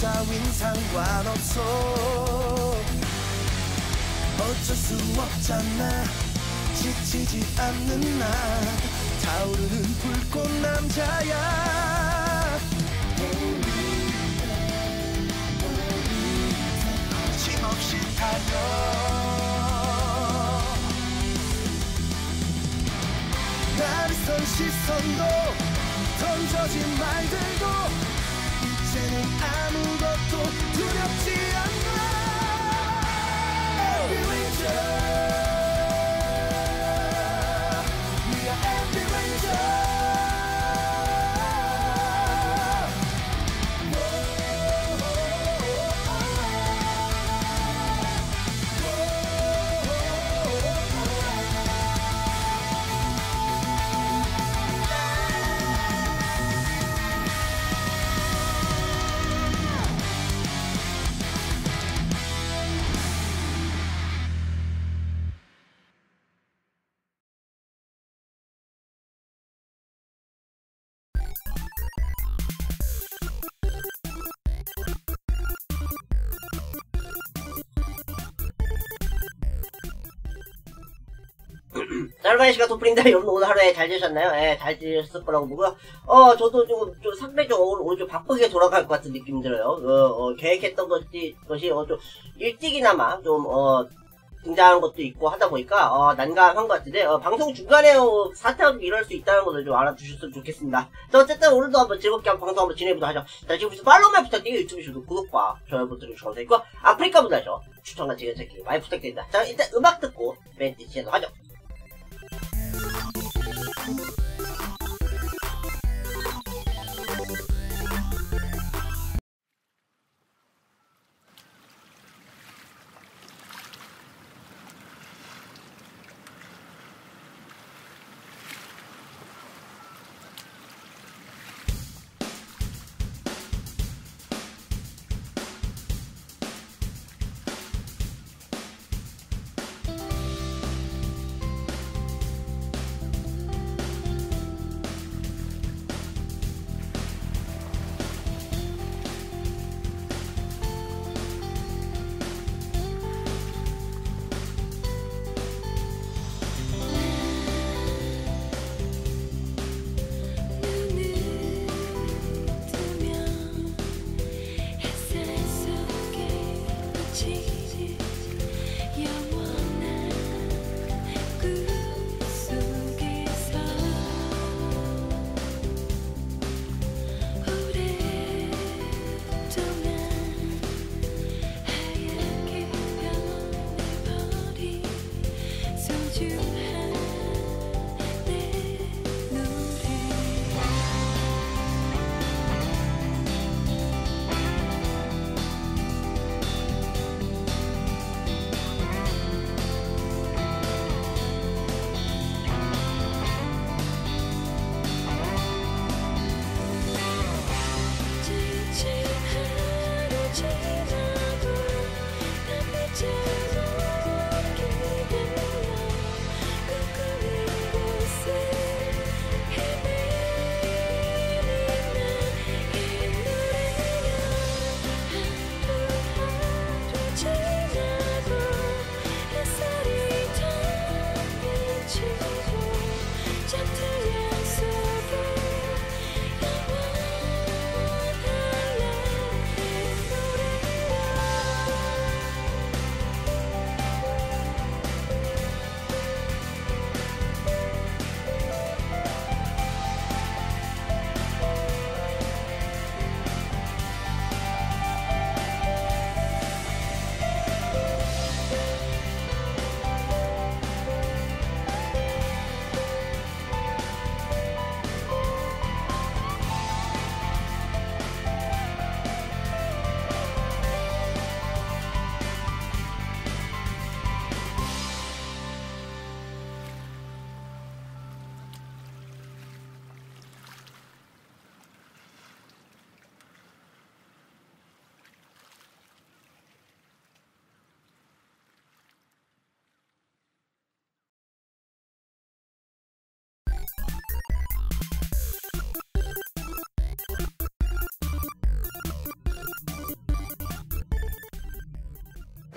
따윈 상관없어. 어쩔 수 없잖아. 지치지 않는 나. 타오르는 불꽃 남자야 자, 여러분, 이 시간 도프입니다. 여러분, 오늘 하루에 잘 지내셨나요? 예, 잘 지내셨을 거라고 보고요. 어, 저도 좀, 좀 상대 적으로 오늘, 오늘 좀 바쁘게 돌아갈 것 같은 느낌 들어요. 어, 어, 계획했던 것이, 것이, 어, 좀, 일찍이나마, 좀, 어, 등장한 것도 있고 하다 보니까, 어, 난감한 것 같은데, 어, 방송 중간에, 어, 좀 일어날 수 있다는 것을 좀 알아두셨으면 좋겠습니다. 자, 어쨌든 오늘도 한번 즐겁게 한번 방송 한번 진행해보도록 하죠. 자, 지금부터 팔로우만 부탁드리고 유튜브 시도 구독과 좋아요 버튼을 주셔서 감사드리고, 아프리카 분들죠. 추천과 지금 찾기 많이 부탁드립니다. 자, 일단 음악 듣고 멘트 시작하도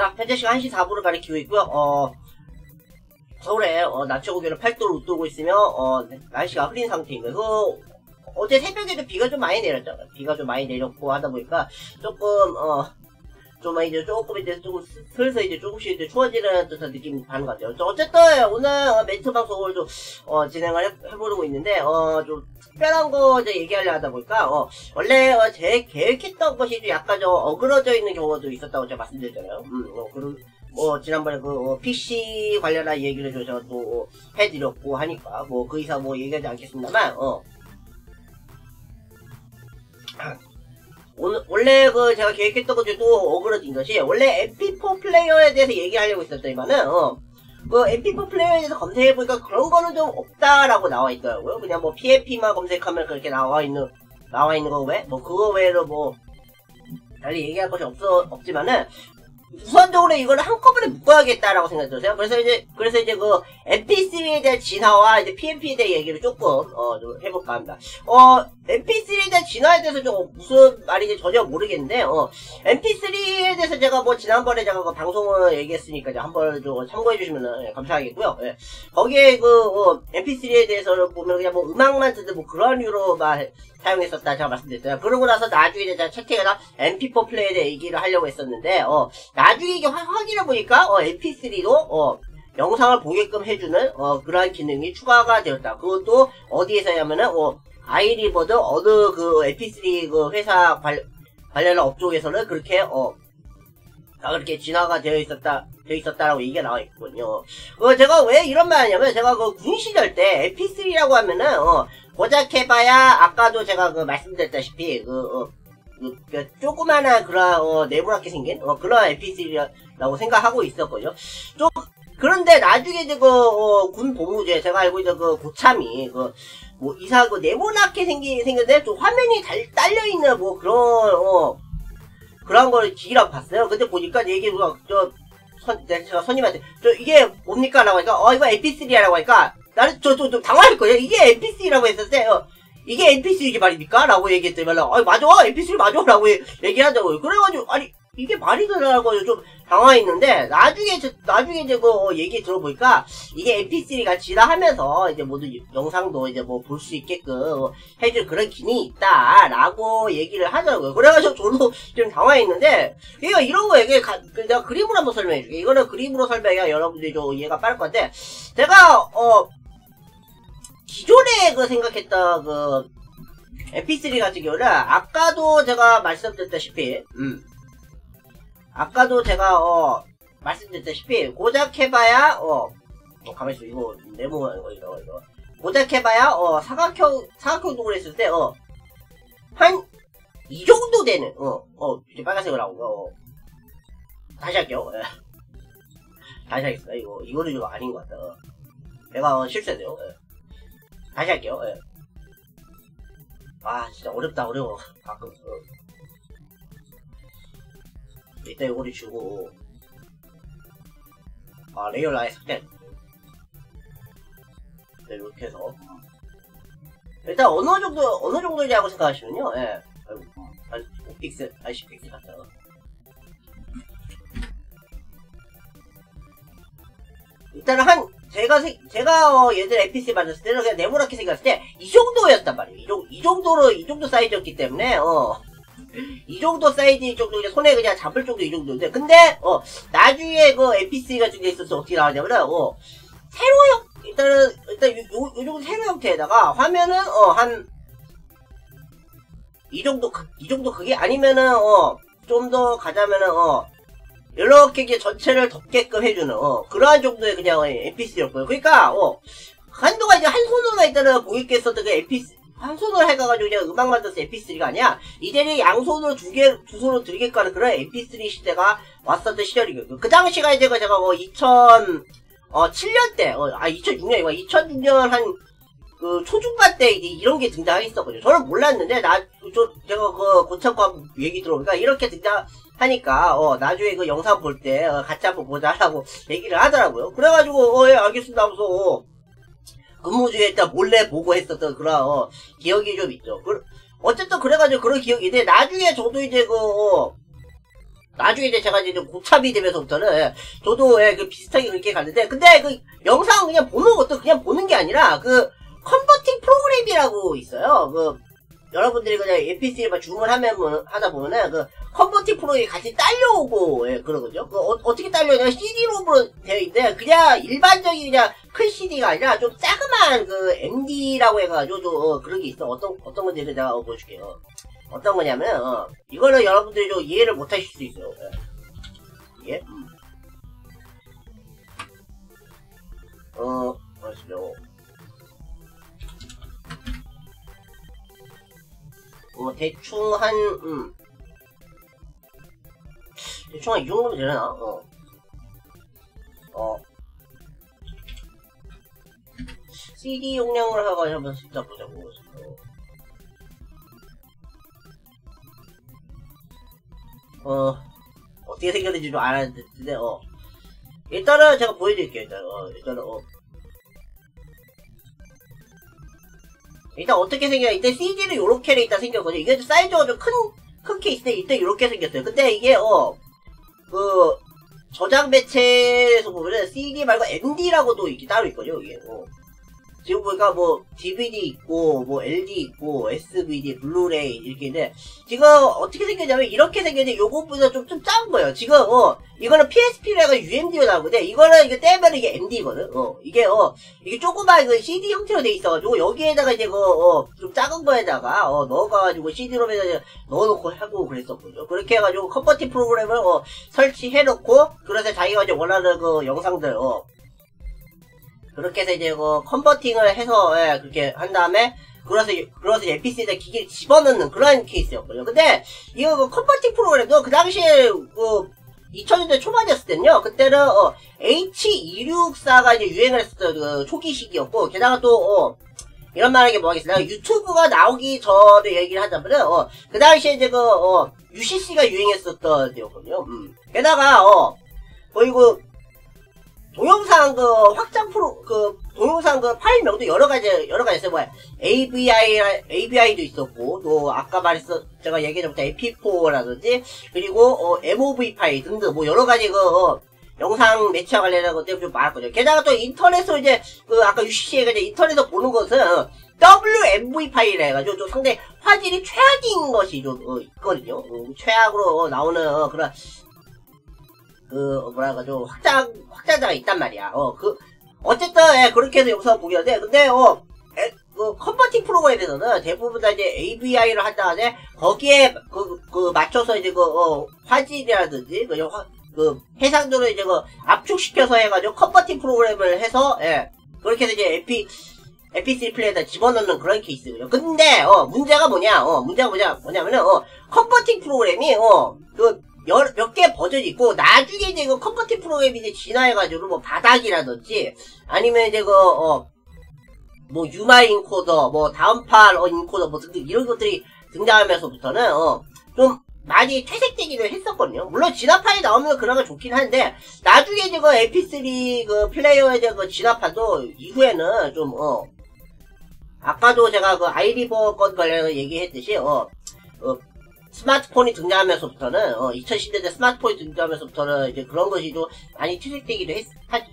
딱 현재 시간 1시 4분을 가리키고 있고요. 어, 서울에 어, 낮 최고 기온은 8도를 웃돌고 있으며 어, 날씨가 흐린 상태입니다. 그 어제 새벽에도 비가 좀 많이 내렸잖아요. 비가 좀 많이 내렸고 하다 보니까 조금 어. 좀 이제 조금 이제 조금 슬- 슬슬 이제 조금씩 이제 추워지는 듯한 느낌이 받는 것 같아요. 저 어쨌든 오늘 어, 멘트 방송을 좀 어, 진행을 해, 해보려고 있는데 어, 좀 특별한 거 이제 얘기하려 하다 보니까 어, 원래 어, 제 계획했던 것이 좀 약간 좀 어그러져 있는 경우가 좀 있었다고 제가 말씀드렸잖아요. 음, 어, 그리고 뭐 지난번에 그 어, PC 관련한 얘기를 좀 제가 또 어, 해드렸고 하니까 뭐 그 이상 뭐 얘기하지 않겠습니다만 어. 원래 그 제가 계획했던 것 중에 또 어그러진 것이 원래 MP4 플레이어에 대해서 얘기하려고 있었더니만은 어. 그 MP4 플레이어에 대해서 검색해보니까 그런 거는 좀 없다라고 나와 있더라고요. 그냥 뭐 PFP만 검색하면 그렇게 나와 있는, 나와 있는 거 외? 뭐 그거 외로 뭐, 달리 얘기할 것이 없어, 없지만은, 우선적으로 이거를 한꺼번에 묶어야겠다라고 들었어요. 그래서 이제, 그래서 이제 그 MP3에 대한 진화와 이제 PMP에 대한 얘기를 조금, 어, 좀 해볼까 합니다. 어, MP3에 대한 진화에 대해서 좀 무슨 말인지 전혀 모르겠는데, 어, MP3에 대해서 제가 뭐 지난번에 제가 그 방송을 얘기했으니까 한번 좀 참고해주시면 예, 감사하겠고요. 예. 거기에 그, 어, MP3에 대해서는 보면 그냥 뭐 음악만 듣는 뭐 그런 이유로만 사용했었다 제가 말씀드렸잖아요. 그러고 나서 나중에 제가 채팅에다 MP4 플레이에 대해 얘기를 하려고 했었는데, 어, 나중에 이게 확- 확인해 보니까, 어, MP3도, 어, 영상을 보게끔 해주는, 어, 그러한 기능이 추가가 되었다. 그것도 어디에서냐면은, 어, 아이리버드 어느 그 MP3 그 회사 관, 관련 업종에서는 그렇게, 어, 다 그렇게 진화가 되어 있었다, 되어 있었다라고 얘기가 나와 있거든요. 어, 제가 왜 이런 말 하냐면, 제가 그 군 시절 때 MP3라고 하면은, 어, 고작 해봐야, 아까도 제가 그 말씀드렸다시피, 그, 어, 그, 그 조그마한 그런, 어, 네모나게 생긴, 어, 그런 MP3라고 생각하고 있었거든요. 좀, 그런데 나중에 그, 어, 군 복무제, 제가 알고 있는 그 고참이, 그, 뭐, 이사, 그, 네모나게 생긴, 생겼는데, 좀 화면이 달, 딸려있는, 뭐, 그런, 어, 그런 걸 기기라고 봤어요. 근데 보니까 얘기, 뭐, 저, 선, 네, 제가 선임한테, 저, 이게 뭡니까? 라고 하니까, 어, 이거 MP3라고 하니까, 나는 저, 저, 좀 당황했거든요. 이게 MP3라고 했을 때, 어, 이게 MP3 이게 말입니까? 라고 얘기했더니, 아, 맞아! MP3 맞아! 라고 얘기하자고요. 그래가지고, 아니, 이게 말이 되더라고요. 좀 당황했는데, 나중에, 저, 나중에 이제 그, 어, 얘기 들어보니까, 이게 MP3가 진화하면서, 이제 모두 영상도 이제 뭐 볼 수 있게끔 어, 해줄 그런 기능이 있다. 라고 얘기를 하더라고요. 그래가지고 저도 좀 당황했는데, 이거 이런 거 얘기, 가, 그 내가 그림으로 한번 설명해줄게. 이거는 그림으로 설명해야 여러분들이 좀 이해가 빠를 것 같은데, 제가, 어, 그 생각했던 그, MP3 같은 경우는, 아까도 제가 말씀드렸다시피, 음, 아까도 제가, 어, 말씀드렸다시피, 고작 해봐야, 어, 어, 가만있어. 이거, 네모, 이거, 이거, 이거. 고작 해봐야, 어, 사각형, 사각형 도구를 했을 때, 어, 한, 이 정도 되는, 어, 어, 이제 빨간색으로 나온 거, 어. 다시 할게요. 예. 다시 하겠습니다. 이거, 이거는 좀 아닌 것 같다. 어. 내가 어, 실수했네요. 예. 다시 할게요. 예. 아, 진짜 어렵다, 어려워. 가끔. 어. 이따 이거를 주고, 아, 레이어를 아예 삭제. 네, 이렇게 해서. 일단 어느 정도, 어느 정도냐고 생각하시면요, 예. 아이고, 한 5픽셀, 한 10픽셀 같다. 일단은 한, 제가, 세- 제가, 어, 예전에 NPC 만졌을 때는 그냥 네모나게 생겼을 때, 이 정도였단 말이에요. 이, 정, 이 정도로, 이 정도 사이즈였기 때문에, 어. 이 정도 사이즈, 이 정도, 그냥 손에 그냥 잡을 정도 이 정도인데, 근데, 어, 나중에 그 NPC가 중에 있어서 어떻게 나왔냐면은, 어, 세로 형, 일단은, 일단 요, 요, 요 정도 세로 형태에다가, 화면은, 어, 한, 이 정도, 크- 이 정도 크기? 아니면은, 어, 좀 더 가자면은, 어, 이렇게 이제 전체를 덮게끔 해주는, 어, 그러한 정도의 그냥 NPC였고요. 그러니까, 어, 한동안 이제 한 손으로 일단은 고객께 썼던 그 NPC, 한 손으로 해가지고 그냥 음악 만들어서 MP3가 아니야. 이제는 양손으로 두 개, 두 손으로 들게끔 하는 그런 MP3 시대가 왔었던 시절이거든요. 그 당시가 이제 그 제가 뭐 2000, 어, 7년 때, 어, 아, 2006년이고, 2006년 한, 그, 초중반 때 이제 이런 게 등장했었거든요. 저는 몰랐는데, 나, 저, 제가 그, 고참과 얘기 들어보니까 이렇게 등장 하니까, 어, 나중에 그 영상 볼 때, 어, 같이 한번 보자라고 얘기를 하더라고요. 그래가지고, 어, 예, 알겠습니다 하면서, 어, 근무 중에 일단 몰래 보고 했었던 그런, 어, 기억이 좀 있죠. 그, 어쨌든 그래가지고 그런 기억이 있는데, 나중에 저도 이제 그, 어, 나중에 이제 제가 이제 좀 고참이 되면서부터는 예, 저도 예, 그 비슷하게 그렇게 갔는데 근데 그 영상 그냥 보는 것도 그냥 보는 게 아니라 그 컨버팅 프로그램이라고 있어요. 그 여러분들이 그냥 MP3만 주문하면 뭐- 하다 보면은 그 컨버팅 프로그램이 같이 딸려오고 예, 그러거든요. 그 어, 떻게 딸려오냐면 CD-롬으로 되어 있는데 그냥 일반적인 그냥 큰 CD가 아니라 좀 자그마한 그 MD라고 해가지고 좀 어, 그런 게 있어. 어떤 어떤 건지를 내가 어, 보여줄게요. 어떤 거냐면 어, 이거는 여러분들이 좀 이해를 못하실 수 있어요. 예. 예? 음. 어, 뭐였어요? 뭐 대충 한 음. 대충 한 이 정도면 되려나? 어. 어. CD 용량을 하고 한번 진짜 보자고. 어. 어, 어떻게 생겼는지 좀 알았는데, 어. 일단은 제가 보여드릴게요, 일단, 어, 일단은, 어. 일단 어떻게 생겨? 일단 CD는 요렇게 일단 생겼거든요. 이게 사이즈가 좀 큰, 큰 케이스인데, 일단 요렇게 생겼어요. 근데 이게, 어, 그, 저장 매체에서 보면은 CD 말고 MD라고도 이게 따로 있거든요, 이게. 어. 지금 보니까 뭐, DVD 있고, 뭐, LD 있고, SVD, 블루레이, 이렇게 있는데, 지금 어떻게 생겼냐면, 이렇게 생겼는데, 요거보다 좀, 좀 작은 거예요. 지금, 어, 이거는 PSP로 해가 UMD로 나오는데, 이거는 이게 떼면 이게 MD거든? 어, 이게, 어, 이게 조그만 그 CD 형태로 돼 있어가지고, 여기에다가 이제 그, 어, 좀 작은 거에다가, 어, 넣어가지고 CD롬에다 넣어놓고 하고 그랬었거든요. 그렇게 해가지고, 컨버팅 프로그램을, 어, 설치해놓고, 그래서 자기가 이제 원하는 그 영상들, 어, 그렇게 해서 이제 그 컨버팅을 해서 예, 그렇게 한 다음에 그래서 그래서 MP3에다 기계를 집어넣는 그런 케이스였거든요. 근데 이거 그 컨버팅 프로그램도 그 당시에 그 2000년대 초반이었을 때는요. 그때는 어, H264가 이제 유행을 했었던 그 초기 시기였고 게다가 또 어, 이런 말하기 뭐하겠어요. 유튜브가 나오기 전에 얘기를 하자면은 어, 그 당시에 이제 그 어, UCC가 유행했었던 때였거든요. 음. 게다가 어, 거의 그 동영상 그 확장 프로 그 동영상 그 파일 명도 여러 가지 여러 가지 있어요. 뭐야 AVI AVI도 있었고 또 아까 말했어 제가 얘기했던 MP4라든지 그리고 어, MOV 파일 등등 뭐 여러 가지 그 어, 영상 매체와 관련한 것들이 좀 많았거든요. 게다가 또 인터넷으로 이제 그 아까 UCC가 이제 인터넷에서 보는 것은 어, WMV 파일이라 해가지고 좀 상당히 화질이 최악인 것이 좀 어, 있거든요. 어, 최악으로 어, 나오는 어, 그런 그 뭐랄까 좀 확장 확장자가 있단 말이야. 어 그 어쨌든 예, 그렇게 해서 보게 하는데 근데 어 에, 그 컨버팅 프로그램에서는 대부분 다 이제 AVI를 한 다음에 거기에 그, 그 맞춰서 이제 그 어, 화질이라든지 그, 화, 그 해상도를 이제 그 압축시켜서 해가지고 컨버팅 프로그램을 해서 예 그렇게 해서 이제 MP MP3 플레이에다 집어넣는 그런 케이스거든요. 근데 어 문제가 뭐냐? 어 문제가 뭐냐? 뭐냐면은 어 converting 프로그램이 어 그 몇 개 버전이 있고 나중에 이제 그 converting 프로그램이 이제 진화해가지고 뭐 바닥이라든지 아니면 이제 그 어 뭐 유마일 인코더 뭐 다음팟 어 인코더 뭐 등등 이런 것들이 등장하면서부터는 어 좀 많이 퇴색되기도 했었거든요. 물론 진화판이 나오면 그나마 좋긴 한데 나중에 이제 그 MP3 그 플레이어의 이제 그 진화판도 이후에는 좀 어 아까도 제가 그 아이리버 건 관련해서 얘기했듯이 어, 어 스마트폰이 등장하면서부터는 어, 2010년대 스마트폰이 등장하면서부터는 이제 그런 것이 좀 많이 퇴색되기도 했,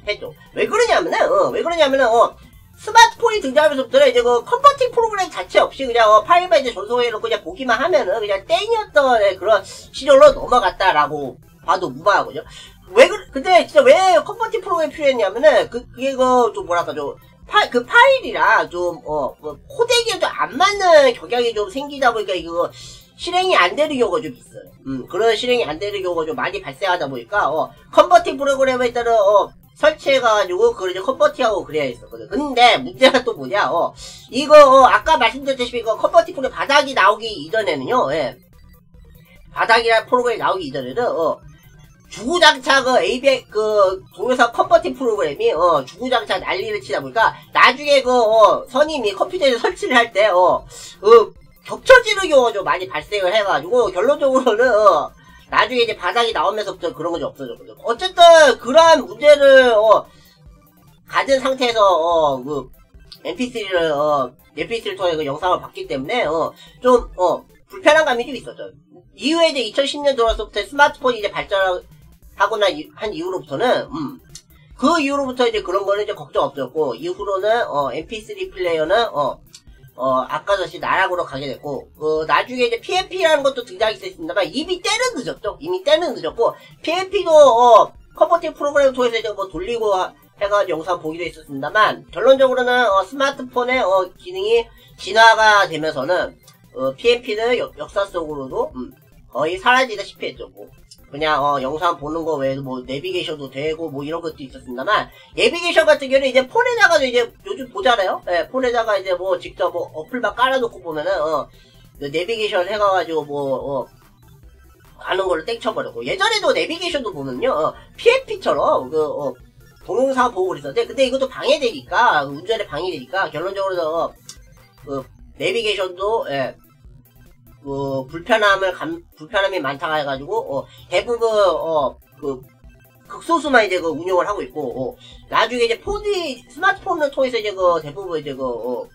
했죠. 왜 그러냐면은 어, 왜 그러냐면은 어, 스마트폰이 등장하면서부터는 이제 그 컨버팅 프로그램 자체 없이 그냥 어, 파일만 이제 전송해놓고 그냥 보기만 하면은 그냥 땡이었던 애 그런 시절로 넘어갔다라고 봐도 무방하거든요. 왜 그, 근데 진짜 왜 컨버팅 프로그램이 필요했냐면은 그 그게 그좀 뭐랄까 좀 파, 그 파일이랑 좀, 어, 뭐 코덱이 좀 안 맞는 경향이 좀 생기다 보니까 이거 실행이 안 되는 경우가 좀 있어요. 음, 그런 실행이 안 되는 경우가 좀 많이 발생하다 보니까, 어, converting 프로그램에 일단은, 어, 설치해가지고, 그걸 이제 converting하고 그래야 했었거든. 근데, 문제가 또 뭐냐, 어, 이거, 어, 아까 말씀드렸다시피, 이거 converting 프로그램 바닥이 나오기 이전에는요, 예. 바닥이라 프로그램이 나오기 이전에는, 어, 주구장창 그 AVI 그 동영상 converting 프로그램이 어 주구장창 난리를 치다 보니까 나중에 그 어, 선임이 컴퓨터에 설치를 할 때 어 그 겹쳐지는 경우가 좀 많이 발생을 해가지고 결론적으로는 어, 나중에 이제 바닥이 나오면서부터 그런 것이 없어졌거든. 어쨌든 그러한 문제를 어, 가진 상태에서 어, 그 MP3를 어, MP3를 통해 그 영상을 봤기 때문에 어, 좀 어, 불편한 감이 좀 있었죠. 이후에 이제 2010년 들어서부터 스마트폰이 이제 발전하고 난 이- 한 이후로부터는 음, 그 이후로부터 이제 그런 거는 이제 걱정 없었고 이후로는 어, MP3 플레이어는 어, 어, 아까듯이 나락으로 가게 됐고, 어, 나중에 이제 PMP라는 것도 등장하게 됐습니다만, 이미 때는 늦었죠. 이미 때는 늦었고, PMP도, 어, 컨버팅 프로그램을 통해서 이제 뭐 돌리고 하- 해가지고 영상 보기도 했었습니다만, 결론적으로는, 어, 스마트폰의, 어, 기능이 진화가 되면서는, 어, PMP는 역 사 속으로도, 음, 거의 사라지다시피 했죠. 뭐. 그냥, 어, 영상 보는 거 외에도 뭐, 내비게이션도 되고, 뭐, 이런 것도 있었습니다만, 내비게이션 같은 경우는 이제 폰에다가도 이제 요즘 보잖아요? 예, 폰에다가 이제 뭐 직접 뭐 어플만 깔아놓고 보면은, 어, 그 내비게이션 해가지고 뭐, 어, 아는 걸로 땡쳐버렸고. 예전에도 내비게이션도 보면요, 어, PFP처럼, 그, 어, 동영상 보고 그랬었는데, 근데 이것도 방해되니까, 운전에 방해되니까, 결론적으로, 어, 그, 내비게이션도, 예, 그, 불편함을, 감, 불편함이 많다고 해가지고, 어, 대부분, 어, 그, 극소수만 이제 그 운영을 하고 있고, 어, 나중에 이제 폰이, 스마트폰을 통해서 이제 그 대부분 이제 그, 어,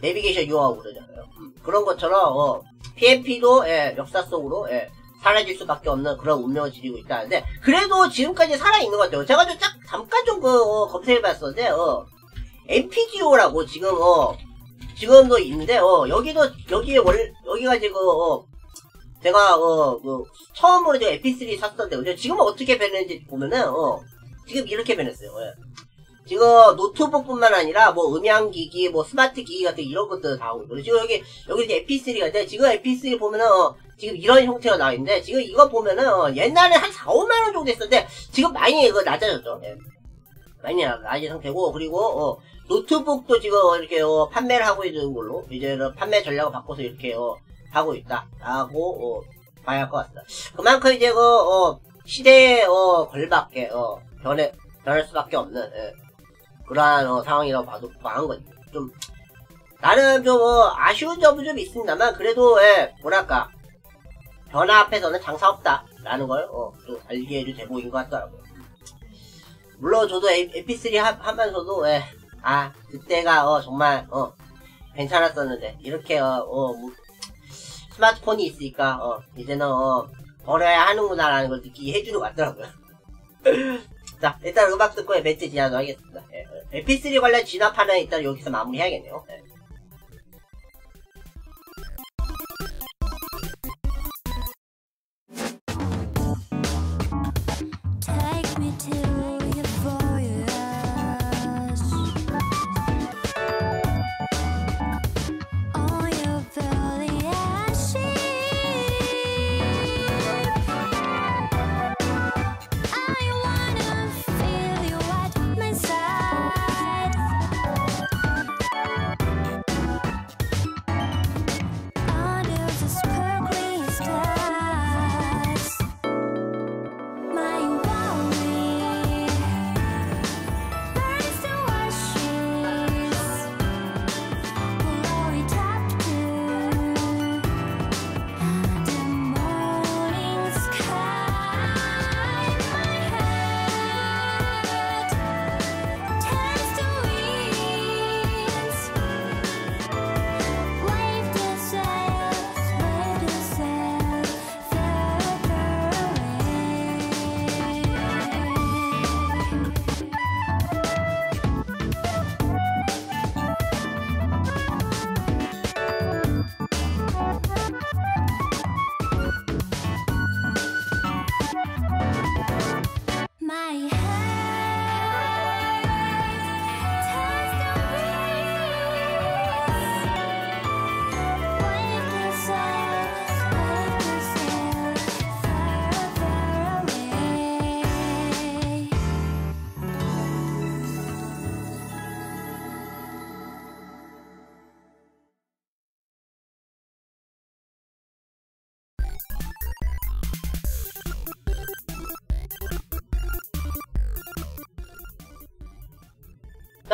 내비게이션 이용하고 그러잖아요. 음, 그런 것처럼, 어, PMP도, 예, 역사 속으로, 예, 사라질 수밖에 없는 그런 운명을 지니고 있다는데, 그래도 지금까지 살아있는 것 같아요. 제가 좀 짝, 잠깐 좀 그, 어, 검색해봤었는데, 어, MPGO라고 지금, 어, 지금도 있는데, 어, 여기도, 여기에 월, 여기가 지금, 어, 제가, 어, 그, 처음으로 제가 MP3 샀었는데? 지금은 어떻게 변했는지 보면은, 어, 지금 이렇게 변했어요. 예. 지금 노트북뿐만 아니라 뭐 음향 기기, 뭐 스마트 기기 같은 이런 것들 다 있고 지금 여기 여기 이제 MP3가 있는데 지금 MP3 보면은 어, 지금 이런 형태가 나와 있는데 지금 이거 보면은 어, 옛날에 한 4, 5만 원 정도 했었는데 지금 많이 이거 낮아졌죠. 예. 많이 나- 낮은 상태고 그리고 어, 노트북도 지금 이렇게 어, 판매를 하고 있는 걸로 이제는 판매 전략을 바꿔서 이렇게 어, 하고 있다라고 어, 봐야 할 것 같습니다. 그만큼 이제 그 어, 시대에 어, 걸맞게 어, 변해 변할 수밖에 없는 예. 그러한 어, 상황이라고 봐도 망한 거지. 좀 나는 좀 어, 아쉬운 점은 좀 있습니다만 그래도 예, 뭐랄까 변화 앞에서는 장사 없다라는 걸 어, 좀 알게 해준 대목인 것 같더라고요. 물론 저도 MP3 하, 하면서도 예, 아 그때가 어, 정말 어, 괜찮았었는데 이렇게 어, 어, 뭐, 스마트폰이 있으니까 어, 이제는 어, 버려야 하는구나라는 걸 느끼게 해주는 것 같더라고요. 자, 일단 음악 듣고 멘트 진행하도록 하겠습니다. 예, MP3 관련 진압하는 일단 여기서 마무리해야겠네요. 예.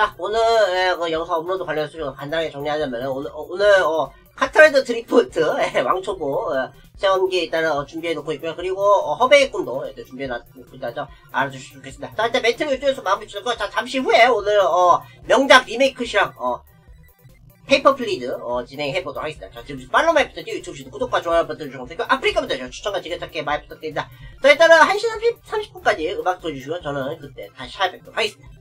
자, 오늘 예, 그 영상 업로드 관련해서 좀 간단하게 정리하자면 오늘 어, 오늘 어, 카트라이더 드리프트 예, 왕초보 예, 시험기 일단은 어, 준비해놓고 있고요. 그리고 어, 허베의 꿈도 예, 준비해놓고 있다죠. 알아주시면 좋겠습니다. 자, 일단 멘트를 이쪽에서 마무리 주고 자 잠시 후에 오늘 어, 명작 리메이크 시랑 어, 페이퍼 플리즈 어, 진행해보도록 하겠습니다. 자, 지금 팔로우 마이부터 유튜브 시도 구독과 좋아요 버튼 주시고 아프리카부터 저 추천과 지게찾기 많이 부탁드립니다. 자, 일단은 1시 30, 30분까지 음악 들어주시고 저는 그때 다시 찾아뵙도록 하겠습니다.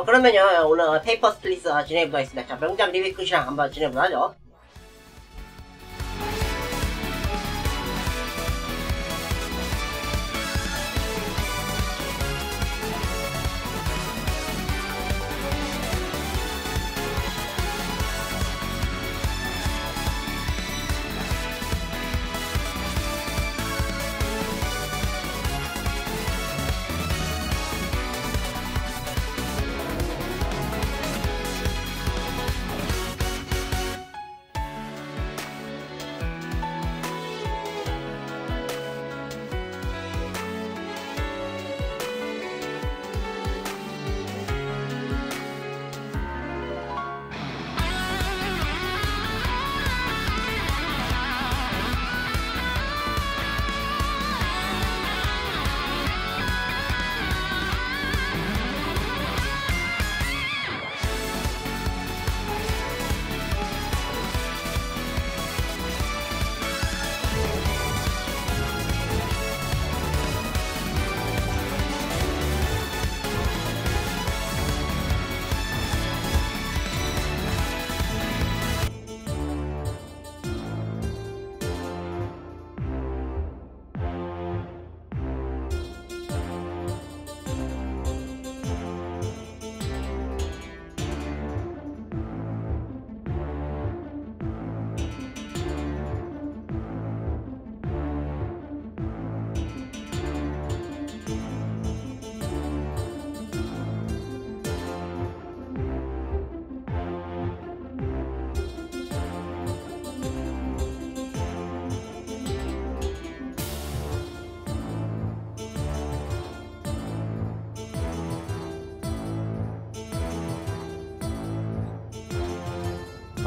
어, 그러면요, 오늘 Papers, Please 어, 진행해보도록 하겠습니다. 자, 명작 리메이크 실황 한번 진행해보도록 하죠.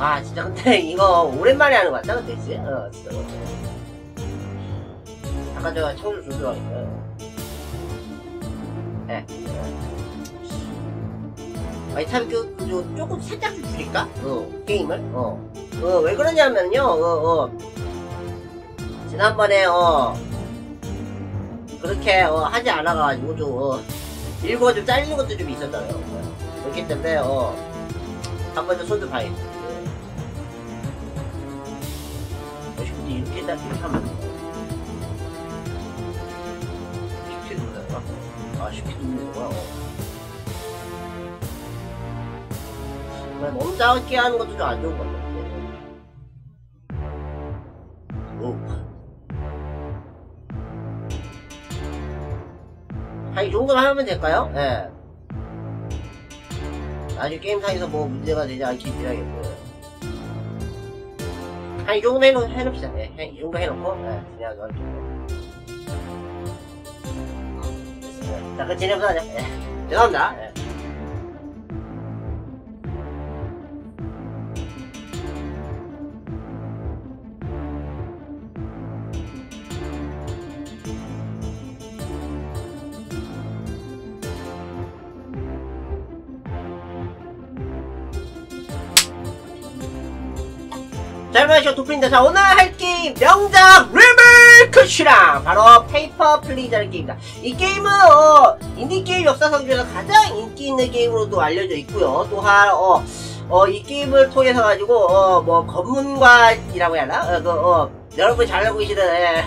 아, 진짜 근데 이거 오랜만에 하는 것 같다, 근데, 그치? 어, 진짜. 잠깐 저 창조 좀 들어가니까요. 예. 아니, 참, 그, 그, 저, 조금 살짝 좀 줄일까? 어, 게임을? 어. 어, 왜 그러냐면요, 어, 어. 지난번에, 어, 그렇게, 어, 하지 않아가지고, 좀, 어, 일부가 좀 잘리는 것도 좀. 어. 그렇기 때문에, 어, 한번 좀 손좀 봐야겠다. 이렇게 하면 쉽게 거야? 아 쉽게? 어. 그냥 너무 작게 하는 것도 좀 안 좋은 것 같아. 오. 한이 정도만 하면 될까요? 예. 나중에 게임상에서 뭐 문제가 되지 않게 해야겠고요. 한이 정도 해놓, 해놓읍시다. 예, 한이 정도 해놓고, 예, 진행하기 할게요. 됐습니다. 자, 그 죄송합니다. 예. 자, 오늘 할 게임, 명작 리메이크 실황 바로 Papers, Please라는 게임입니다. 이 게임은, 어, 인디게임 역사상 중에서 가장 인기 있는 게임으로도 알려져 있고요. 또한, 어, 어, 이 게임을 통해서 가지고, 어, 뭐, 검문관이라고 해야 하나? 어, 그, 어, 여러분 잘 알고 계시는, 예,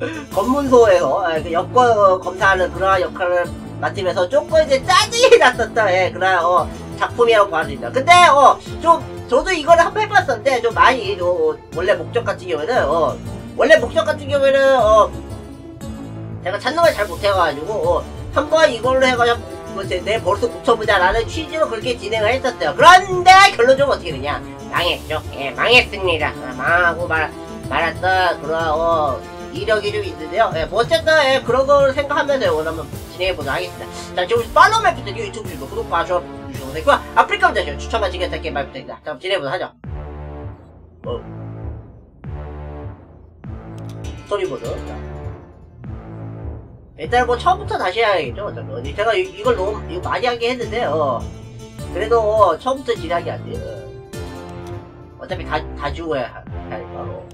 검문소에서, 예, 그 여권 어, 검사하는 그러한 역할을 맡으면서 조금 이제 짜증이 났었던, 예, 그런, 어, 작품이라고 봐야 됩니다. 근데, 어, 좀, 저도 이거를 한 번 해봤었는데, 좀 많이, 어, 원래 목적 같은 경우에는, 어, 원래 목적 같은 경우에는, 어, 제가 찾는 걸 잘 못해가지고, 어, 한번 이걸로 해가지고, 내 버릇 붙여보자라는 취지로 그렇게 진행을 했었어요. 그런데, 결론적으로 어떻게 되냐? 망했죠. 예, 망했습니다. 아, 망하고 말, 말았던 그런, 어, 이력이 좀 있는데요. 예, 뭐, 어쨌든, 예, 그런 걸 생각하면서 오늘 한번 진행해보도록 하겠습니다. 자, 지금 팔로우 맵부터 유튜브 구독과 좋아요 되고요. 아프리카 문제 추천만 지겠다 게임. 자, 그럼 진행해보도록 하죠. 어. 스토리보드. 자. 일단 뭐 처음부터 다시 해야겠죠. 어차피. 제가 이, 이걸 너무 이거 많이 하게 했는데, 어. 그래도 어, 처음부터 진행이 안 돼요. 어차피 다, 다 죽어야 하- 하니까. 어.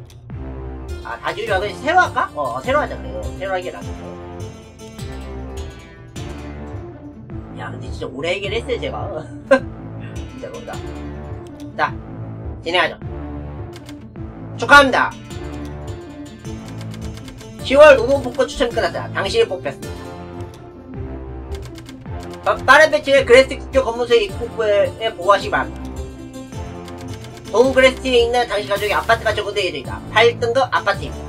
아, 다 그냥 새로 할까? 어, 새로 하자, 그래요. 새로 하게 낫죠. 야, 근데 진짜 오래 얘기를 했어요, 제가. 진짜 그다 자, 진행하죠. 축하합니다. 10월 노동 복권 추천 끝났다. 당신이 뽑혔습니다. 어, 빠른 배치의 그레스티 국교 검문소의 입구부에 보호하시기 바랍니다. 동 그레스티에 있는 당신 가족의 아파트가 적어되어 있다. 8등급 아파트입니다.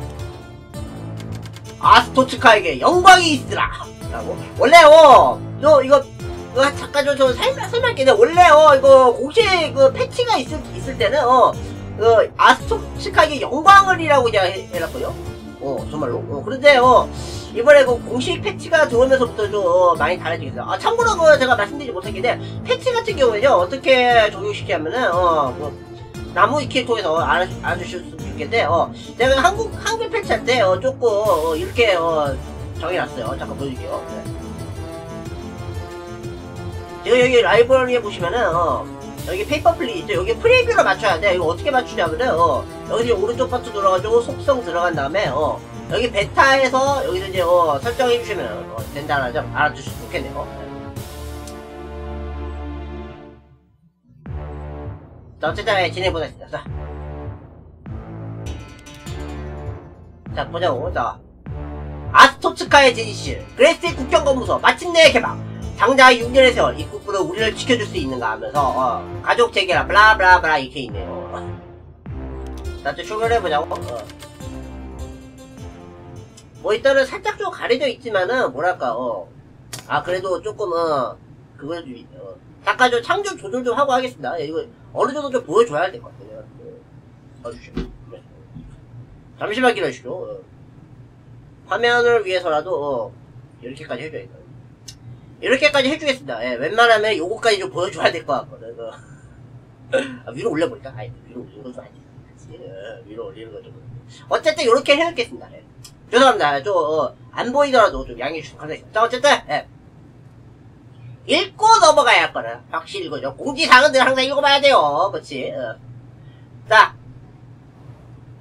아스토츠카에게 영광이 있으라! 라고. 원래요, 저, 이거, 이거 잠깐 좀, 저 설명, 설명할게요. 원래요, 이거, 공식 그 패치가 있을, 있을 때는, 어, 그, 아스토츠카에게 영광을이라고 해놨고요. 어, 정말로. 어, 그런데, 어, 이번에 그 공식 패치가 들어오면서부터 좀 어, 많이 달라지게 됐어요. 아, 참고로 그 제가 말씀드리지 못했는데, 패치 같은 경우는요, 어떻게 적용시키냐면은, 어, 뭐, 나무위키를 통해서 알아, 알아주실 수 있겠는데, 어, 제가 한국, 한글 패치할 때, 어, 조금, 어, 이렇게, 어, 정해놨어요. 잠깐 보여줄게요. 네. 지금 여기 라이브러리에 보시면은, 어, 여기 페이퍼 플리 있죠? 여기 프리뷰로 맞춰야 돼. 이거 어떻게 맞추냐면은, 어, 여기 오른쪽 버튼 눌러가지고 속성 들어간 다음에, 어, 여기 베타에서 여기서 이제, 어, 설정해 주시면, 어, 된다는 점 알아주시면 좋겠네요. 네. 자, 어쨌든 예, 진행해보겠습니다. 자. 자, 보자고. 자. 아스토츠카의 진실. 그레스의 국경검무소. 마침내 개방. 장자 6년의 세월. 입국부로 우리를 지켜줄 수 있는가 하면서, 어, 가족 재개라, 블라블라블라, 이렇게 있네요. 자, 또 출근해보자고. 어. 뭐, 일단은 살짝 좀 가려져 있지만은, 뭐랄까, 어. 아, 그래도 조금, 어, 그거 좀, 있- 어. 잠깐 좀 창조 조절 좀 하고 하겠습니다. 예, 이거 어느 정도 좀 보여줘야 될 것 같아요. 네. 잠시만 기다려주시오. 어. 화면을 위해서라도 어, 이렇게까지 해줘야겠다. 이렇게까지 해주겠습니다. 예, 웬만하면 요거까지 좀 보여줘야 될 것 같거든. 어. 아, 위로 올려볼까? 아니, 위로 올리는 거좀 아니지. 예, 위로 올리는 거 좀. 어쨌든 이렇게 해놓겠습니다. 예. 죄송합니다. 좀, 어, 안 보이더라도 좀 양해해 주시면. 자, 어쨌든, 예. 읽고 넘어가야 할 거는 확실히 이거죠. 공지사항은 늘 항상 읽어봐야 돼요. 그치? 어. 자,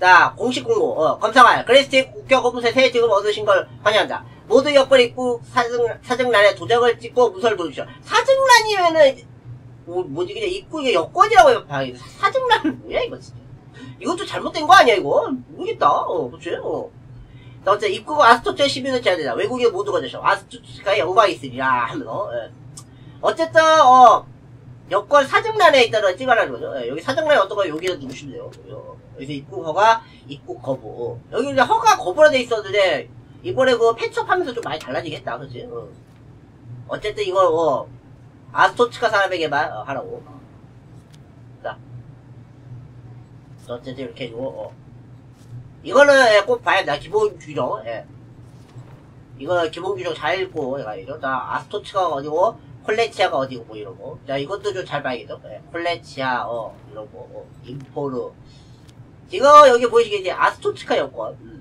자, 공식 공고, 어, 검사관, 그레스티 국경 새 지금 얻으신 걸 환영한다. 모두 옆벌 입구 사증, 사증란에 도장을 찍고 문서를 보여주시오. 사증란이면은, 뭐, 뭐지, 그냥 입구에 여권이라고 봐야겠다. 사증란은 뭐야, 이거 진짜. 이것도 잘못된 거 아니야, 이거? 모르겠다. 어, 그치? 어. 자, 어째 입구가 아스토츠의 시민을 제야 된다. 외국인 모두가 되셔. 아스토츠가 영광이 있으리라. 하면서, 예. 어쨌든, 어, 여권 사정란에 있다는 찍어라는 거죠. 예, 여기 사정란에 어떤 거 여기를 누르시면 돼요. 어, 여기서 입국 허가, 입국 거부. 여기 이제 허가 거부라 돼 있었는데, 이번에 그 패치업 하면서 좀 많이 달라지겠다. 그치? 어. 어쨌든 이거, 어, 아스토츠카 사람에게만 어, 하라고. 자. 어쨌든 이렇게 해주고, 어. 이거는 예, 꼭 봐야 된다. 기본 규정. 예. 이거 기본 규정 잘 읽고 가야죠. 자, 아스토츠가 어디고, 콜레치아가 어디고, 뭐 이러고. 자, 이것도 좀 잘 봐야겠죠. 예. 콜레치아, 어, 이러고, 어, 임포르. 지금 여기 보이시겠지? 아스토츠카 여권. 음.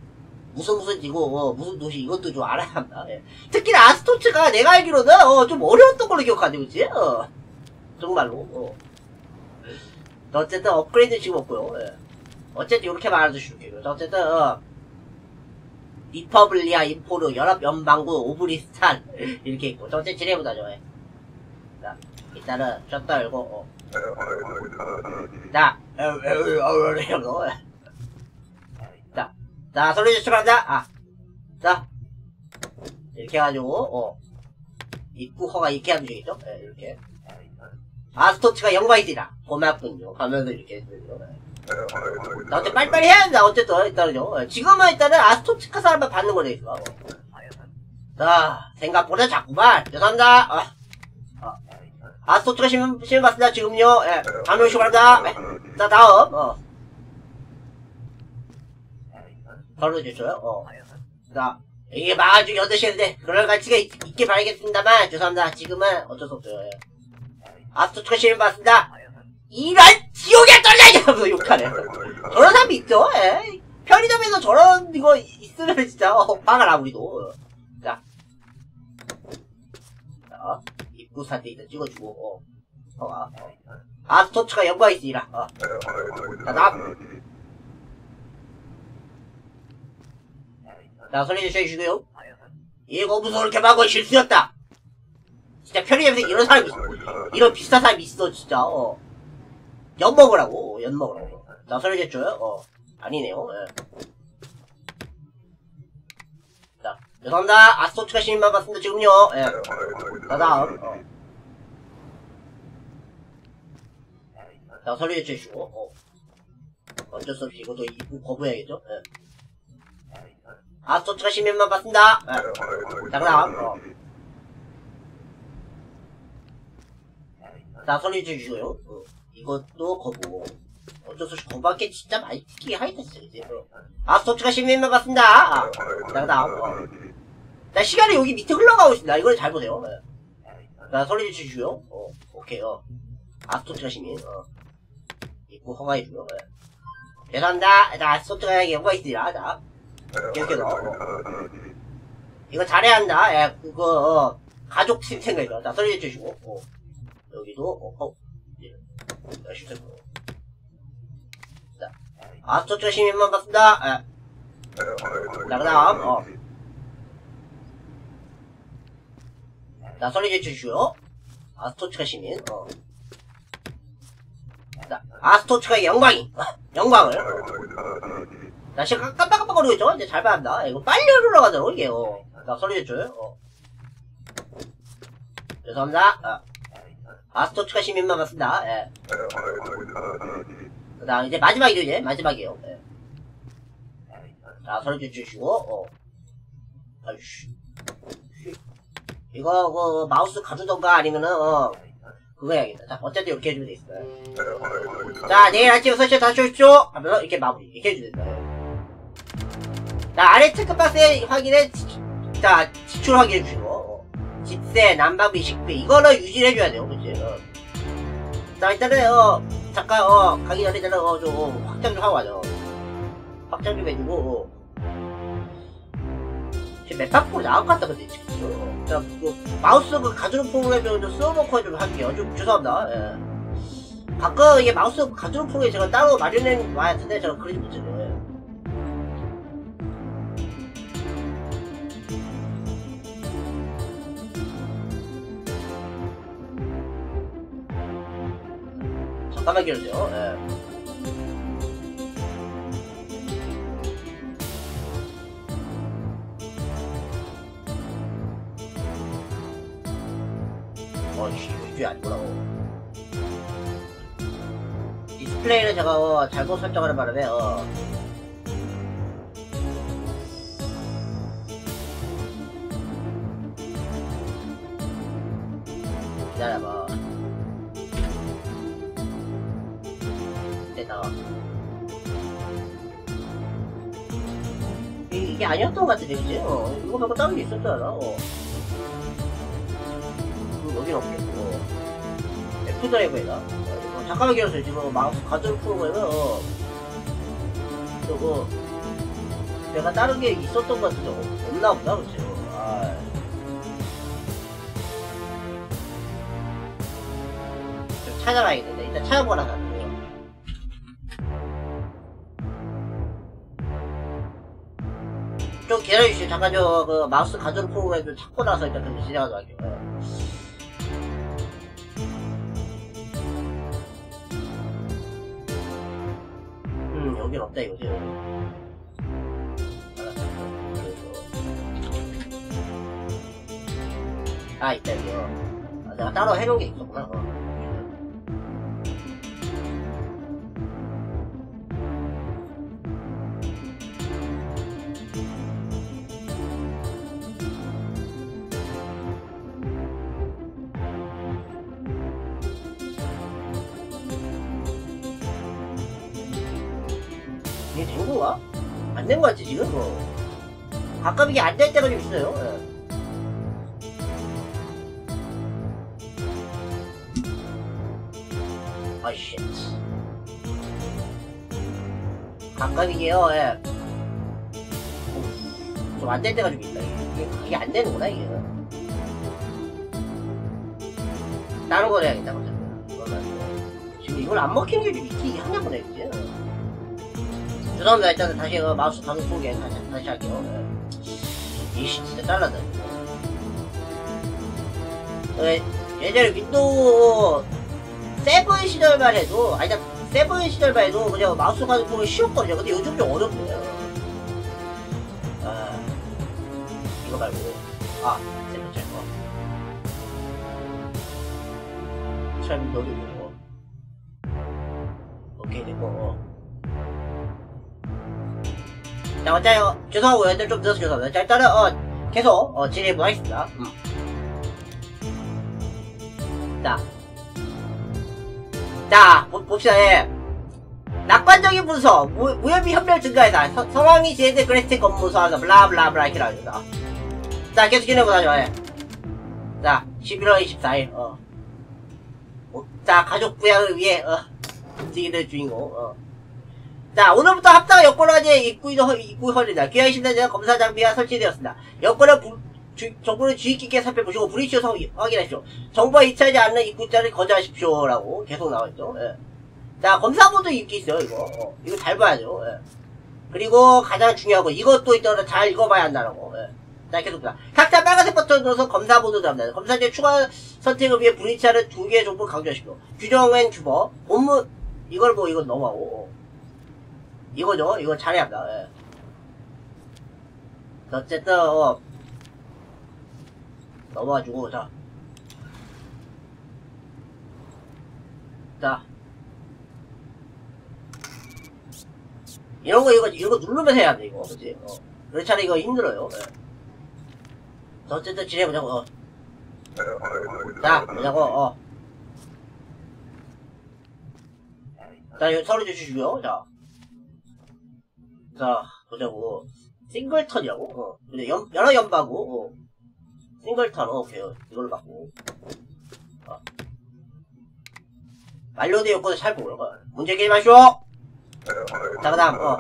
무슨 무슨 지구, 어, 무슨 도시, 이것도 좀 알아야 합니다. 예. 특히나 아스토츠가 내가 알기로는, 어, 좀 어려웠던 걸로 기억하는데, 그치? 어. 정말로, 어. 어쨌든 업그레이드 지금 없고요. 예. 어쨌든 이렇게 말해주시면 요 어쨌든 어, 리퍼블리아 임포르 연합연방국 오브리스탄 이렇게 있고 어쨌든 진행해보자죠 예. 자 일단은 셔터 열고 어. 자 이러고 자, 자 서류 제출한다 아자 이렇게 해가지고 어 입국 허가 이렇게 하면 되겠죠 예, 이렇게 아스토츠카에 영광 있으라 고맙군요 하면서 이렇게 해주죠 예. 나 어째 빨리빨리 해야 된다, 어쨌든, 일단은요. 예, 지금은 일단은 아스토치카 사람만 받는 거돼 있어. 자, 생각보다 작구만. 죄송합니다. 아, 아, 아스토치카 시민, 시민 받습니다, 지금요. 예, 다음에 오시기 바랍니다. 예. 자, 다음, 어. 바로 주셔요, 어. 자, 이게 마주 8시인데, 그럴 가치가 있, 있게 봐야겠습니다만, 죄송합니다. 지금은 어쩔 수 없어요. 예. 아스토치카 시민 받습니다. 이런 지옥에 떨려야 하면서 욕하네. 저런 사람이 있죠, 예. 편의점에서 저런 이거 있으면 진짜, 어, 빵을 나, 우리도. 자. 자, 입구 사태 일단 찍어주고, 어. 어, 아. 아스토츠가 연구가 있으리라, 어. 자, 다 음. 자, 소리 주셔주시고요. 이 검무소를 개방한 건 실수였다. 진짜 편의점에서 이런 사람이 있어. 이런 비슷한 사람이 있어, 진짜, 어. 연 먹으라고, 연 먹으라고. 나 소리 냈줘요? 어. 아니네요, 예. 자, 죄송합니다. 아스토츠가 시민만 봤습니다, 지금요. 예. 자, 다음. 어. 자, 소리 내주시고, 어. 어쩔 수 없이 이것도 거부해야겠죠? 예. 아스토츠가 시민만 봤습니다. 예. 자, 그 다음. 어. 자, 소리 주시고요. 어, 이것도 거부. 어쩔 수 없이 거부할게 진짜 많이 특히 하이트 진짜, 그지? 어. 아, 스토츠가 시민만 봤습니다. 아, 자, 그 다음. 어. 자, 시간이 여기 밑에 흘러가고 있습니다. 이걸 잘 보세요. 예. 자, 소리 주시고요. 어, 오케이, 어. 아, 스토츠가 시민. 어. 입구 허가해주고요. 예. 죄송합니다. 자, 스토츠가 경고가 있습니다. 자, 계속해서. 어. 이거 잘해야 한다. 예, 그거, 어, 가족 생각이죠. 자, 소리 주시고. 어. 여기도 어, 어 예. 자, 실수고 자, 아스토츠 시민만 봤습니다. 예. 자, 그다음 어. 자, 소리 주시고요. 아스토츠가 시민. 어. 자, 아스토츠가 영광이 영광을. 지금 깜빡깜빡거리고 있죠? 이제 잘 봐야 한다. 이거 빨리 흘러가도록 이게 어. 자, 소리 줘요. 어. 죄송합니다. 어. 아스토츠가 시민만 맞습니다. 예. 그 다음, 이제 마지막이죠, 이제. 마지막이에요. 예. 자, 소리 좀 주시고, 어. 아이씨. 이거, 그, 마우스 가두던가 아니면은, 어. 그거 해야겠다. 자, 어쨌든 이렇게 해주면 되겠어요. 자, 내일 아침 6시에 다시 오십시오! 하면서 이렇게 마무리. 이렇게 해주면 됩니다. 자, 아래 체크박스에 확인해, 지- 자, 지출 확인해 주시고, 어. 집세, 난방비, 식비, 이거는 유지를 해줘야 돼요, 그치? 어. 자, 일단은, 어, 잠깐, 어, 가기 전에 일단은, 어, 좀, 확장 좀 하고 가죠. 확장 좀 해주고, 어. 지금 맵박으로 나올 것 같다, 근데, 지금. 그, 마우스 그 가주는 프로그램 좀 써놓고 좀 할게요. 좀 죄송합니다, 예. 가끔 이게 마우스 가주는 프로그램 제가 따로 마련해 놔야 텐데, 제가 그러지 못해요. 기다려주세요. 예. 어이씨, 이게 아니구나. 디스플레이를 제가 어, 잘못 설정하는 바람에, 어. 기다려봐. 이, 이게 아니었던 것 같은데, 그지? 어, 이거 말고 다른 게 있었잖아, 어. 그, 여긴 없겠고. F 드라이브에다. 어, 잠깐만 기다려주세요. 지금 마우스 가전 프로그램은, 어. 저거, 내가 다른 게 있었던 것 같은데, 어, 없나 보다, 그치? 아좀 찾아봐야겠는데. 일단 찾아보라 좀 기다려주시죠. 잠깐 저, 그, 마우스 가전 프로그램 좀 찾고 나서 일단 좀 진행하도록 할게요. 예. 음, 여긴 없다 이거지. 아, 있다, 이거. 아, 내가 따로 해놓은 게 있었구나. 어. 안된거 같지, 지금? 어. 가끔 이게 안 될 때가 좀 있어요. 예. 아, shit. 가끔 이게요, 예. 좀안 될 때가 좀 있다. 이게, 이게 안 되는구나, 이게. 다른 걸 해야겠다, 어차피. 그러면 지금 이걸 안 먹히는 게 좀 있긴 하나 보네, 그지? 죄송합니다. 일단 다시 그 마우스 가격 소개 다시, 다시 할게요. 예. 이씨, 진짜 잘라다. 예, 예전에 윈도우 7 시절만 해도 아니 세븐 시절만 해도 그냥 마우스 가지고 쉬웠거든요 근데 요즘 좀 어렵네요 아 이거 말고 아 세븐 짤 거. 참 이거 오케이 됐고 자 어차피 죄송하고요 애들 좀 늦어서 죄송합니다 자 일단은 어 계속 어 진행해보도록 하겠습니다 음. 자 자, 보- 봅시다, 예. 낙관적인 분석, 무, 무협이 현멸 증가해서 서- 성황이 제대 그레스트 건무소하서 블라블라블라 이렇게 나옵니다. 자, 계속 진행해보자죠, 예. 자, 11월 24일, 어. 어, 자, 가족 부양을 위해, 어, 움직이는 주인공, 어. 자, 오늘부터 합당 여권화제 입구도, 허- 입구 허리다. 귀하의 신단자 검사 장비가 설치되었습니다. 여권을 부, 주, 정보를 주의 깊게 살펴보시고 성 확인하십시오. 정보가 일치하지 않는 입구자를 거절하십시오라고 계속 나와있죠. 예. 자, 검사본도 입기 있어요, 이거. 어, 이거 잘 봐야죠. 예. 그리고 가장 중요한 거, 이것도 있더라 잘 읽어봐야 한다라고. 예. 자, 계속 봐. 각자 빨간색 버튼 눌러서 검사본을 잡니다. 검사제 추가 선택을 위해 브리치아를 두 개의 정보를 강조하십시오. 규정엔 규범, 본문, 이걸 뭐, 이건 넘어가고. 어. 이거죠. 이거 잘해야 한다. 예. 어쨌든, 어, 넘어가지고, 자. 자. 이런 거, 이거, 이거 누르면서 해야 돼, 이거. 그치? 어. 그렇잖아, 이거 힘들어요. 예. 자, 어쨌든 지내보자고, 어. 자, 보자고, 어. 자, 이거 서류 주시고요, 자. 자, 보자고. 싱글턴이라고? 어. 근데 연, 여러 연바고, 어. 싱글턴, 어, 오케이. 이걸로 받고. 어. 만료된 요건을 잘 보고요. 어. 문제 게임 하시오! 자, 그 다음, 어.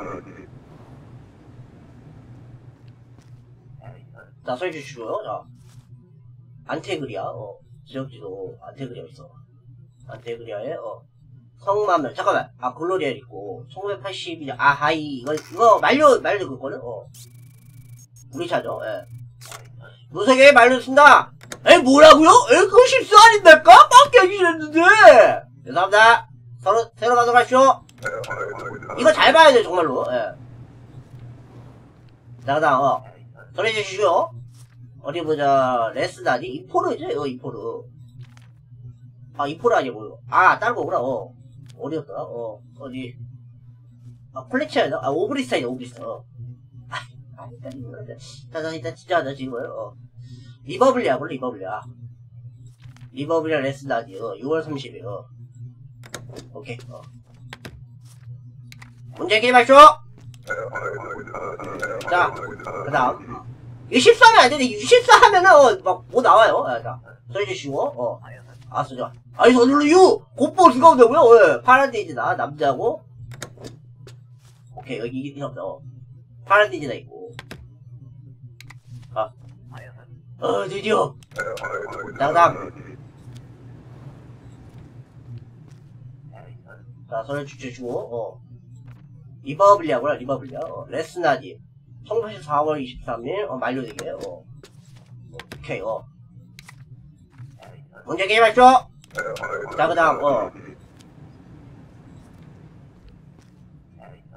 자, 소리 주시고요. 자. 안테그리아, 어. 지역지도 안테그리아 있어. 안테그리아에, 어. 성마면, 잠깐만. 아, 글로리엘 있고. 1982년, 아, 하이. 이거, 이거, 만료, 만료 그거는, 어. 우리 차죠, 예. 무색에 말로 쓴다! 에, 뭐라고요? 에, 그거 실수 아닌데까? 빡겨지셨는데! 죄송합니다. 서로, 새로 가도록 하시오. 이거 잘 봐야 돼, 정말로, 예. 자, 그 다음, 어. 소리 주시고요. 어디 보자, 레스다니? 이포르죠? 이거 이포르. 아, 이포르 아니고, 아, 다른 거구나, 어. 어디였더라? 어, 어디. 아, 콜렉션이다? 아, 오브리스타이다, 오브리스타. 어. 아, 아, 일단, 자, 일단, 진짜, 나 지금, 어. 리버블리아, 뭘 리버블리아. 리버블리아 레스다니, 어, 6월 30일, 어. 오케이, 어. 문제 게임 하쇼! 자, 그 다음. 이거 실수하면 안 되는데, 실수하면은, 어, 막, 뭐 나와요. 아, 자, 써주시고, 어. 자. 아니, 저절로 유! 곱보 누가 온다고요? 예. 파란데이지다, 남자고. 오케이, 여기 필요 없다, 어. 파란데이지다 있고. 아. 어, 드디어. 다음. 자, 손을 주주시고, 어. 리버블리아구나, 리버블리아. 어, 레스나디. 1984월 23일, 어, 만료되게, 어. 오케이, 어. 문제 게임 하쇼! 자, 그 다음, 어.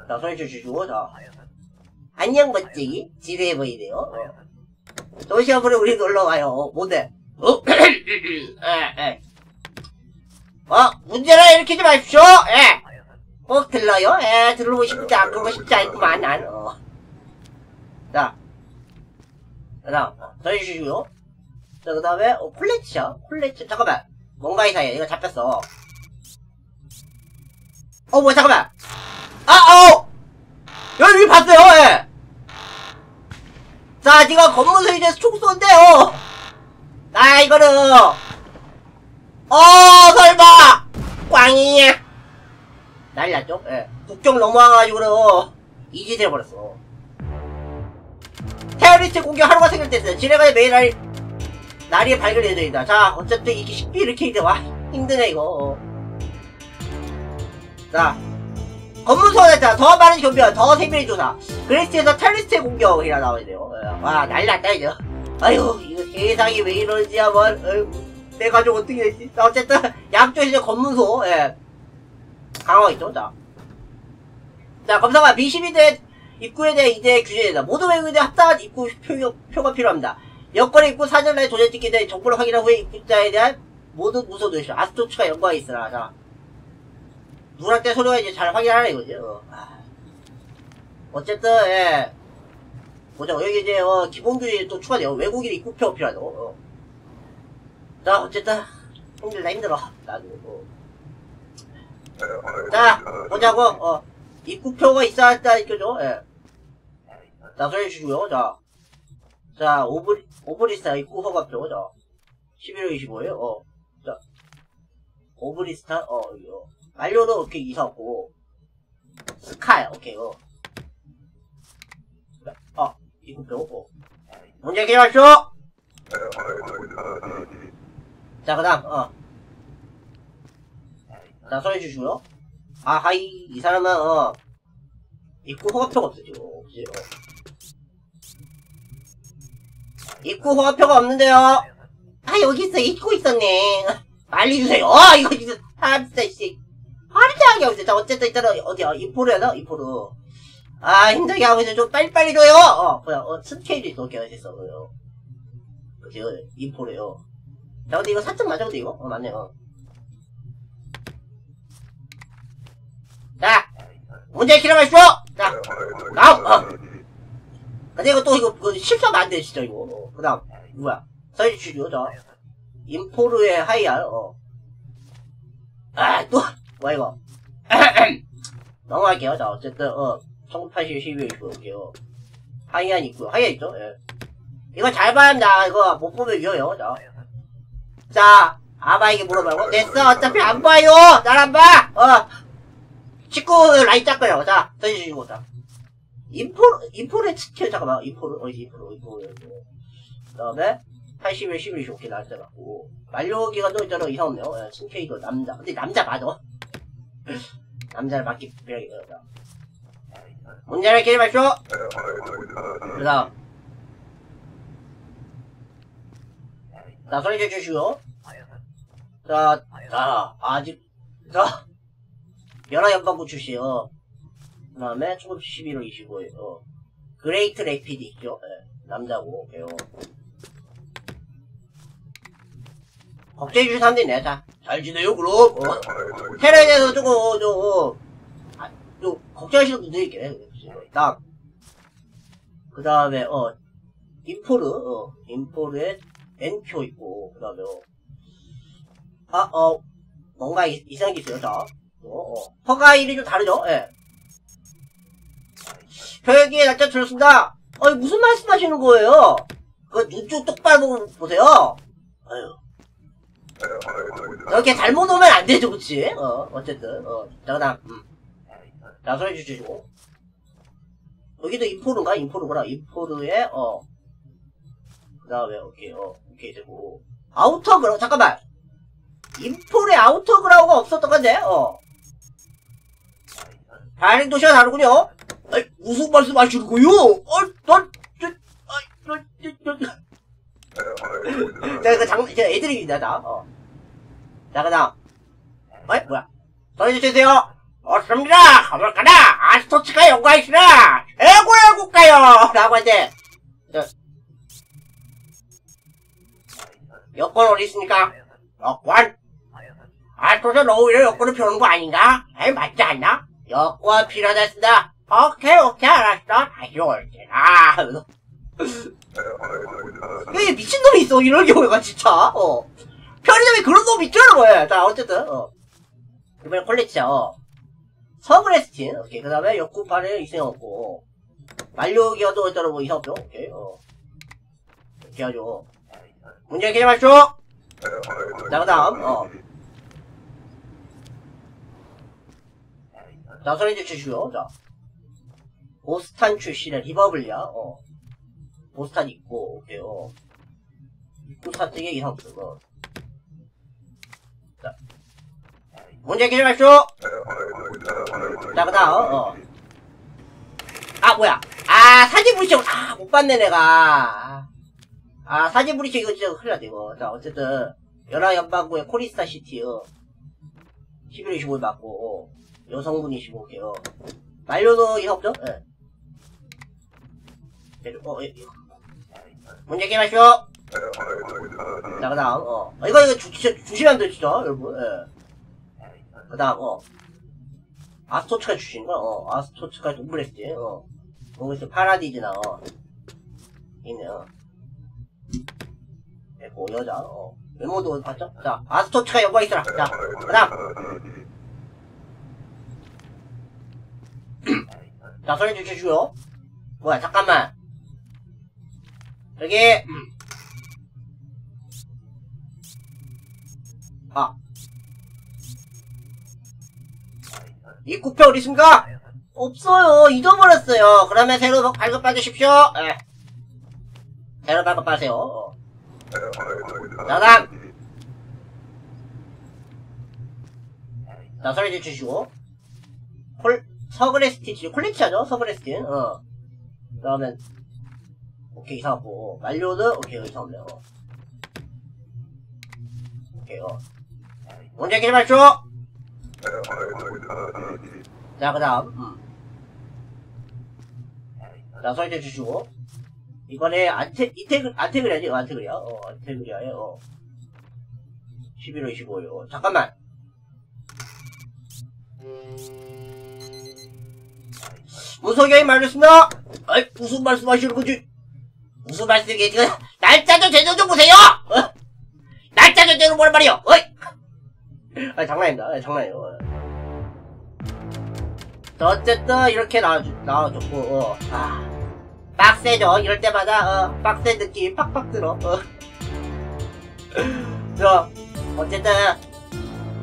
자, 손을 주시고, 자. 안녕, 멋지기. 지루해 보이네요. 어. 도시어프로 우리 놀러가요. 어, 뭔데? 어? 에, 에. 어, 문제를 일으키지 마십시오! 예! 꼭 들러요? 예, 들어보고 싶지 않고 싶지 않구만, 난, 어. 자. 그 다음, 어, 더 해주시고요. 자, 그 다음에, 어, 콜렉션? 콜렉션? 잠깐만. 뭔가 이상해. 이거 잡혔어. 어, 뭐야, 잠깐만. 아, 어! 여기 봤어요, 예! 자, 니가 검은 소리에서 총 쏜대요! 아, 이거는, 어, 설마! 꽝이냐! 난리 났죠? 예. 국경 넘어와가지고는, 이짓을 해버렸어. 테러리스트 공격 하루가 생겼댔어요. 지뢰가 매일 날, 날이 발견 예정이다. 자, 어쨌든 이게 쉽게 이렇게 이제 와, 힘드네, 이거. 자, 검문소가 됐다. 더 많은 경비와 더 세밀히 조사. 그레스트에서 테러리스트 공격이라. 예. 와, 난리 났다, 이제. 아유, 이거 세상이 왜 이러는지 한번, 어휴. 내 가족 어떻게 했지? 자, 어쨌든, 양쪽에서 이제 검문소, 예. 강화가 있죠, 자. 자, 검사관 B12대 입구에 대해 이제 규제된다. 모든 외국인들 합당한 입구 표, 표가 필요합니다. 여권의 입구 사전에 도장 찍기 대해 정보를 확인한 후에 입국자에 대한 모든 무소 도시 아스토츠가 연관이 있으라. 자. 때 소리가 이제 잘 확인하라 이거지. 어. 아. 어쨌든, 예. 보자. 여기 이제, 어, 기본 규제 또 추가돼요. 외국인 입국표 필요하다고. 어. 자, 어쨌든, 힘들다, 힘들어. 나도, 어. 자, 보자고, 어. 입국표가 있어야 한다, 이거죠, 예. 자, 소개해주시고요, 자. 자, 오브리, 오브리스탄 입국 허가표, 자. 11월 25일, 어. 자. 오브리스탄, 어, 이거. 만료도 오케이, 이사 없고. 스카이, 오케이, 어. 자, 어, 입국표, 어. 문제 기억하시오! 자, 그 다음, 어. 자, 소개해주시고요. 아, 하이, 이 사람은, 어, 입구 허가표가 없어, 지금. 그지? 어. 입구 허가표가 없는데요. 아, 여기 있어, 입구 있었네. 빨리 주세요. 아, 이거 진짜, 아, 진짜, 씨. 화르게 하게 하고 있어. 자, 어쨌든, 있잖아, 어디야, 이포르야, 나? 이포르. 아, 힘들게 하고 있어. 좀 빨리빨리 줘요. 어, 뭐야, 어, 스케일도 있어, 이렇게 있어, 그요. 그지, 이포르요. 자, 근데 이거 살짝 맞아, 근데 이거? 어, 맞네요. 자, 문제 기록하시오! 자, 다음, 어. 근데 이거 또 이거, 그 실수하면 안 돼, 진짜, 이거. 어, 그 다음, 누구야? 서지주죠, 저. 인포르의 하이알, 어. 아, 또, 뭐야, 이거. 넘어갈게요, 자, 어쨌든, 어. 1980, 12월 25일게요. 하이안 있고요. 하이안 있죠, 예. 이거 잘 봐야 합니다. 이거 못 보면 위험해요, 자. 자, 아바에게 물어봐고. 됐어, 어차피 안 봐요! 날 안 봐! 어. 직구 라인 짝거려. 자, 던지시고, 자. 인포르, 인포르의 스킬, 잠깐만. 인포르, 어디 인포르, 인포르. 그 다음에, 80일, 11일 좋게 날짜 같고. 만료 기간도 있잖아, 이상 없네요. 예, 신케이도 남자. 근데 남자 맞아. 남자를 맞기 필요하겠다. 문제를 기립하시오! 그 다음. 자, 소리 해주시고. 자, 자, 아직, 자. 연하 연방구 출시요. 그 다음에 1911월 25일, 어. 그레이트 레피드 있죠? 예, 남자고, 오케이요. 걱정해주신 사람들이 네 자. 잘 지내요, 그럼? 어. 테러에 대해서 조금, 어, 좀, 어, 아, 좀, 걱정하시는 분들이 있겠네. 다음. 그 다음에, 어, 인포르, 어, 인포르에 N표 있고, 그 다음에, 어, 아, 어, 뭔가 이, 이상한 게 있어요, 자. 어, 어. 허가 일이 좀 다르죠? 예. 혈기의 날짜 들었습니다. 아니, 무슨 말씀 하시는 거예요? 그, 눈좀 똑바로 보세요. 아유. 이렇게 잘못 오면 안 되죠, 그치? 어, 어쨌든, 어. 자, 그 다음, 음. 자, 소리 주시고. 여기도 인포르인가? 인포르구나. 인포르에, 어. 그 다음에, 오케이, 어, 오케이, 되고. 아우터 그라 잠깐만! 인포르에 아우터 그라우가 없었던 건데, 어. 다른 도시가 다르군요. 아이, 무슨 말씀 하시는 거요? 어, 난, 저, 아이, 저, 저, 저. 자, 그 장, 제가 애드립니다, 나, 어. 자, 그 다음. 어이, 뭐야. 전해주세요. 없습니다. 가볼까나? 아스토츠가 연구하시라. 최고의 국가요. 라고 할때 여권 어디 있습니까? 여권? 아스토츠 오히려 여권을 필요한 거 아닌가? 에이, 맞지 않나? 여권 필요하다 했습니다. 오케이, 오케이, 알았어. 다시 올게나. 이 미친놈이 있어, 이런 경우가 진짜. 어. 편의점에 그런 놈 있잖아, 왜. 자, 어쨌든, 어. 이번에 콜렉션, 어. 서브레스틴, 오케이. 그 다음에 역구판에 이생 없고, 만료기어도 있잖아, 뭐, 이상 없죠? 오케이, 어. 이렇게 하죠. 문제 기념하시오! 자, 그 다음, 어. 자, 소리 주시오. 자. 보스탄 출신의 리버블리아, 어. 보스탄 있고, 오케이, 어. 보스탄 등의 이상 어. 자. 문제 기념하시오! 자, 그 다음, 어. 아, 뭐야. 아, 사진 불일치, 아, 못 봤네, 내가. 아, 사진 불일치 이거 진짜 큰일 났네, 이거. 자, 어쨌든. 연합 연방국의 코리스타 시티, 어. 11월 25일 맞고, 어. 여성분이시고, 어. 만료도 이상 없죠? 예. 네. 어, 예, 예. 문제 게임하시오! 자, 그 다음, 어. 어, 이거, 이거 주시면 안 돼, 진짜, 여러분, 예. 그 다음, 어. 아스토츠가 주신 거야, 어. 아스토츠가 동브레스트, 어. 동브레스트 파라디즈나, 어. 있네 요. 됐고, 여자, 어. 외모도 봤죠? 자, 아스토츠가 여과 있어라. 자, 그 다음. 자, 소리 주시고요. 뭐야, 잠깐만. 여기, 음. 아. 입구표 어디 있습니까? 없어요. 잊어버렸어요. 그러면 새로 발급 받으십시오. 예. 새로 발급 받으세요. 어. 자, 소리 주시고. 콜, 서그레스티치, 콜리치하죠? 서그레스틴, 어. 그러면, 오케이, 이상 없고. 만료는, 오케이, 이상 없네요. 오케이, 어. 문제 마시오! 자, 그 다음, 음. 자, 설정 주시고. 이번에 안테, 이테그, 안테그리아지? 어, 안테그리아. 어, 안테그리아에, 어. 11월 25일. 어, 잠깐만. 무소경이 말했습니다! 아이, 무슨 말씀 하시는 거지? 무슨 말씀이게, 지금, 날짜 좀 제대로 좀 보세요! 어? 날짜 좀 제대로 보란 말이요! 어이! 아, 장난입니다. 아, 장난이에요. 어. 자, 어쨌든, 이렇게 나와주, 나와줬고, 어. 아. 빡세죠? 이럴 때마다, 어, 빡센 느낌 팍팍 들어, 어. 자, 어쨌든,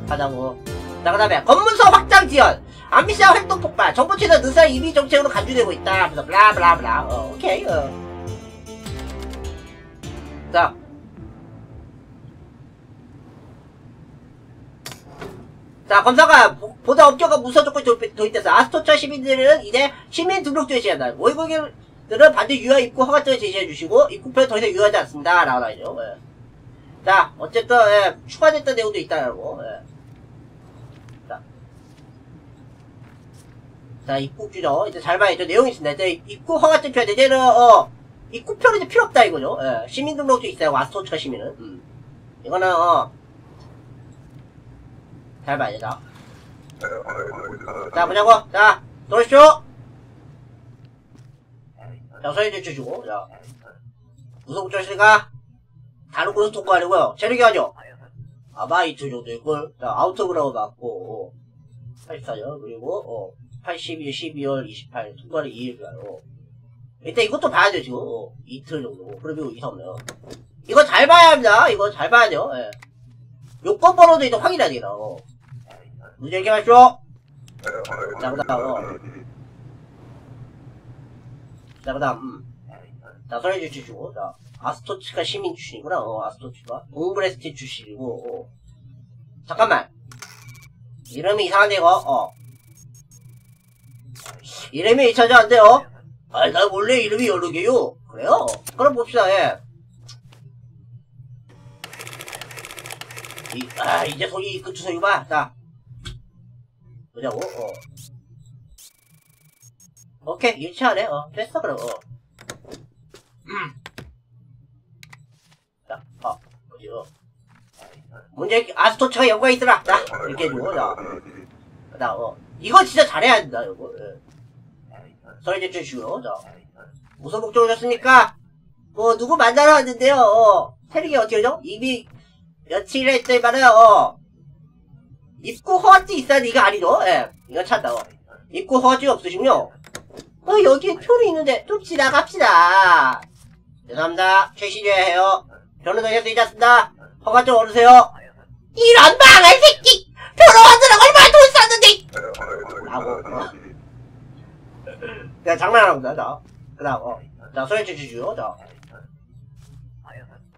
하자고. 자, 그 다음에, 검문소 확장 지연! 암미시아 활동 폭발! 정부 측은 느살 이비 정책으로 간주되고 있다. 그래서, 블라블라블라. 어, 오케이, 어. 자. 자, 검사가 보- 보다 업적과 무서 조건이 도입- 도입돼서 아스토차 시민들은 이제 시민 등록증을 제시한다. 외국인들은 반드시 유아 입국 허가증을 제시해 주시고 입국표는 더 이상 유효하지 않습니다. 라고 하죠. 예. 자, 어쨌든 예, 추가됐던 내용도 있다라고. 예. 자. 자, 입국주죠. 이제 잘 봐야죠. 내용이 있습니다. 이제 입국 허가증 표현 이제는 어 입국표는 이제 필요 없다 이거죠. 예. 시민 등록증 있어요. 아스토차 시민은. 음. 이거는 어. 잘 봐야 자. 자, 보자고. 자, 들어오십시오. 자, 좀 주시고. 자. 무슨 국정실가? 다른 곳은 통과 아니고요. 체력이 하죠. 아마 이틀 정도 일걸. 자, 아우터그라우 맞고, 84년, 그리고, 어, 82, 12월 28일, 통과를 2일 가요. 일단 이것도 봐야 돼, 지금. 어, 이틀 정도. 그리고 이상 없네요. 이거 잘 봐야 합니다. 이거 잘 봐야죠. 예. 요건 번호도 이제 확인해야 되나. 어. 문제 얘기 마시오. 자, 그 다음, 어. 자, 그 다음, 음. 자, 소리 주시고, 자, 아스토츠가 시민 출신이구나, 어, 아스토츠가. 동브레스트 출신이고, 어. 잠깐만. 이름이 이상한데, 이거, 어. 이름이 잊혀져 안 돼요? 아, 나 원래 이름이 여러 개요. 그래요? 그럼 봅시다, 예. 이, 아, 이제 소리 끝 주소이 봐. 자. 보자고, 어. 오케이, 일치하네, 어. 됐어, 그럼, 어. 음. 자, 어, 뭐지, 어. 문제, 아스토츠가 연관이 있더라. 자, 이렇게 해주고, 자. 그 다음, 어. 이거 진짜 잘해야 된다, 이거. 예. 제출 주시고요, 자. 무슨 목적 오셨습니까? 뭐, 누구 만나러 왔는데요, 어. 세력이 어떻게 되죠? 이미, 며칠 했더니 말이야, 어. 입구 허가증 있어야 돼, 이거 아니죠? 예. 이건 찾다, 어. 입구 허가증 없으시군요. 어, 여기에 표는 있는데, 좀 지나갑시다. 죄송합니다. 최신이어야 해요. 표는 더 할수 있지 않습니다. 허가증 얻으세요. 이런 망할 새끼! 표로 만들어 얼마나 돈 썼는데! 라고, 어. 그냥 장난합니다, 자. 그 다음, 어. 자, 소연체 주시오, 자.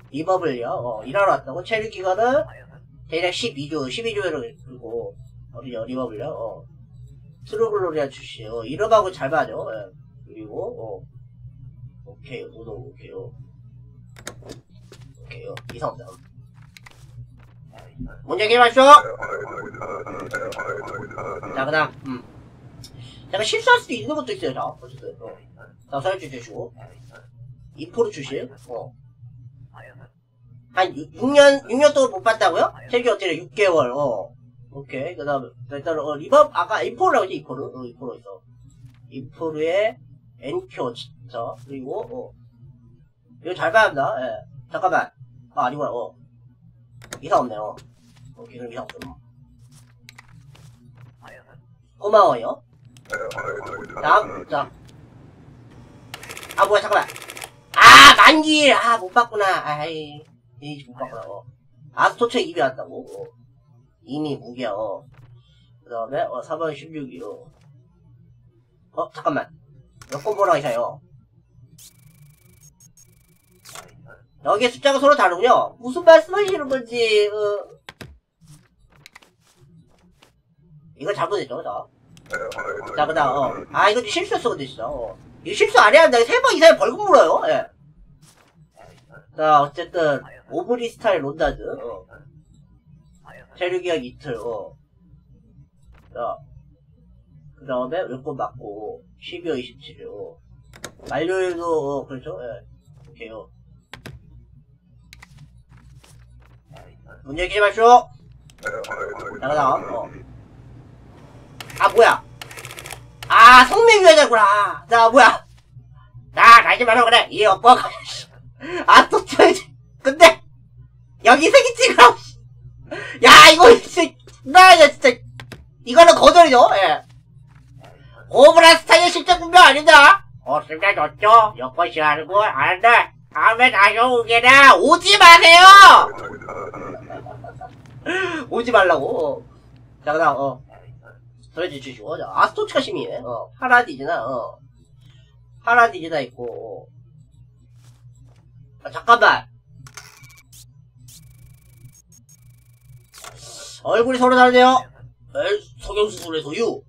리버블요, 어, 일하러 왔다고. 체류 기간은 대략 12주, 12주를 그리고, 어디죠, 리버블요, 어. 트루글로리아 출시요. 이름하고 잘 봐죠, 예. 그리고, 어. 오케이, 우동, 오케이 요. 오케이 요. 이상 없다. 문제 게임 하시오! 자, 그 다음, 음. 제가 실수할 수도 있는 것도 있어요, 자. 어쨌든, 어. 자, 설치 주시고. 2% 주실, 어. 한 6, 년 6년 동안 못 봤다고요? 체기 어떻게 6개월, 어. 오케이. 그 다음에, 일단, 어, 리버, 아까 2%라고 했지, 2%? 어, 2% 있어. 2%에, 엔큐, 자, 그리고, 어. 이거 잘 봐야 합니다, 예. 잠깐만. 아, 아니구나, 어. 이상 없네요. 오케이, 그럼 이상 없음. 고마워요. 다음, 자. 아, 뭐야, 잠깐만. 아, 만길! 아, 못 봤구나. 아이, 이, 못 봤구나, 어. 아스토체 입이 왔다고. 어. 이미 무기야, 어. 그 다음에, 어, 4번 16이요. 어, 잠깐만. 몇번 보라 하셔요. 여기에 숫자가 서로 다르군요. 무슨 말씀하시는 건지, 어. 이거 잘못했죠, 자. 자, 그 다음, 어. 아, 이거 실수했어, 근데 진짜, 어. 이거 실수 안 해야 한다. 세 번 이상의 벌금 물어요, 예. 자, 어쨌든, 오브리 스타일 론다드, 어. 체류기간 이틀, 어. 자. 그 다음에 몇번 맞고, 12월 27일, 어. 만료일도, 어, 그렇죠, 예. 오케이, 어. 문제 얘기 좀! 자, 그 다음, 어. 아, 뭐야! 아, 성명유예자구나! 자, 뭐야! 자, 가지 말라 그래! 이 오빠가, 아, 또 쳐야지! 근데! 여기 색이 찍으라고! 씨. 야, 이거, 진짜, 나, 진짜, 이거는 거절이죠, 예. 오브라 스타일 실적 분명 아니다! 어, 진짜 좋죠? 여권 싫어하는 거 아는데, 다음에 다시 오게나, 오지 마세요! 오지 말라고. 자, 그 다음, 어. 소리 주시고, 자, 아스토치카 시미에, 어, 파라디즈나, 어. 파라디즈나 있고, 아, 잠깐만! 얼굴이 서로 다르네요? 에, 성형수술의 소유?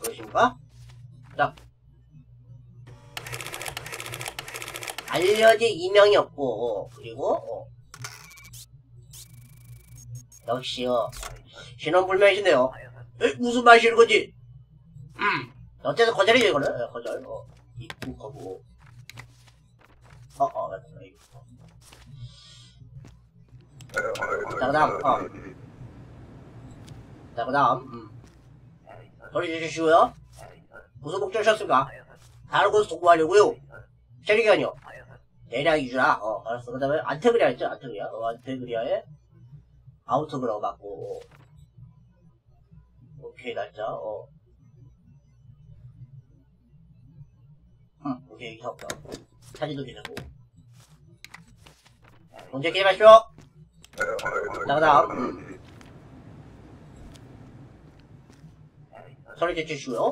그러십니까? 자. 알려진 이명이 없고, 어, 그리고, 어. 역시, 어, 신원불명이신데요. 에, 무슨 말이시는 거지? 음. 어쨌든 거절이죠, 이거는. 예, 거절. 어. 입국하고. 어, 어, 맞다. 이거. 자, 그 다음, 어. 자, 그 다음, 음. 소리 주시고요. 무슨 목적이셨습니까? 다른 곳에서 동구하려고요. 체리기간이요. 대략 2주라. 어, 알았어. 그 다음에 안테그리아 있죠? 안테그리아. 어, 안테그리아에 아우터그라고 받고. 오케이, 날짜, 어. 응, 오케이, 이상 없다. 사진도! 자, 그 다음, 음. 소리 제치시고요.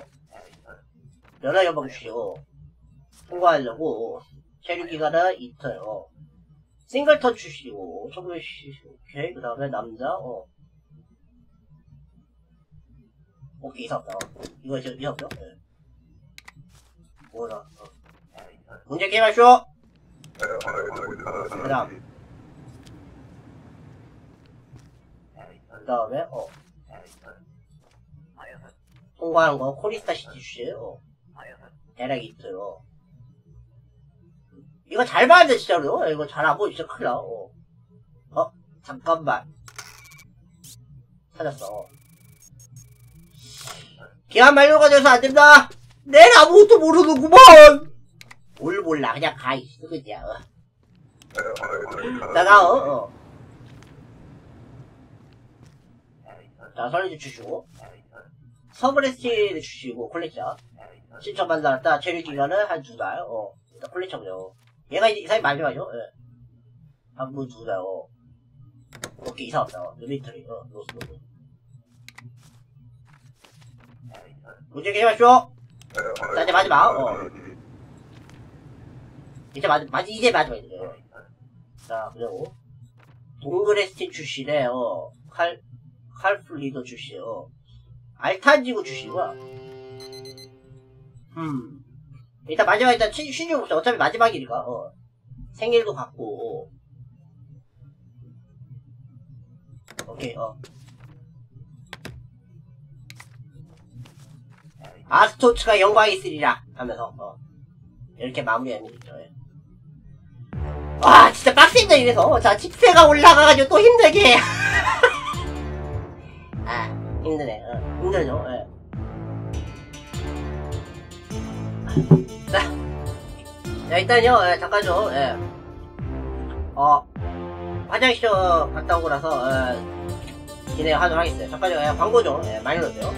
연하 연방 주시오. 통과하려고, 체류 기간은 이틀, 어. 싱글턴 주시고, 청구해 주시고, 오케이. 그 다음에 남자, 어. 오케이, 이상 없다. 이거 지금 이상 없죠? 네. 뭐라, 어. 문제 게임 하시오! 그 다음. 그 다음에, 어. 통과한 거, 코리스타 시티 주시, 어. 대략 어. 이거 잘 봐야 돼, 진짜로. 이거 잘 안 보면 진짜 큰일 나, 어. 어? 잠깐만. 찾았어. 어. 기한 만료가 돼서 안 된다! 내가 아무것도 모르는구먼! 뭘 몰라, 그냥 가, 있어, 그냥. 어. 나가, 어, 어. 자, 설레주 주시고. 서브레스티를 주시고, 콜렉션. 신청 받았다, 체류 기간은 한 두 달, 어. 일단 콜렉션이요. 얘가 이제 이사이 마지막이죠, 예. 한분 두 달, 어. 오케이, 이사 없다, 루미터리, 어, 로스, 로스. 문제 게임하시오! 자, 이제 마지막, 어. 이제 마지, 마지, 이제 마지막이죠. 자, 그리고, 동그레스틴 출신의, 어, 칼, 칼플리더 출신, 어, 알탄지구 출신이구나. 음. 일단 마지막 일단 쉬, 쉬지 봅시다. 어차피 마지막이니까, 어. 생일도 갖고, 오케이, 어. 아스토츠가 영광이 있으리라 하면서, 어. 이렇게 마무리하면 되죠. 예. 와, 진짜 빡센다, 이래서. 자, 집세가 올라가가지고 또 힘들게. 아, 힘드네. 어, 힘들죠. 예. 자, 자, 일단요, 예, 잠깐요, 예. 어, 화장실 좀 갔다 오고 나서, 예, 진행하도록 하겠습니다. 잠깐요, 예, 광고 좀, 예, 많이 넣어줘요.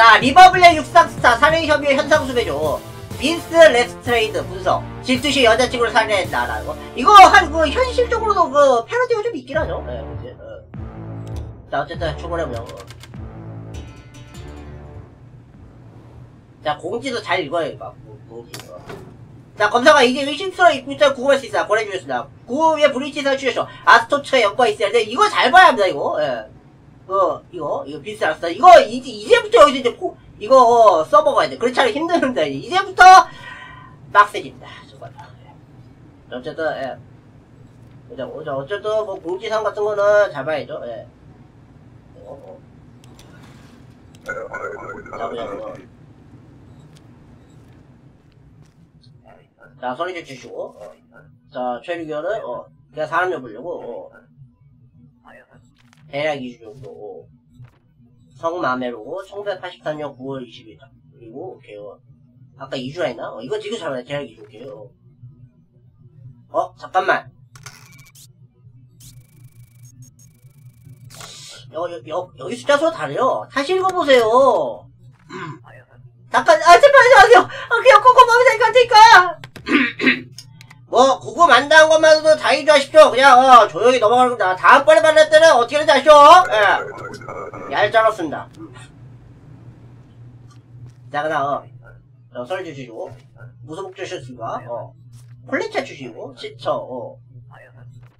자, 리버블랙 육상스타 살해 혐의 현상 수배죠. 빈스 레스트레이드 분석. 질투시 여자친구를 살해했다라는 거. 이거 한, 그, 현실적으로도 그, 패러디가 좀 있긴 하죠. 예, 그치? 어. 자, 어쨌든, 출발해보자. 어. 자, 공지도 잘 읽어야 봐. 공지. 어. 자, 검사가 이제 의심스러운 입구자 구금할 수 있어. 보내주셨습니다. 구금에 브리치사 주셨죠. 아스토츠의 연구가 있어야 돼. 이거 잘 봐야 합니다, 이거. 예. 어, 이거, 이거 아스타. 이거, 이제, 이제부터 여기서 이제 코, 이거, 어, 써먹어야 돼. 그렇지 않으면 힘드는데, 이제부터 빡세집니다. 예. 어쨌든, 예. 어쨌든, 뭐, 공지상 같은 거는 잘 봐야죠, 예. 어, 어. 이거. 자, 소리 좀 주시고, 어. 자, 최류견은, 어, 그냥 사람 잡으려고, 어. 대략 2주 정도, 어. 성마메로고, 1983년 9월 20일. 그리고, 어. 아까 2주라 했나? 어, 이거 지금 잘하네. 대략 2주, 오케이, 어. 어, 잠깐만. 여, 여, 여, 여기 숫자 수가 다르요. 다시 읽어보세요. 잠깐, 아, 제발, 안녕하세요. 아, 그냥 꼭 고마운 생각 테니까. 뭐, 궁금한다는 것만으로도 다행인 하십시오. 그냥, 어, 조용히 넘어가는 겁니다. 다음번에 만날 때는 어떻게 하는지 아시죠? 예. 얄짤없습니다. 자, 그 다음, 어, 설 주시고, 무슨 목 주셨습니까? 어. 콜레차 주시고, 시처, 어.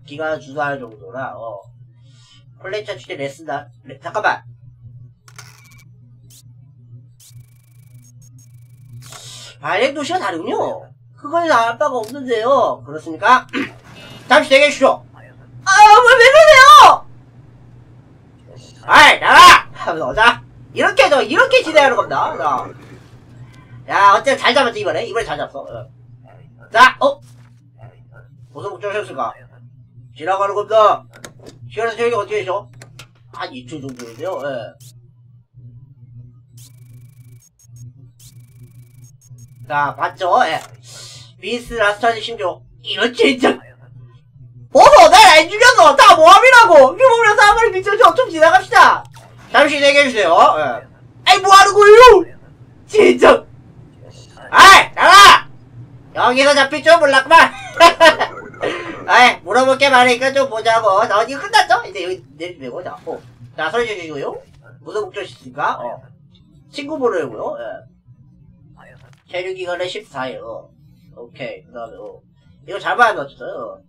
기간 주사할 정도라, 어. 콜레차 주제 레슨다, 레, 잠깐만. 발행 도시가 다르군요. 그건 알 바가 없는데요. 그렇습니까? 잠시 대기해 주시오. 아, 왜, 왜 그러세요? 아이, 나가! 하면서, 자, 이렇게, 저, 이렇게 진행하는 겁니다. 자. 야, 어쨌든 잘 잡았지, 이번에. 이번에 잘 잡았어. 어. 자, 어? 무슨 목적 하셨을까? 지나가는 겁니다. 시간에서 저희가 어떻게 되죠? 한 2초 정도인데요, 예. 자, 봤죠? 예. 비스 라스타지 신조. 이런 진짜. 어서 날안 죽였어! 다 모함이라고! 이거 한 마리 미쳐줘! 좀 지나갑시다! 잠시 대기해주세요, 예. 아이, 뭐하는 거예요! 진짜! 아이, 나가! 여기서 잡힐 줄 몰랐구만! 아이, 물어볼 게 많으니까 좀 보자고. 자, 이거 끝났죠? 이제 여기 내리고, 자, 어. 자, 소리 주시고요. 무슨 목적 있습니까? 어. 친구 보려고요, 예. 체류 기간은 14일. 어. 오케이. 그 다음에, 어. 이거 잘 봐야 돼, 어쨌든. 어.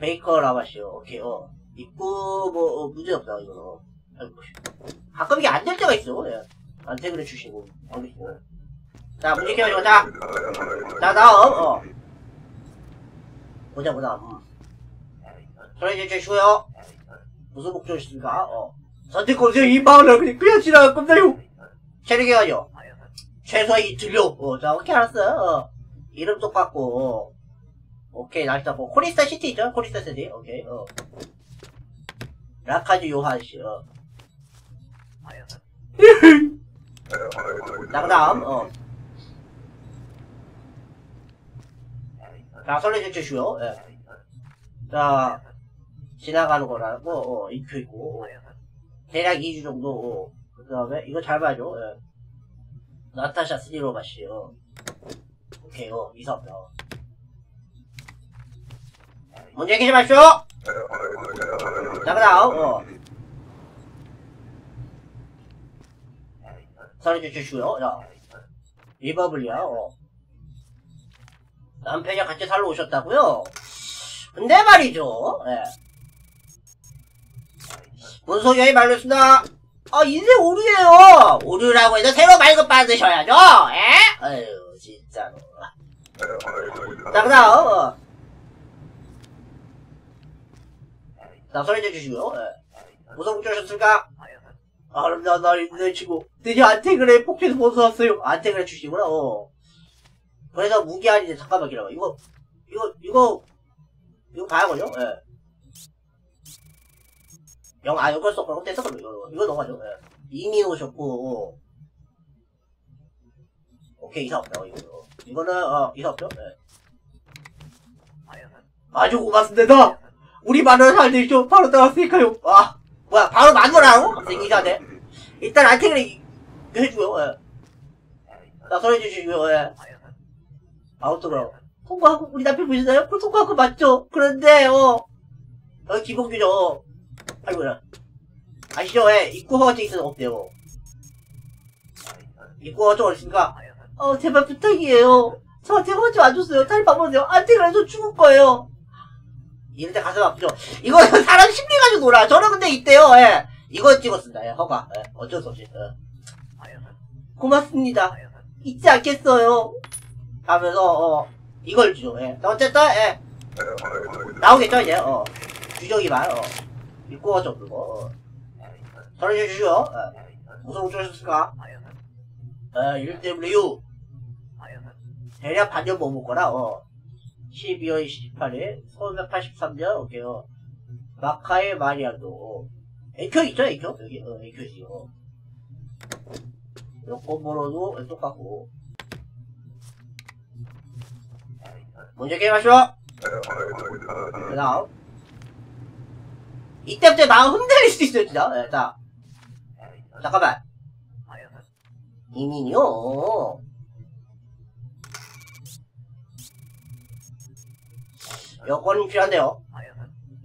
베이커 라바시오. 오케이, 어. 입구, 뭐, 어, 문제 없다, 이거는. 어. 가끔 이게 안 될 때가 있어, 예. 안테 그래 주시고, 알겠고. 자, 문제 켜가지고, 자. 자, 다음, 어. 보자, 보자. 음. 소리 좀 주시고요. 무슨 목적이십니까? 어. 선택권세요 이 마을을 그냥 지나갈 겁니다 요 체력해가죠 최소한 이틀요 어, 자 오케이 알았어 어. 이름 똑같고 어. 오케이 날짜고 코리스타 시티 있죠 코리스타 시티 오케이 어. 라카즈 요한 씨 어. 자 그다음 어. 자 설레제 주시오 예. 자 지나가는 거라고 어, 익혀 있고 어. 대략 2주 정도 어. 그 다음에 이거 잘 봐줘 예. 나타샤 스니로바 씨 어. 오케이 어 이사업 어. 문제 계지 마시오 자 그 다음 어. 설레제 주시고요 자 리버블리아 어. 남편이랑 같이 살러 오셨다고요? 근데 말이죠, 예. 뭔 소리야, 말렸습니다. 아, 인생 오류예요. 오류라고 해서 새로 발급 받으셔야죠, 예? 아유, 진짜로. 자, 그 다음, 어. 자, 소리 좀 주시고요, 예. 무슨? 아, 나, 나, 내 친구. 드디어 안테그레 폭주에서 벗어났어요. 안테그레 주시구나, 어. 그래서 무기한인데 잠깐만 기다려 이거 이거 이거 이거 봐야거든요 예. 영 아 이거 써 그럼 됐어 그럼. 이거 이거 넘어가죠. 예. 이미 오셨고. 오케이 이사 없다 이거. 이거는 어 이사 없죠? 예. 아주 고맙습니다. 우리 마누라 잘 되죠 바로 따왔으니까요. 아 뭐야 바로 갑자기 이사네 일단 안테그레 해주고요 예. 나 소리 주시고요 예. 아웃도로 통과하고 우리 남편 보시나요? 그 통과하고 맞죠? 그런데 어 여기 기본규죠 아이고야 아시죠? 예 입구 허가증 있어서 없대요 입구 허가증 어딨습니까? 어 제발 부탁이에요 저한테 허가증 안 줬어요 다른 방법은요 안돼 그래서 죽을 거예요 이럴 때 가슴 아프죠? 이거 사람 심리 가지고 놀아 저는 근데 있대요 예 이거 찍었습니다 예 허가 예 어쩔 수 없이 예. 고맙습니다 잊지 않겠어요 하면서 어 이걸 주죠. 예. 자, 어쨌든 예. 나오겠죠 이제 어 주적이만 어 입고 좀 그거 어. 설해 주시오. 예. 무슨 어쩌셨을까? 어, 일 때문에요. 대략 반년 머물 거라 어 12월 28일 서울 183년 오케이요. 마카의 마리아도 어. 애교 있죠 애교 여기 어 애교 있어요. 어. 똑같고 문제 게임 하시오. 그 다음. 이때부터 마음 흔들릴 수도 있어요, 진짜. 네, 자. 잠깐만. 이민이요. 여권이 필요한데요.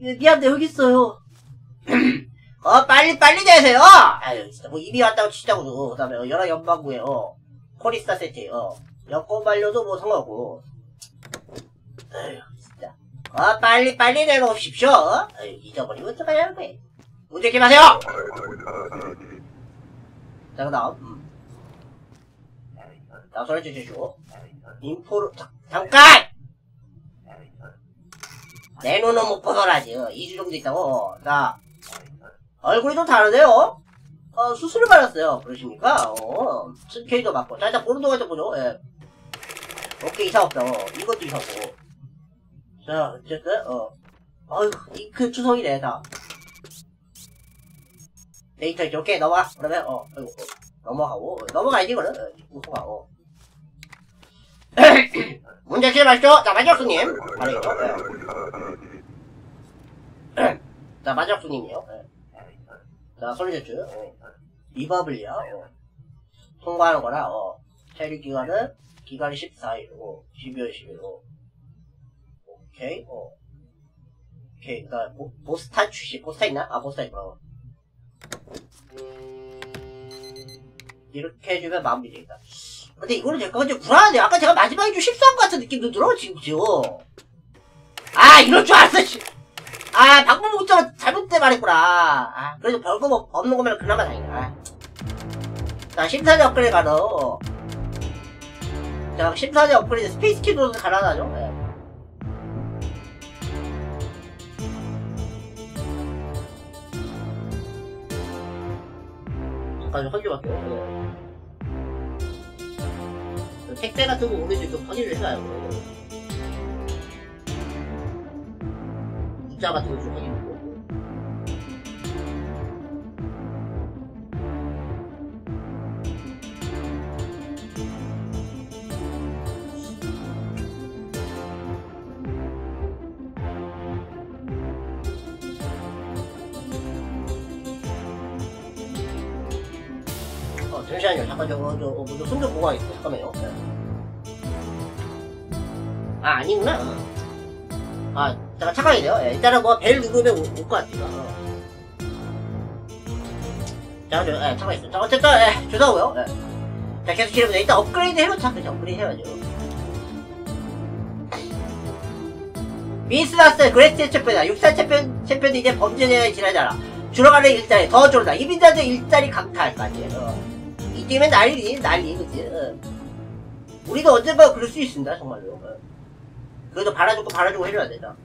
예, 미안한데 여기 있어요. 어, 빨리, 빨리 내세요! 아유, 진짜, 뭐, 이미 왔다고 치자고, 그 다음에, 어, 연합 연방구에, 어, 코리스타 세트, 어, 여권 반려도 뭐 상관없고, 에휴. 어, 빨리, 빨리 내놓으십시오. 어? 에휴, 잊어버리면 어떡하냐는 거야. 문제 게 마세요! 자, 그 다음, 음. 자, 소리 주시오. 인포를, 자, 잠깐! 내 눈은 못 벗어나지. 어, 2주 정도 있다고. 어, 자, 얼굴이 좀 다르네요. 어, 수술을 받았어요. 그러십니까? 어, 스케이도 맞고. 자, 일단 보는 동안 좀 보죠. 예. 오케이, 이상 없다. 어, 이것도 이상고. 자, 어쨌든, 어. 어휴, 이, 그 추성이네, 다. 데이터 있죠. 오케이, 넘어가. 그러면, 어, 아이고, 어, 넘어가고. 어, 넘어가야지, 이거는. 어, 넘어가, 어. 문제 맛있죠? 자, 마지막 손님. 바로 있죠? 예. 자, 마지막 손님이요. 예. 자, 솔리제츠. 어. 리퍼블리아. 어. 통과하는 거라, 어. 체류 기간은, 기간이 14일이고, 12월 10일이고. 오케이, 어. 오케이, 그 다음, 보, 보스타 출시. 보스 타 있나? 아, 보스 타 있구나. 어. 이렇게 해주면 마무리 되겠다. 근데 이거는 제가 근데 불안하네요. 아까 제가 마지막에 좀 실수한 것 같은 느낌도 들어, 지금, 지금. 아, 이럴 줄 알았어, 씨. 아, 방법 못잡아 잘못돼 말했구나. 아, 그래도 없- 없는 거면 그나마 다행이다. 아. 자, 심사자 업그레이드 가서. 자, 심사자 업그레이드 스페이스 키도 가능하죠. 예. 가지고 확인밖에 없고. 택배 같은 거 오면 좀 확인을 해봐요 문자 같은 거좀 확인하고 잠깐 저거, 저, 어, 먼저 손좀 보고 가겠습니다. 잠깐만요. 네. 아, 아니구나. 아, 잠깐 착각이네요. 예, 일단은 뭐, 벨 누르면 올 것 같아요. 어. 잠깐, 저, 예, 있어요. 자, 어쨌든, 예, 죄송하고요. 예. 자, 계속 기르면 일단 업그레이드 해놓자. 그죠? 업그레이드 해야죠. 미스나스 그레스트 챔피언이다. 육상 챔피언, 챔피언이 이제 범죄자에 지나잖아. 줄어가는 일자리, 더 줄어다. 이민자들 일자리 강탈까지. 어. 이 게임은 난리, 난리, 그치? 어. 우리도 언젠가 그럴 수 있습니다, 정말로. 어. 그래도 바라주고 바라주고 해줘야 되죠.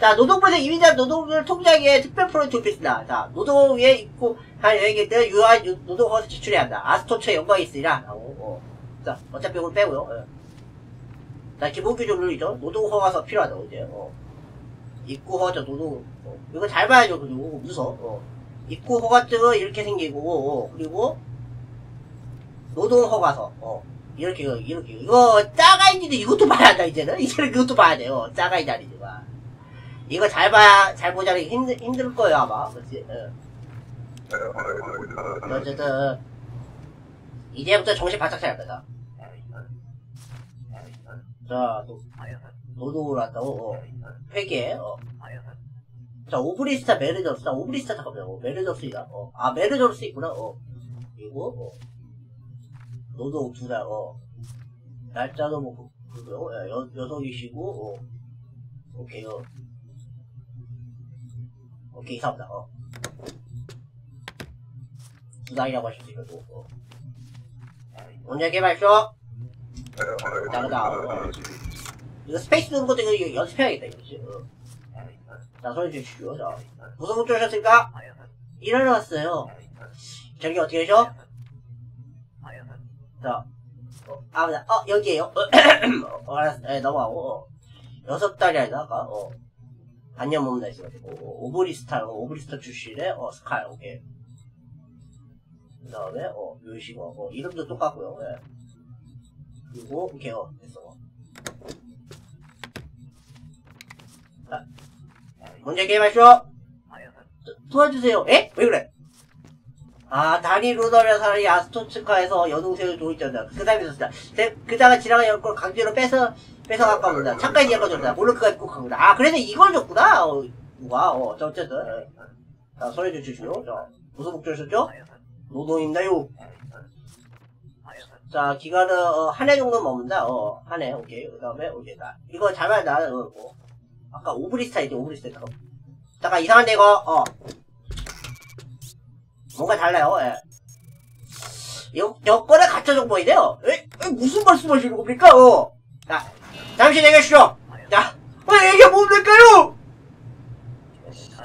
자, 노동부에서 이민자 통제하기 위해 특별 프로젝트를 뺐습니다. 자, 노동 위에 있고 한 여행객들 유한 유- 노동허가서 지출해야 한다. 아스토처의 영광이 있으리라. 라고, 어. 자, 어차피 이걸 빼고요. 어. 자, 기본 규정 룰이죠. 노동허가서 필요하다고, 이제. 어. 입구 허가증 노동, 어. 이거 잘 봐야죠, 그리고. 무서 어. 입구 허가증은 이렇게 생기고, 어. 그리고 노동 허가서, 어. 이렇게, 이렇게. 이거, 짜가인지도 이것도 봐야 한다, 이제는. 이제는 그것도 봐야 돼요. 짜가인 자리지가. 이거 잘 봐야, 잘 보자니 힘들, 힘들 거예요, 아마. 그치? 예. 어쨌든, 이제부터 정신 바짝 차릴 거다. 자, 노, 노동을 한다고, 어. 회계, 어. 자, 오브리스탄 메르저스. 자, 오브리스탄 잠깐만요. 어, 메르저스이다. 어. 아, 메르저스 있구나. 어. 그리고, 어. 노동 두 달, 어. 날짜도 뭐, 그- 그거요. 예, 여, 여성이시고, 어. 오케이, 어. 오케이, 이상합니다. 어. 두 달이라고 하실 수 있고, 어. 언제 개발쇼? 다음, 어. 이거 스페이스 누른 것도 이거 연습해야겠다, 이거지. 어. 자, 소리 주십시오. 자, 무슨 문자 오셨습니까? 일하러 왔어요. 저기 어떻게 되죠? 자, 어, 아, 맞아. 어, 여기에요. 어, 알았어. 예, 넘어가고. 어. 여섯 달이 아니라, 아까, 어. 반년 몸나 있어가지고, 어, 오브리스타, 어, 오브리스타 출신의, 어, 스칼, 오케이. 그 다음에, 어, 요시고, 어, 이름도 똑같고요, 예. 그리고, 오케이, 어, 됐어. 어. 자, 문제 게임하쇼! 도- 도와주세요. 에? 왜 그래? 아, 다니 루더라는 사람이 아스토츠카에서 여동생을 도있잖아. 그 사람이 있었다. 그다가 지나간 연걸 강제로 뺏어, 뺏어갈까 보다. 잠깐 이어가줬다. 몰르크가 입고 간 거다. 아, 그래서 이걸 줬구나. 어, 누가, 어, 자, 어쨌든. 예. 자, 서류 좀 주시오. 자, 무슨 목적이셨죠? 노동입니다요. 자, 기간은, 어, 한 해 정도 머문다. 어, 한 해, 오케이. 그 다음에, 오케이. 나. 이거 잘 봐야 나, 어, 뭐. 아까 오브리스탄. 잠깐. 잠깐, 이상한데, 이거, 어. 뭔가 달라요, 예. 여, 여권이 가짜 정보인데요? 에? 에, 무슨 말씀하시는 겁니까? 어. 자, 잠시 얘기하시죠. 자, 어, 이게 뭡니까요?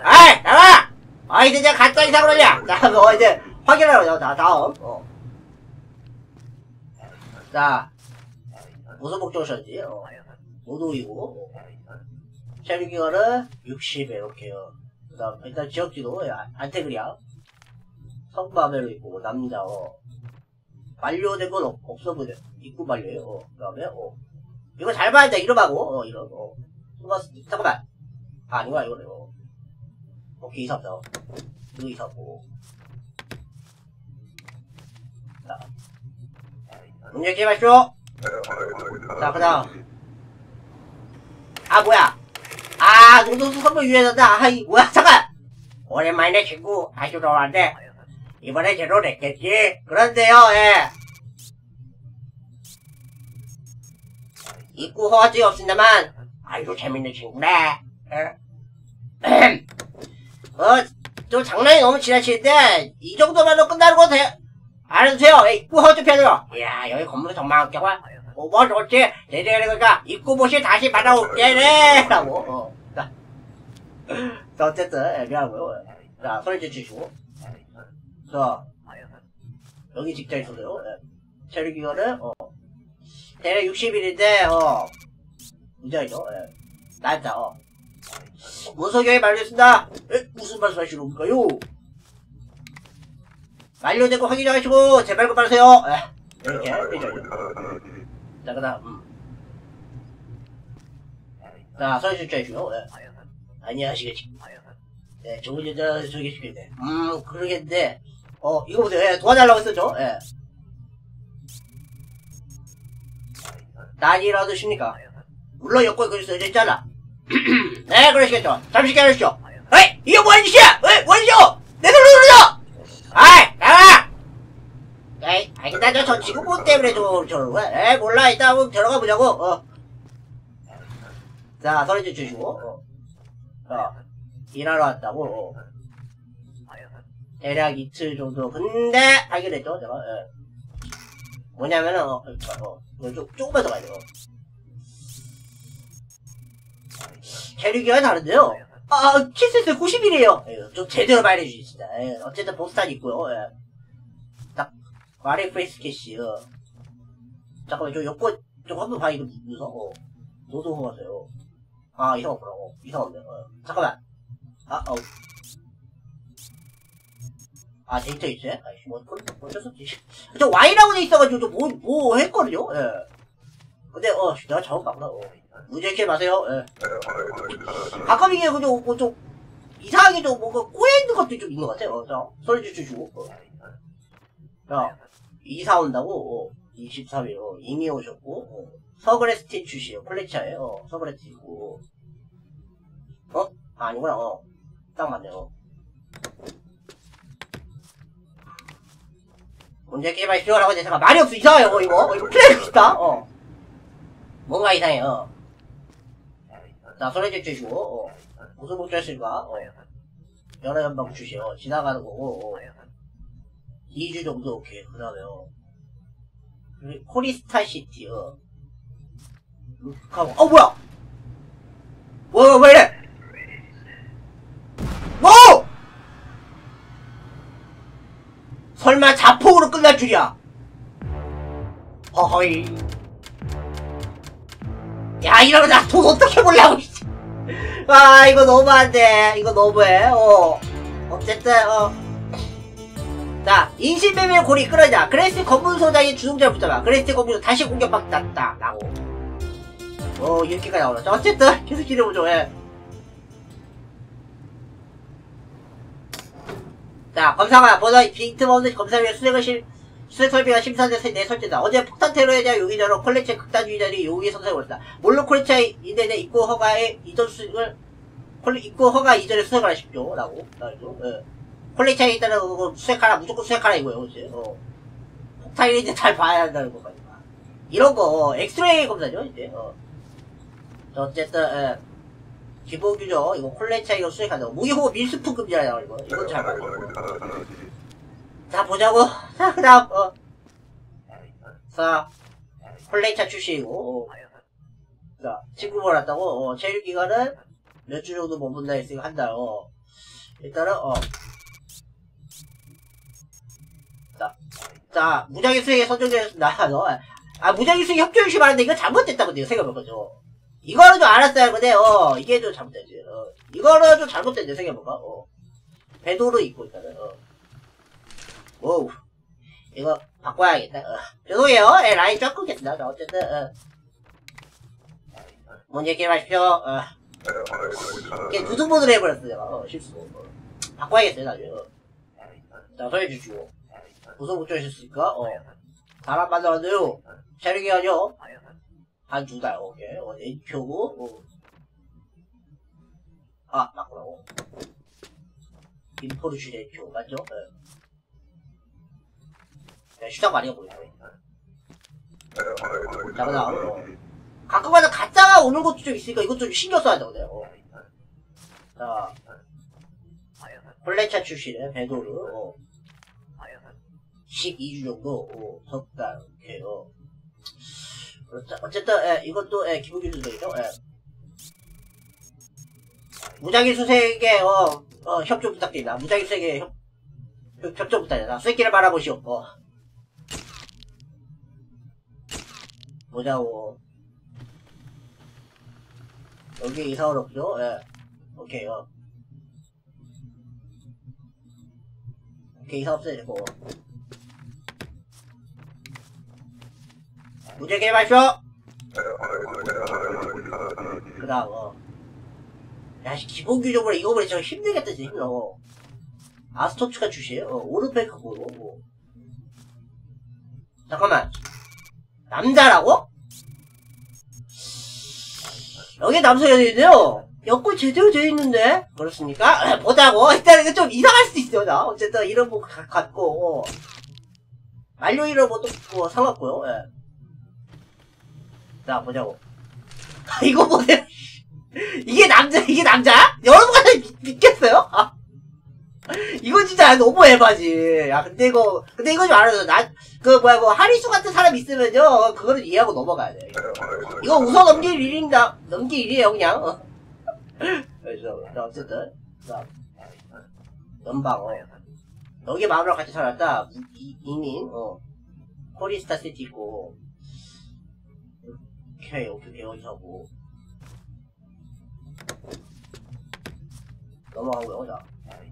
아이, 나와! 아, 이제 내가 가짜 이상을 하냐? 자, 뭐, 이제, 확인하러, 자, 다음. 어. 자, 무슨 목적이셨지? 어. 노동이고, 체류 기간은 60에 이렇게요. 그 다음, 일단 지역지도, 안테그리아. 성마매로 있고, 남자, 어. 만료된 건 없, 없어 보여. 입구 만료요. 어. 그 다음에, 어. 이거 잘 봐야 돼, 이름하고, 어, 이런, 어. 누가, 잠깐만. 아, 아니구나, 이거네, 어. 오케이, 이사다. 이거 이사고. 자. 문제 게임하시오! 자, 그 다음. 아, 뭐야. 아, 노동수 선물 유예된다. 아, 이, 뭐야, 잠깐! 오랜만이네, 친구. 다시 돌아왔네. 이번에 제대로 됐겠지? 그런데요, 예. 입구 허가증이 없습니다만, 아이고, 재밌는 친구네. 예. 어, 좀 장난이 너무 지나치는데, 이 정도만으로 끝나는 거 돼, 돼요. 예, 입구 펴요. 이야, 여기 건물 정말 웃겨봐. 어, 뭐 좋지? 내내니까 입구 모시 다시 받아올게, 네! 라고, 어. 자, 자 어쨌든, 예, 미안하고요. 자, 소리 좀 주시고. 자, 여기 있어요. 예. 체류 기간은, 어, 대략 60일인데, 어, 무자이죠. 예. 난자, 어. 문석영이 만료했습니다. 에? 무슨 말씀 하시는 겁니까요? 만료된 거 확인 좀 하시고, 제발 그만하세요. 예. 이렇게, 이렇게. 자, 그 다음, 음. 자, 서류 출제해주요. 예. 안녕하시겠지. 네, 좋은 여자 저기 시겠네. 음, 그러겠는데, 어, 이거 보세요. 예, 도와달라고 했었죠? 예. 난이라도 십니까? 물론 여권 글이 써져 있잖아. 네, 그러시겠죠. 잠시 기다리시죠. 에이, 이거 뭐하는 짓이야? 에이, 뭐하는 내 손을 눌러! 아이, 나가! 에이, 알겠다. 저, 저 지금 뭐 때문에 저, 저러는 거야? 에이, 몰라. 이따 한번 들어가 보자고, 어. 자, 서류 좀 주시고, 어. 어. 일하러 왔다고, 어. 대략 이틀 정도. 근데, 됐죠, 제가, 예. 뭐냐면은, 어, 어, 어, 좀, 조금만 더 가야 돼요. 체류기가 다른데요. 아, 키스스 90이래요. 좀 제대로 말해주시, 진짜. 예, 어쨌든 보스탄 있고요. 예. 딱, 마리 프레스 캐시, 어. 잠깐만, 저 여권, 좀 한번 봐, 이거 무서워. 노도 보세요. 아, 이상 없더라고. 이상 없네. 어. 잠깐만. 아, 어우. 아, 데이터 있어요? 아이씨, 뭐, 뭐, 어쩔 수 없지. 저 Y라고 돼 있어가지고, 저 뭐, 뭐 했거든요? 예. 근데, 어, 내가 잘못 봤구나. 어. 무죄케 마세요. 예. 가끔 이게 그저 뭐좀 이상하게 좀 뭔가 꼬여있는 것도 좀 있는 것 같아요. 어, 자, 소리 주시고. 어. 자, 이사 온다고, 어, 23일, 어, 이미 오셨고, 어, 서그레스틴 출시에요. 콜레차에, 어, 서그레스틴이고. 어? 아, 아니구나, 어. 딱 맞네요. 문제 게임할 필요라고 했는데, 잠깐, 말이 없어. 이상해요, 어, 이거. 어, 이거 플레이 비슷다, 어. 뭔가 이상해요. 자, 소리 주시고, 어. 무슨 목적이실까? 어. 여러 연방 주시오. 지나가는 거고, 어. 2주 정도, 오케이. 그 다음에요. 코리스타 시티, 어. 루카고, 어, 뭐야! 뭐야, 왜 이래! 뭐! 설마 자폭으로 끝날 줄이야! 허허이. 야, 이러면 나 돈 어떻게 벌려고, 씨. 아, 이거 너무한데. 이거 너무해, 어. 어쨌든, 어. 자, 인신매매 고리 끌어자. 그레이스 검문 소장이 주동자를 붙잡아. 그레이스 검문 다시 공격받았다. 라고. 어, 이렇게까지 나오네. 자, 어쨌든, 계속 기대보죠, 예. 자, 검사가 보다 빈틈없는 검사위에 수색을 실, 수색 설비가 심사돼서 내 설치다. 어제 폭탄 테러에 대한 용의자로 콜레체 극단주의자들이 선택을 했다. 물론 콜레체 인대내 입구 허가에 이전 수색을 콜레 입구 허가 이전에 수색을 하십시오. 라고. 라고. 예. 콜레체에 있다는 거 수색하라. 무조건 수색하라 이거예요. 그치? 어. 폭탄이 이제 잘 봐야 한다는 거 말이야. 이런 거, 어, 엑스레이 검사죠, 이제. 어. 자, 어쨌든, 예. 기본 규정, 이거 콜레체 이거 수색한다고. 무기호흡 밀수품 금지라고, 이거. 이건 잘 봐요. 자, 보자고. 자, 그 다음, 어. 자, 콜레이차 출시이고, 어. 자, 친구 몰았다고, 어, 체류기간은 몇 주 정도 머문다 했으니까 한 달, 어. 일단은, 어. 자, 자, 무작위 수행에 선정되었습니다. 너, 아, 무작위 수행 협조 유시 말하는데 이거 잘못됐다고 내가 생각해보죠. 이거는 좀 알았어야 하는데, 어, 이게 좀 잘못됐지. 어. 이거는 좀 잘못됐네, 생각해보가, 어. 배도로 입고 있다는, 어. 오우. 이거 바꿔야겠다. 어. 죄송해요. 예, 라인. 자, 어쨌든, 어. 뭔 얘기 마십시오. 어. 이게 두둥모드를 해버렸어, 제가. 어, 실수. 어. 바꿔야겠어요, 나중에. 어. 자, 소리 주시고. 무슨 걱정이셨습니까? 어. 사람 만나왔는데요. 촬영이 아니요. 한 두 달, 오케이. 어, A표고, 어. 아, 맞구나고. 인포르슈 A표, 맞죠? 예. 네, 시작 많이 해보이네. 자, 그 다음, 어. 가끔가다 가짜가 오는 것도 좀 있으니까 이것 좀 신경 써야 되거든요. 어. 자, 콜레차 출신의 배도르, 어. 12주 정도, 어, 석 달, 이렇게, 어. 어쨌든 예, 이것도 예, 기본 기술들이죠. 예. 무작위 수색에 어, 어, 협조 부탁드립니다. 무작위 수색에 협, 협, 조 부탁드립니다. 수색기를 바라보시오. 어. 보자고. 여기 이사올 없죠? 예. 오케이, 어. 오케이, 이사 없어야 되고. 문제 게임 하쇼! 그 다음, 어. 야, 씨, 기본 규정으로 이거 보니 저 힘들겠다, 진짜 힘들어. 아스토츠가 주시에요. 어, 오르페크고. 뭐. 잠깐만. 남자라고? 여기 남성이네요. 여권 제대로 되어 있는데? 그렇습니까? 보자고. 일단 이거 좀 이상할 수도 있어요, 나. 어쨌든 이런 거 가- 갖고. 만료 이런 것도 뭐 상관없고요, 예. 자, 보자고. 이거 보세요. 이게 남자, 이게 남자야? 여러분가 믿- 믿겠어요? 아. 이거 진짜 너무 에바지. 야, 근데 이거, 근데 이거 좀 알아요. 나, 그, 뭐야, 뭐, 하리수 같은 사람 있으면요, 그거는 이해하고 넘어가야 돼. 이거 웃어 넘길 일입니다. 넘길 일이에요, 그냥. 자, 어쨌든. 자, 연방, 어. 여기 마음으로 같이 살았다. 이, 이민, 어. 포리스타 시티 있고. 오케이, 오케이, 오케이, 여기서 하고. 넘어가고요, 자.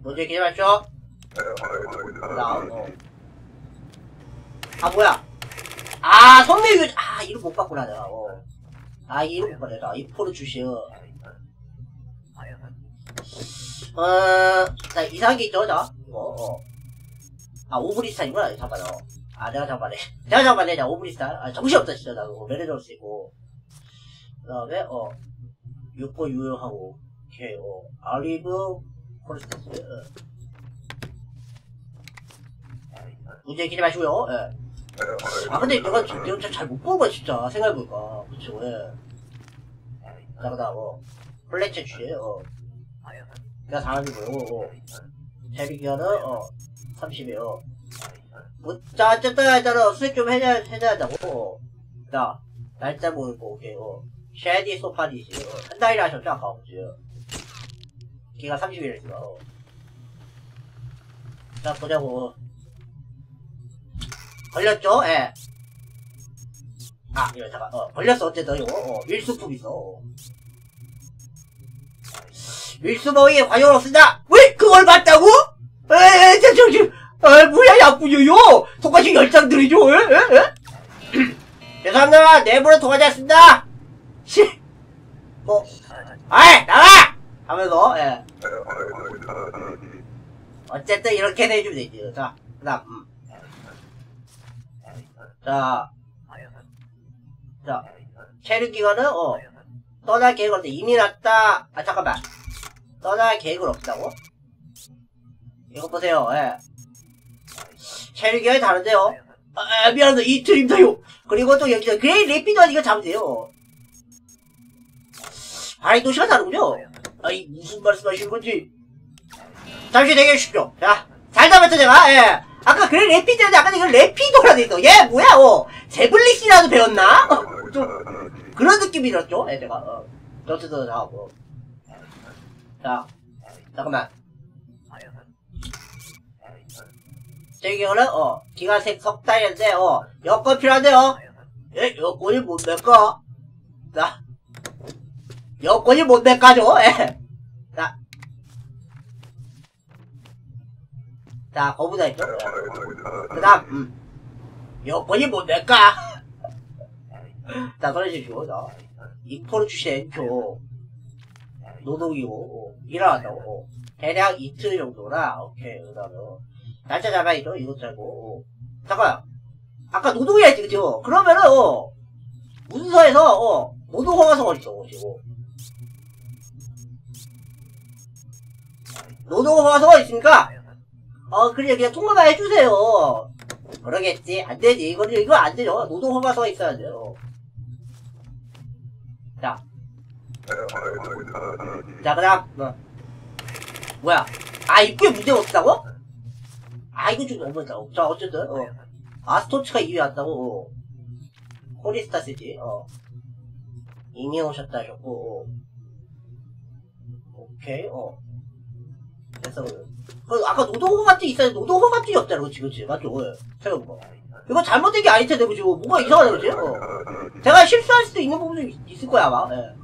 먼저 기다렸죠? 그 다음, 어. 아, 뭐야. 아, 선배유, 아, 이름 못 봤구나, 내가, 어. 아, 이름 못 봤네, 나. 이포르 주시어. 어, 자, 이상한 게 있죠, 자. 이거, 어. 아, 오브리스탄이구나, 잠깐만, 어. 아, 내가 잠깐만 해. 내가 잠깐만해, 자, 오브리스탄. 아, 정신없다, 진짜, 나 그거. 메레저스 있고. 그 다음에, 어. 육보 유효하고. 오케이, 어. 아리브, 콜스테스. 어. 문제 기대 마시고요, 예. 아, 근데 내가, 지- 내가 잘못 본 거야, 진짜. 생각해보니까. 그쵸, 예. 자, 그 다음, 어. 플래체 주에, 어. 내가 사람이고요, 어. 세비기어는, 어. 30이에요. 뭐, 자, 어쨌든, 일단은 수익 좀 해야, 해야 한다고. 어. 자, 날짜 모르고, 오케이, 어. 쉐디 소파디시, 어. 한 달이라 하셨죠, 아까, 그죠? 기가 30일 했어, 어. 자, 보자고. 걸렸죠? 예. 아, 이거 잠깐, 어, 걸렸어, 어쨌든, 이거, 어, 밀수품 있어. 어. 밀수범이 관여를 없습니다! 왜 그걸 봤다고? 에, 저, 저, 저, 아, 뭐야, 야구요요! 통과식 열장 들이죠, 에? 에? 에? 죄송합니다, 내부로 않습니다! 씨! 뭐, 아이, 나가! 하면서, 예. 어쨌든 이렇게 해주면 되지. 자, 그 다음, 음. 자, 자, 체류 기간은, 어, 떠날 계획은 없다. 이미 났다. 아, 잠깐만. 떠날 계획은 없다고? 이거 보세요, 예. 체류 기간이 다른데요? 아, 아, 미안합니다. 이틀입니다요. 그리고 또 여기서 그레이트 래피드 이거 잡으세요. 발이 도시가 다르군요. 아 이, 무슨 말씀 하시는 건지. 잠시 대기해 주십시오. 자, 잘 잡았죠, 제가? 예. 아까 그래, 레피드인데, 아까 이거 레피도라 돼 있어. 얘, 뭐야, 어. 제블릿이라도 배웠나? 어, 좀, 그런 느낌이 들었죠? 예, 제가, 어. 자, 뭐. 자, 잠깐만. 저기는, 어, 기간색 석 달인데, 어, 여권 필요한데요? 예, 여권이 뭔데까? 자, 여권이 뭔데 까죠? 예. 자, 자, 거부다 있죠? 그 다음, 음. 여권이 뭔데 까? 자, 설해주시고, 자. 인포를 주시는 엔표. 노동이고, 어, 일어났다고. 어. 대략 이틀 정도라, 오케이, 그 다음에, 어. 날짜 잡아야죠, 이것. 어. 잠깐, 아까 노동이라 했지, 그죠? 그러면은, 어, 문서에서, 어, 노동허가서가 있어, 지금. 노동허가서가 있으니까, 어, 그래, 그냥 통과만 해주세요. 그러겠지. 안 되지. 이거, 이거 안 되죠. 노동허가서가 있어야 돼요. 자. 자, 그 다음, 뭐. 뭐야. 아, 입구에 문제가 없다고? 아, 이거 좀 너무했다. 자, 어쨌든, 어. 아스토츠카 이미 왔다고, 어. 코리스타 시티, 어. 이미 오셨다 하셨고, 어. 오케이, 어. 됐어. 그 아까 노동허가증 있었는데 노동허가증이 없잖아, 그치, 그치. 맞죠? 예. 생각해봐. 이거 잘못된 게 아닐 텐데, 그치? 뭐가 이상하다, 그치? 어. 제가 실수할 수도 있는 부분이 있- 있을 거야, 아마. 예.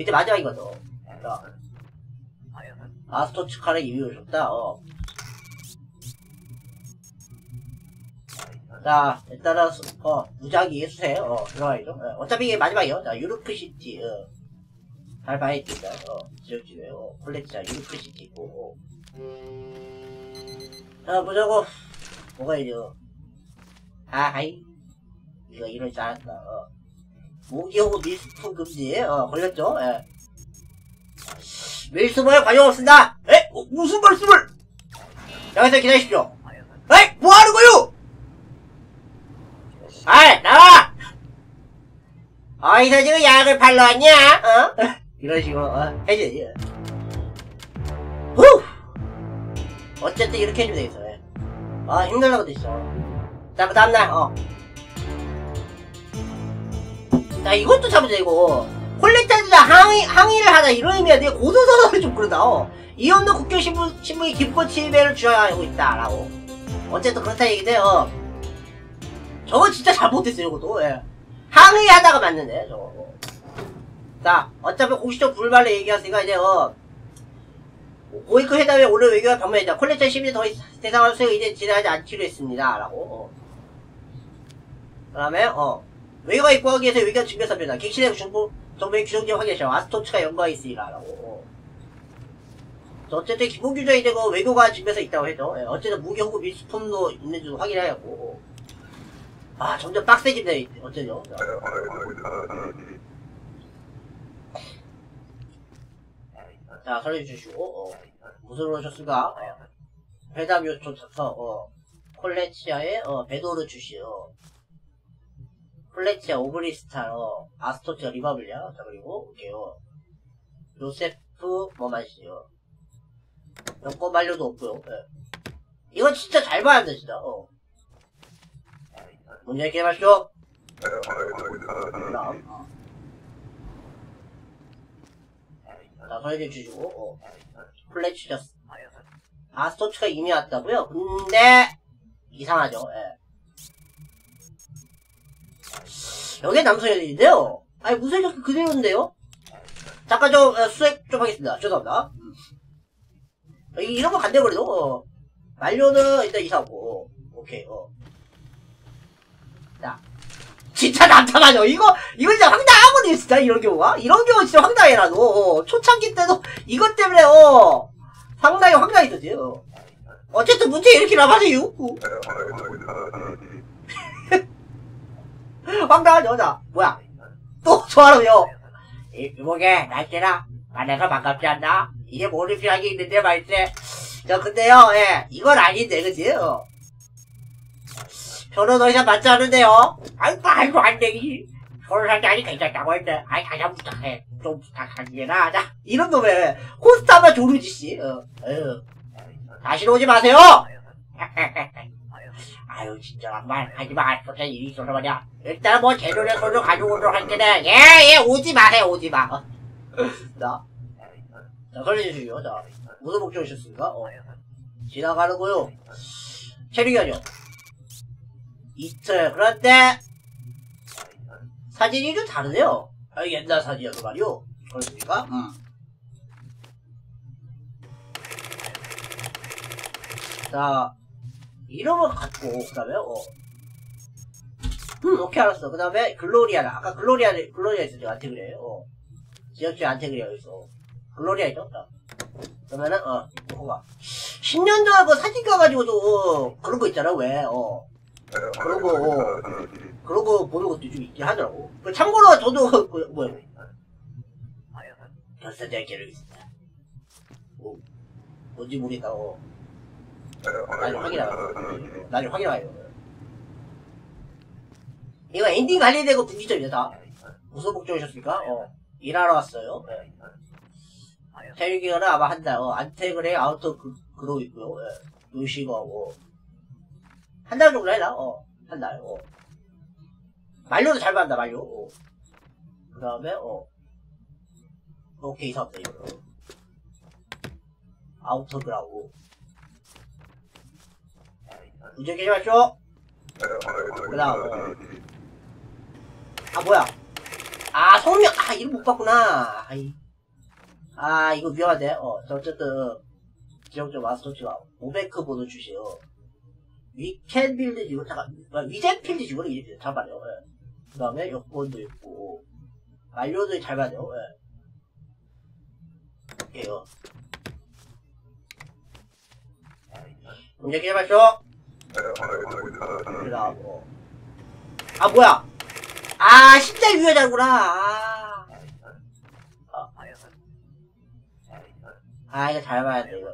이제 마지막이거든. 자. 아스토츠 칼의 이유를 줬다, 어. 자, 일단은, 수- 어, 무작위 수세, 어, 들어가야죠. 예. 어차피 이게 마지막이요. 자, 유르크시티, 어. 잘 봐야겠다, 어. 어. 콜렉자, 유르크시티 있고, 어. 자, 보자고. 뭐가 이죠? 아, 하이. 이거 줄 알았다, 어. 모기하고 밀수품 금지, 어, 걸렸죠? 예. 밀수물 관용 없습니다! 에? 어, 무슨 말씀을! 여기서 기다리십시오! 에이! 뭐 하는 거요! 아이, 나와! 어디서 지금 약을 팔러 왔냐? 어? 이런 식으로, 어, 해줘야지. 후! 어쨌든 이렇게 해주면 되겠어, 예. 아, 힘들다고 됐어. 자, 그 다음날, 어. 자, 이것도 잡으자, 이거. 콜렉터즈가 항의, 항의를 하다 이런 의미야. 내가 고소선언을 좀 그러다, 어. 이 없는 국경 신분, 신분이 기권 침해를 주장하고 있다 라고. 어쨌든 그렇다 얘기인데, 어. 저거 진짜 잘못했어요, 이것도, 예. 항의하다가 맞는데, 저거. 자, 어차피 공식적 불발을 얘기했으니까, 이제, 어. 오이크 회담에 오늘 외교가 방문했다. 콜렉터 시민이 더 대상으로 수행 이제 진행하지 않기로 했습니다. 라고. 어. 그 다음에, 어. 외교가 입국하기 위해서 외교 준비했습니다. 객실의 정부, 정부의 규정지 확인하시오. 아스토츠가 연관이 있으리라. 라고. 어. 자, 어쨌든 기본 규정이 되고 외교가 준비해서 있다고 해도, 예, 어쨌든 무기 호구 밀수품도 있는지도 확인하였고. 어. 아, 점점 빡세집네, 어쩌죠. 자. 자, 설명 주시고, 어. 무슨 오셨을까? 어. 회담 요청 작성, 어. 콜레치아의, 어, 베도르 주시, 어. 콜레치아 오브리스탈, 어. 아스토치아 리바블리아, 자, 그리고, 오케이요. 요세프 머만시요. 여권 만료도 없고요 예. 이건 진짜 잘 봐야 합니다, 진짜, 어. 문 열게 마시오. 그다음, 어. 자, 설계 주시고, 어. 플래치저스. 아스토츠가 이미 왔다고요? 근데, 이상하죠, 예. 여기 남성애들인데요? 아니, 무슨 이렇게 그대로인데요? 잠깐 좀, 어, 수액 좀 하겠습니다. 죄송합니다. 음. 이- 이런 거 간대, 그래도, 어. 만료는 일단 이사고, 오케이, 어. 자. 진짜 남자가죠. 이거, 이거 진짜 황당하거든요, 진짜, 이런 경우가. 이런 경우 진짜 황당해라, 너. 어, 초창기 때도 이것 때문에, 어, 상당히 황당했었지, 어. 어쨌든 문제 이렇게 남아서요. 어. 황당하죠, 자. 뭐야. 또 좋아하네요. 이, 이보게, 날씨라, 만나서 반갑지 않나? 이게 뭐를 필요한 게 있는데, 말세. 저, 근데요, 예, 이건 아닌데, 그지? 어. 저는 더 이상 맞지 않은데요? 아이고, 아이고, 안 되기. 변호사장이 괜찮다고 했는데, 아이, 다시 한번 부탁해. 좀 부탁하기나. 자, 이런 놈에, 호스트하면 조르지, 씨. 어, 어휴. 다시는 오지 마세요! 아유, 진짜, 말 하지 마. 무슨 일이 있어서 말이야. 일단 뭐, 재료를 손으로 가져오도록 할 때는, 예, 예, 오지 마세요, 오지 마. 어. 자, 자, 걸려주시죠. 자, 무슨 목적이셨습니까? 어. 지나가는고요. 체류견이요. 이틀. 그런데, 사진이 좀 다르네요. 아, 옛날 사진이어서 말이요. 그렇습니까? 음. 자, 이름을 갖고, 그 다음에, 어. 음, 오케이, 알았어. 그 다음에, 글로리아라. 아까 글로리아, 글로리아 있었죠. 안테그레. 어. 지역주에 안테그레가 있어. 글로리아? 자. 그러면은, 어, 뭐가. 10년 전에 그 사진 가가지고도, 어, 그런 거 있잖아, 왜, 어. 그런 거, 어. 그런 거 보는 것도 좀 있긴 하더라고. 그 참고로 저도, 그, 뭐야. 결사장 계획이 있습니다. 뭐, 뭔지 모르겠다, 어. 나중에 확인하고. 나중에 확인하고. 이거 엔딩 관리되고 분기점이다, 다. 무슨 목적이셨습니까? 어. 일하러 왔어요. 네. 체육기간은 아마 한 달, 어, 안테그레 아우터 그, 그러고 있고요. 예. 요시거하고. 한 달 정도 해라, 어. 한 달, 어. 만료도 잘 받는다, 만료. 어. 그 다음에, 어. 오케이, 사업다, 이거. 아우터그라고. 문제 깨지 마쇼. 그 다음. 아, 뭐야. 아, 성명, 아, 이름 못 봤구나. 아이. 아, 이거 위험하대. 어, 저 어쨌든, 지역적 마스터치가 500크 보도 주시요. 위켄 빌드 이거 잠깐, 아, 위젠 필드 이거 이렇게 잘 봐요. 예. 그 다음에 여권도 있고, 만료도 잘 봐요. 예. 볼게요. 문제. 그 다음, 어. 아, 뭐야. 아, 십자 유효자구나. 아. 아, 이거 잘 봐야 돼, 이거.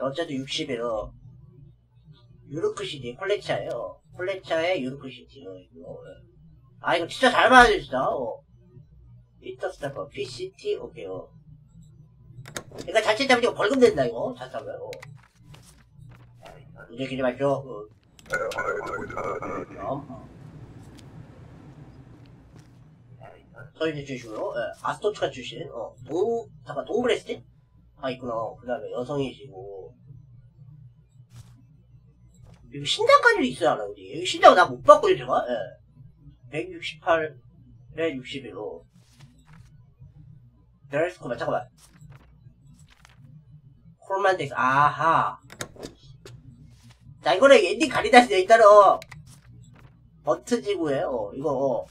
어쨌든 60이로. 유르크시티, 콜레차예요. 콜레차의 유르크시티요, 이거. 아, 이거 진짜 잘 진짜. 어. 피터스타퍼, PCT, 오케이요. 그러니까 자칫하면 이거 벌금 된다, 이거. 자칫하면, 어. 이제 기지 마쇼. 어. 다음. 서인이 주시고요. 예, 아스토츠가 주신, 어, 동, 잠깐, 동브레스틴? 아, 있구나. 그 다음에 여성이시고. 이거 신장까지 있어야 하나, 우리. 여기 신장 나못 봤거든요, 제가. 예. 168에 61로. 베레스코만, 잠깐만. 콜만데스, 아하. 자, 이거는 엔딩 가리다시 일단은, 어, 버트 지구에, 어, 이거, 어,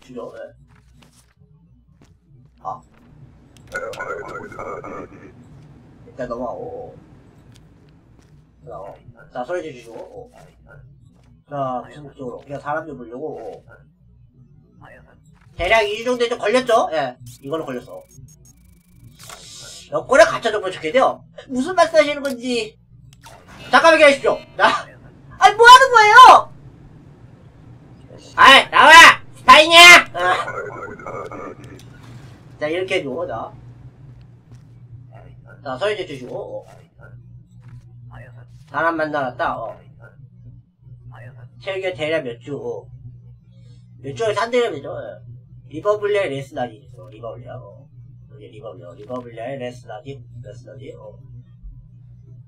주죠, 예. 아. 일단 넘어가고. 자, 어. 자, 소리 주시고, 어. 자, 무슨 목적으로. 그냥 사람 좀 보려고, 어. 대략 2주 정도 좀 걸렸죠? 예. 이거는 걸렸어. 여권에 가짜 정보 적혀야 돼요. 무슨 말씀 하시는 건지. 잠깐만 기다리십시오. 자. 아니, 뭐 하는 거예요? 아이, 나와! 스타이냐! 아. 자, 이렇게 해줘, 자. 자, 서해제 주시고, 어. 사람 만나놨다, 어. 체육에 대략 몇 주, 어. 몇 주에 산대려 되죠, 예. 리버블리아의 레스나디, 있어, 리버블리아, 어. 여기 리버블리아, 리버블리아의 레스나디, 레스나디, 어.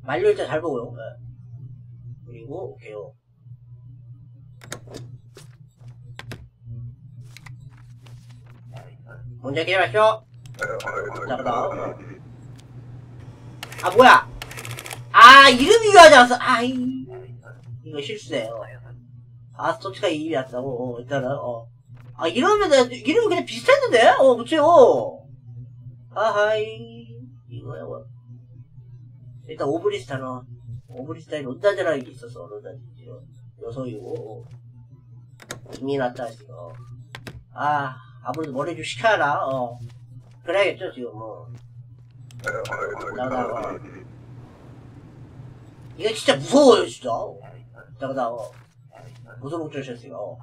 만료일자 잘 보고요, 예. 그리고, 오케이요. 문제 게임 하쇼. 자, 그 다음. 아, 뭐야. 아, 이름이 유하지 않았어. 아이. 이거 실수예요. 아, 스토치가 이름이 왔다고. 어, 일단은, 어. 아, 이러면, 이름이 그냥 비슷했는데? 어, 그치요? 아하이. 이거야, 뭐. 일단, 오브리스타는, 오브리스타에 론다제라는 게 있었어, 론다제. 여성이고. 이미 났다, 지금. 아, 아무래도 머리 좀 식혀라, 어. 그래야겠죠, 지금, 뭐. 나가, 이거 진짜 무서워요, 진짜. 나가, 어. 무슨 목적이셨어요? 어.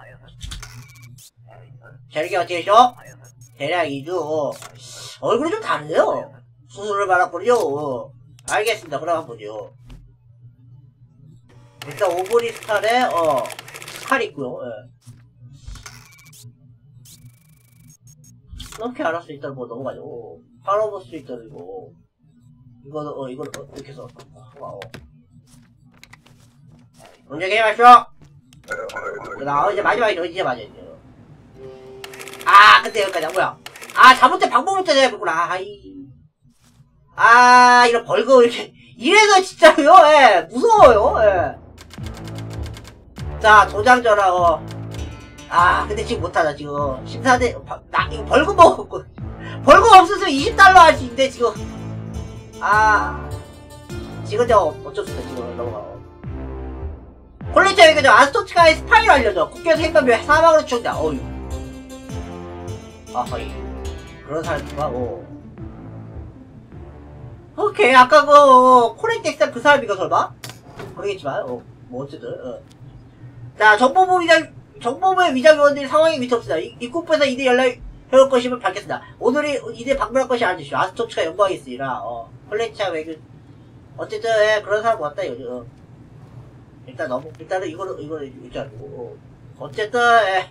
자력이 어떻게 되죠? 대략 2주, 어. 얼굴이 좀 다르네요. 수술을 받았군요. 어. 알겠습니다. 그럼 한번 보죠. 일단 오브리스탈에, 어, 칼 있고요. 예. 이렇게 알았어. 일단 뭐 넘어가죠. 팔로버스 있다는 이거. 이거는, 어, 이거는, 어, 이렇게 해서, 어, 어. 문제 게임 하시오! 그 다음, 이제 마지막이죠. 이제 맞아, 이제. 아, 근데 여기까지, 아, 뭐야. 아, 잘못된 방법을 찾아야겠구나. 아이. 아, 이런 벌금, 이렇게. 이래서 진짜로요, 예. 무서워요, 예. 자, 도장 전화, 어. 아, 근데 지금 못하다, 지금. 심사대, 바- 나, 이거 벌금 먹었고. 벌금 없었으면 20달러 하시는데, 지금. 아. 지금 저, 어쩔 수 없다, 지금. 넘어가. 콜레자 여기 저 아스토치가의 스파이를 알려줘. 국교에서 행방비 사망으로 추정다. 어휴. 아하이. 그런 사람이구나, 어. 오케이, 아까 그, 어, 코렉텍스 그 사람이가 설마? 모르겠지만, 어, 뭐, 어쨌든, 어. 자, 정보부 위장, 정보부의 위장 요원들이 상황에 위치없습니다. 이- 입국부에서 이들 연락이 해올 것임을 밝혔습니다. 오늘이 이들 방문할 것이 아니시오. 아스토츠가 영광이있으리라, 어. 콜레차 외교, 어쨌든, 예, 그런 사람 같다, 이거죠. 어. 일단 너무, 일단은 이거는, 이거는 유지 않고, 어. 어쨌든, 예.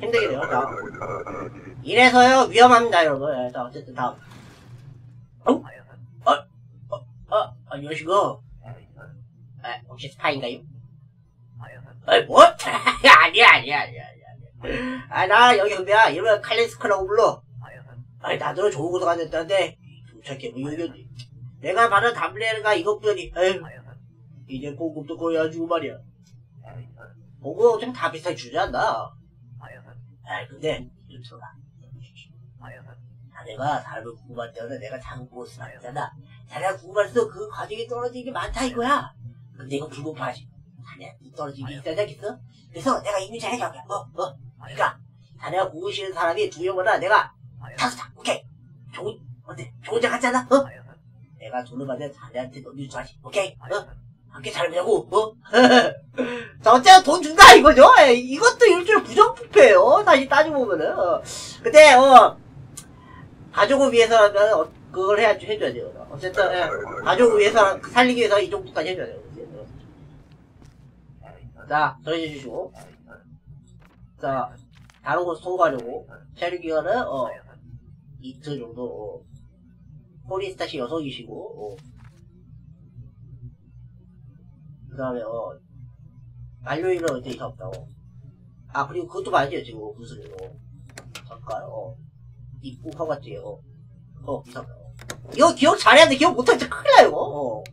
힘들게 자. 이래서요, 위험합니다, 여러분. 예, 자, 어쨌든 다음. 어? 어? 안녕하십니까. 아, 혹시 스파인가요? 아, 뭐? 아니야, 아니야, 아니야, 아니야. 아, 나 여기 근데야, 이러면 칼리스크라고 불러. 아니, 나도 좋은 곳에 갔는데, 도착해, 뭐, 여기, 내가 받은 담배가 이것뿐이, 에휴, 이제 보급도 거의 안 주고 말이야. 보급 어차피 다 비슷하게 주지 않나? 아, 근데, 좀 들어봐. 자네가 사람을 구금할 때는 내가 작은 보스를 하잖아. 자네가 구금할수록 그 과정이 떨어지는 게 많다 이거야. 근데 이거 불공평하지. 자네한테 떨어지는 게 있어야 되겠어? 그래서 내가 이미 자네 잡게. 뭐, 뭐. 그러니까, 자네가 구우시는 사람이 두 명보다 내가 다섯 장, 오케이. 좋은, 어때? 좋은 장 같잖아, 어? 내가 돈을 받으면 자네한테 넘길 줄 알지, 오케이? 어? 함께 살자고, 어? 자, 어쨌든 돈 준다 이거죠? 에, 이것도 일종의 부정부패예요 사실 따져보면은. 어. 근데, 어, 가족을 위해서라면 어, 그걸 해야, 해줘야 돼요. 어쨌든, 예, 가족을 위해서, 살리기 위해서 이 정도까지 해줘야 돼요. 자, 정해주시고 자, 다른 곳 통과하려고. 체류 기간은, 어, 이틀 정도, 어, 폴리스타시 여성이시고, 어. 그 다음에, 어, 만료일은 언제 이상 없다고. 아, 그리고 그것도 말이죠, 지금, 무슨, 어, 잠깐, 어, 입구 허가증, 어, 어, 이상 없다고. 이거 기억 잘해야 돼. 기억 못하면 큰일 나요, 이거. 어.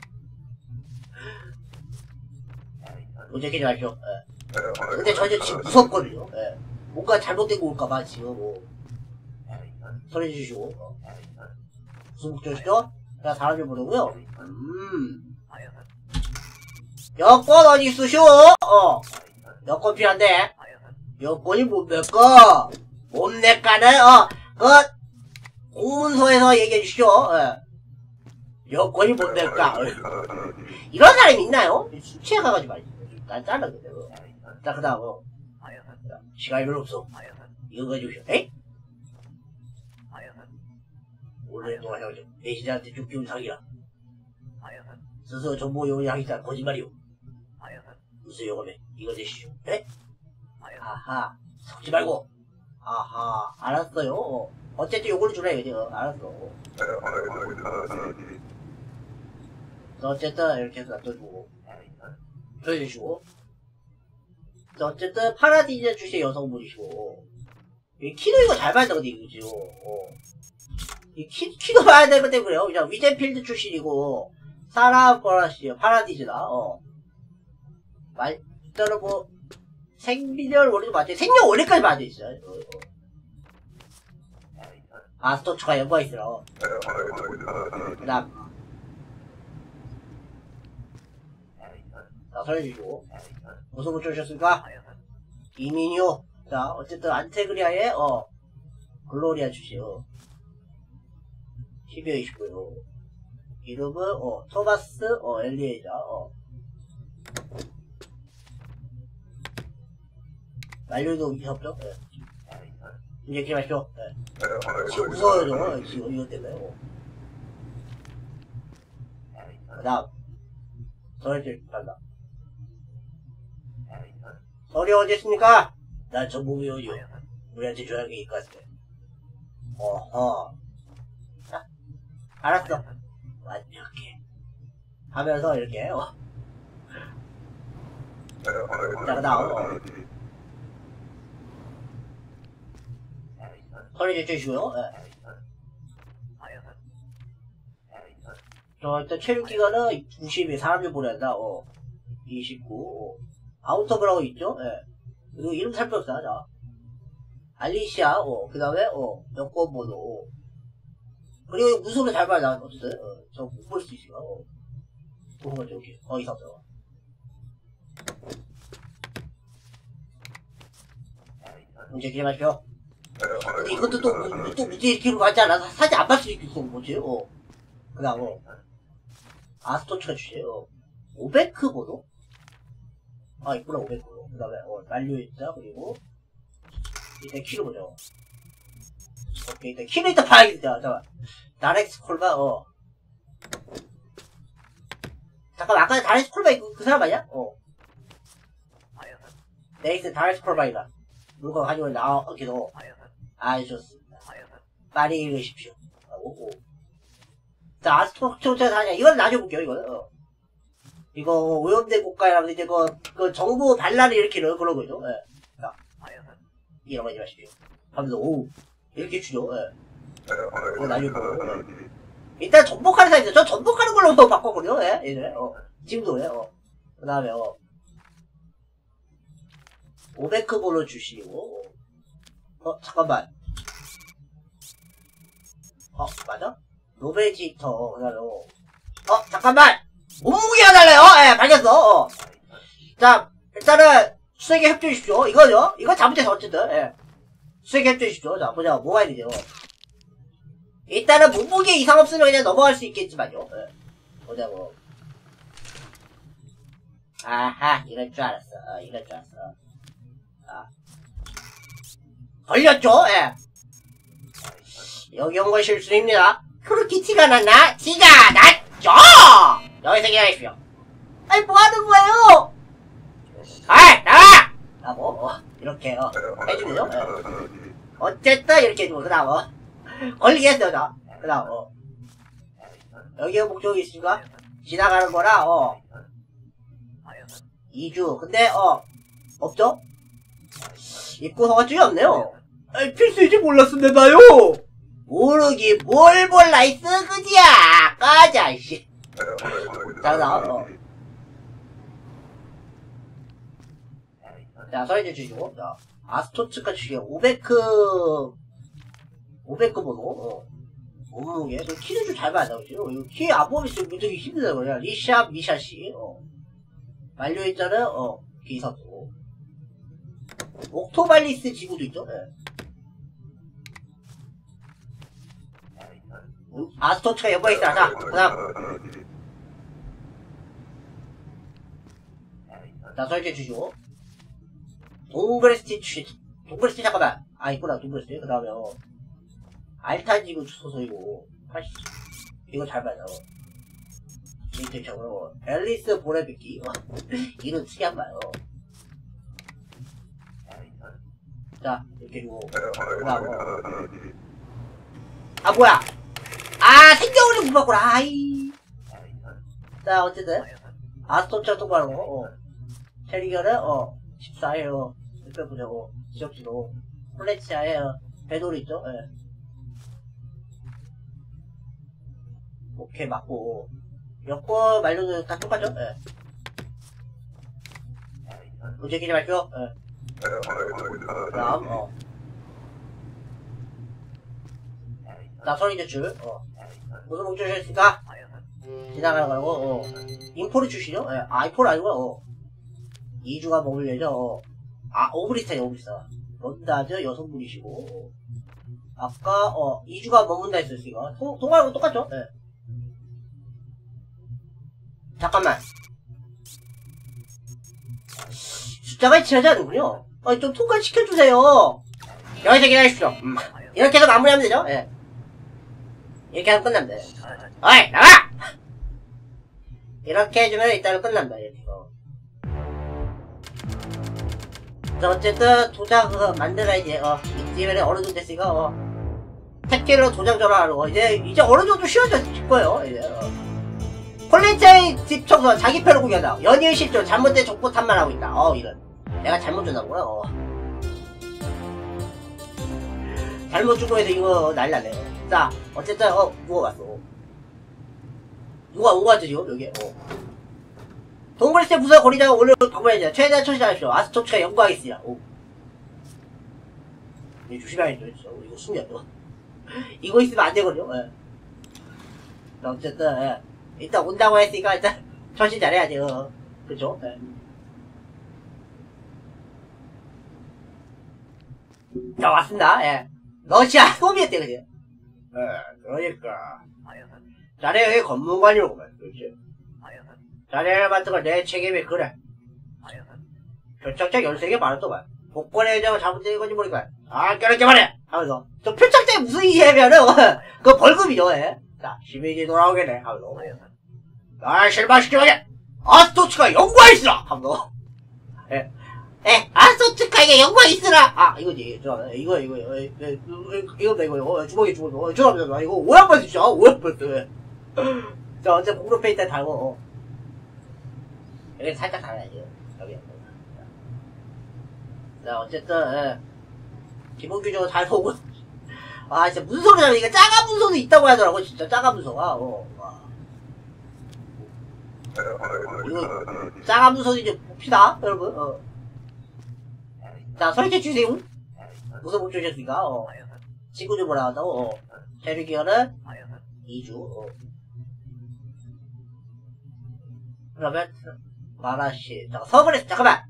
문제끼지 마시오. 예. 근데 저 이제 지금 무섭거든요. 예. 뭔가 잘못된 거 올까봐 지금 뭐 소리 주시고 어. 무슨 목적이시죠? 제가 사람 좀 보려고요. 음. 여권 어디 있으시오? 어. 여권 필요한데. 여권이 뭡니까? 뭡니까는 어. 그 공문서에서 얘기해 주시오. 예. 여권이 뭡니까? 이런 사람이 있나요? 술 취해가지고 말이지. 난 잘라 근데. 어. 자 그 다음 어. 자, 시간이 별로 없어. 이거 가지고 오셔. 에이? 오랜 동안 헤어져. 배신자한테 죽기운 사기라. 스스로 정보 요양이다 거짓말이오. 무슨 요금에 이거 되시오. 에? 아하. 속지 말고. 아하. 알았어요. 어. 어쨌든 요거를 주라 이거지. 어, 알았어. 어쨌든 이렇게 해서 놔둬주고. 그래서 어쨌든 파라디제 출신 여성분이시고. 이 키도 이거 잘 봐야 되거든, 이거 지금. 어. 이 키, 키도 봐야 되기 때문에요. 그냥 위젠필드 출신이고, 사라 버라시, 파라디즈다, 어. 말, 일단은 뭐, 생리열 원리도 맞죠. 생년 원리까지 맞아 있어요. 어, 어. 아스토츠가 연구가 있어요. 그 다음. 자, 설해주시고. 무슨 문자 주셨습니까? 이민요. 자, 어쨌든 안테그리아의, 어, 글로리아 주시오. 12월 29일. 이름은, 어, 토마스, 어, 엘리에자, 어. 만료도 이섭죠? 예. 이제 기마시오. 예. 지금 무서워요, 저. 지금 이것 때문에. 어. 그 다음. 설해줄 간다. 설이 어디 있습니까? 난 정보위원이요. 우리한테 줘야 게 있을 것 같아. 어허. 자, 알았어. 완벽해. 하면서 이렇게, 어. 자, 그 다음, 어. 설이 주시고요. 예. 저 일단 체육 기간은 90일 사람이 보내야 한다. 어. 29. 어. 아우터브라고 있죠? 예. 그리고 이름 살펴봅시다. 자. 알리시아, 어. 그 다음에, 어. 여권 번호. 어. 그리고 무술을 잘 봐야 나, 어쨌든, 어. 저못 볼 수 있어요. 어. 그런 거죠, 이렇게. 어, 이상 들어. 문제 기대하십시오. 이것도 또, 무- 또 일으키는 거 같지 않아? 사실 안 봤을 수도 있고, 뭐지? 어. 그 다음, 어. 아스토치가 주세요. 오베크 번호? 아, 있구나, 500으로. 그 다음에, 어, 만료일자, 그리고, 일단 키로 보죠. 오케이, 일단 키를 일단 봐야겠다. 잠깐만. 다렉스 콜바, 어. 잠깐, 아까 다렉스 콜바 그, 그 사람 아니야? 어. 네이스 다렉스 콜바이다. 물건 가지고 나오기도. 아, 좋습니다. 빨리 읽으십시오. 아, 오고. 자, 아스토초차 사냥. 이건 나중에 볼게요, 이거는. 어. 이거, 오염된 국가라면 이제 그, 그 정부 반란을 일으키는 그런 거죠. 예. 자, 이런 거 하지 마십시오. 하면서, 오, 이렇게 주죠. 예. 이거 나중에 보고. 예. 일단 전복하는 사이즈. 저 전복하는 걸로 또 바꿨거든요. 예, 예전에. 어. 지금도, 예, 어. 그 다음에, 어. 오베크볼을 주시고. 어, 잠깐만. 어, 맞아? 노베지터, 그 다음에, 어. 어, 잠깐만! 몸무게가 달라요! 예, 발견했어, 어. 자, 일단은, 수에게 협조해 주십시오. 이거죠? 이거 잘못해서 어쨌든, 예. 수에게 협조해 주십시오. 자, 보자. 뭐가 있는지요. 일단은 몸무게 이상 없으면 그냥 넘어갈 수 있겠지만요. 예. 보자고. 아하, 이럴 줄 알았어. 어, 이럴 줄 알았어. 아. 걸렸죠? 예. 여기 온 건 실수입니다. 그렇게 티가 났나? 티가 났죠! 여기서 기다리십시오. 아니, 뭐 하는 거예요? 아이, 나와! 라고, 어, 이렇게, 어, 해주죠. 예. 어쨌든, 이렇게 해주고, 그 다음, 어, 걸리겠어요, 나. 그 다음, 어. 여기에 목적이 있으니까, 지나가는 거라, 어. 2주. 근데, 어, 없죠? 입구 허가증이 없네요. 아이, 필수인지 몰랐습니다요! 모르기 뭘 몰라, 이 쓰그지야! 까자, 씨. 자, 나, 어. 자, 서리즈 주시고, 자, 아스토츠카 주시고, 오베크, 오베크 번호, 어. 몸무게, 저 키를 좀잘 봐야 되지. 이거 키 안 보면 진짜 되게 힘들다, 그냥. 리샤, 미샤씨, 어. 만료일자는, 어, 기사도. 옥토발리스 지구도 있죠, 예. 아스토츠가 연관이 있어. 자, 그 다음. 자, 설계 주시고. 동그레스티 주시, 동그레스티 잠깐만. 아, 있구나, 동그레스티. 그 다음에, 어. 알타지구 소속이고. 80. 이거 잘 봐요. 밑에적으로 앨리스 보레비키. 어. 이런 특이한 봐요. 자, 이렇게 주고. 그 다음, 어. 아, 뭐야! 아, 생겨오는 못 봤구나. 아이. 자, 어쨌든. 아스토차 통과하고, 어. 체리결은, 어, 14일, 어, 이렇게 보자고, 지적지로. 플래치아에, 어, 배돌이 있죠? 예. 오케이, 맞고. 여권 만료도 다 똑같죠? 예. 움직이지 말죠? 예. 그 다음, 어. 나 소리 제출, 어. 무슨 목적이셨습니까? 지나가는 거라고, 어. 인포를 주시죠? 예. 아, 인포는 아니고요, 어. 2주가 머물 예정, 어. 아, 오브리스타네, 오브리스타. 런다즈 여성분이시고, 어. 아까, 어, 2주가 머문다 했었으니까. 통, 통화하고 똑같죠? 예. 잠깐만. 숫자가 지나지 않는군요. 어, 좀 통과시켜주세요. 여기서 기다리십시오. 음. 이렇게 해서 마무리하면 되죠? 예. 이렇게 하면 끝납니다. 어이, 나가! 이렇게 해주면 일단은 끝납니다. 이렇게. 어. 자, 어쨌든 도장 그거 만들어야지. 어, 이제는 어느 정도 됐으니까 어. 택배로 도장 전화하는 거 이제 이제 어느 정도 쉬워질 거예요. 이제. 어. 폴렌차이 집 청소 자기 편을 구경한다. 연일 실종 잘못된 족보 탐만하고 있다. 어 이런. 내가 잘못 줬나보구나. 어. 잘못 준 거에서 이거 난리나네. 자 어쨌든 어 누가 왔어. 누가 지금 여기. 어. 동물세 부서 거리다가 오늘 방문해야 최대한 처치하십시오. 아스토츠가 연구하겠습니다. 오. 이거 조심해야죠. 어, 이거 숨겨. 어. 이거 있으면 안 되거든요. 예. 자, 어쨌든 예. 일단 온다고 했으니까 일단 처신 잘해야지. 어. 그죠? 예. 자 왔습니다. 예. 러시아 소비에트 그지? 예. 그러니까 자네 여기 건물관이로구만. 그렇지? 자네를 맡은 건 내 책임이 그래. 표창장 13개 많았더만. 복권의 회장은 잘못된 건지 모르니까. 아, 깨닫게 말해! 하면서. 저 표창장이 무슨 일이냐면은, 그 벌금이죠, 예. 자, 시민이 돌아오겠네. 하면서. 날 실망시키지 마게! 아스토츠가 있으라! 하면서. 예. 에, 아, 솔직하게 영광 있으라! 아, 이거지, 저, 이거, 이거, 이거, 이거다, 이거, 이거, 주먹이 주먹이, 어, 죄송합니다. 아, 이거 오약벌 진짜, 오약벌 때. 자, 언제 공로페이 때 달고, 어. 여기 살짝 달아야지, 여기. 자, 어쨌든, 예. 기본규정을 잘 보고, 아, 진짜 무슨 소리야, 이거 짜가 문서도 있다고 하더라고, 진짜, 짜가 분소가, 어, 와. 이거, 짜가 문서도 이제 봅시다, 여러분, 어. 자, 설계 주세요. 무슨 못 주셨습니까? 어. 친구 좀 뭐라 한다고, 어. 세르기어는 2주, 어. 그러면, 마라시. 자, 서브레스, 잠깐만!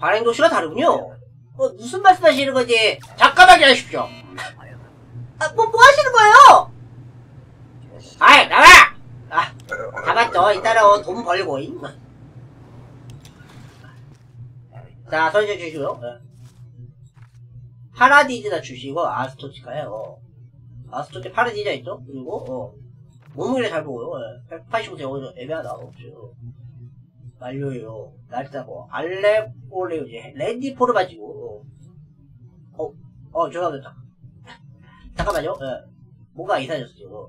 발행 도시가 다르군요. 어, 무슨 말씀 하시는 거지? 잠깐만 기다리십시오. 아, 뭐, 뭐 하시는 거예요? 아이, 나와! 아, 가봤죠. 이따가 어, 돈 벌고, 잉. 자, 설정 주시고요. 네. 파라디즈나 주시고, 아스토치가요. 어. 아스토치 파라디즈가 있죠? 그리고, 어. 몸무게 잘 보고요. 예. 185세 애매하다. 없죠. 완료요. 날짜고. 알레폴레오지. 랜디포를 가지고. 어, 어, 죄송합니다. 잠깐만요. 예. 뭔가 이상해졌어, 지금.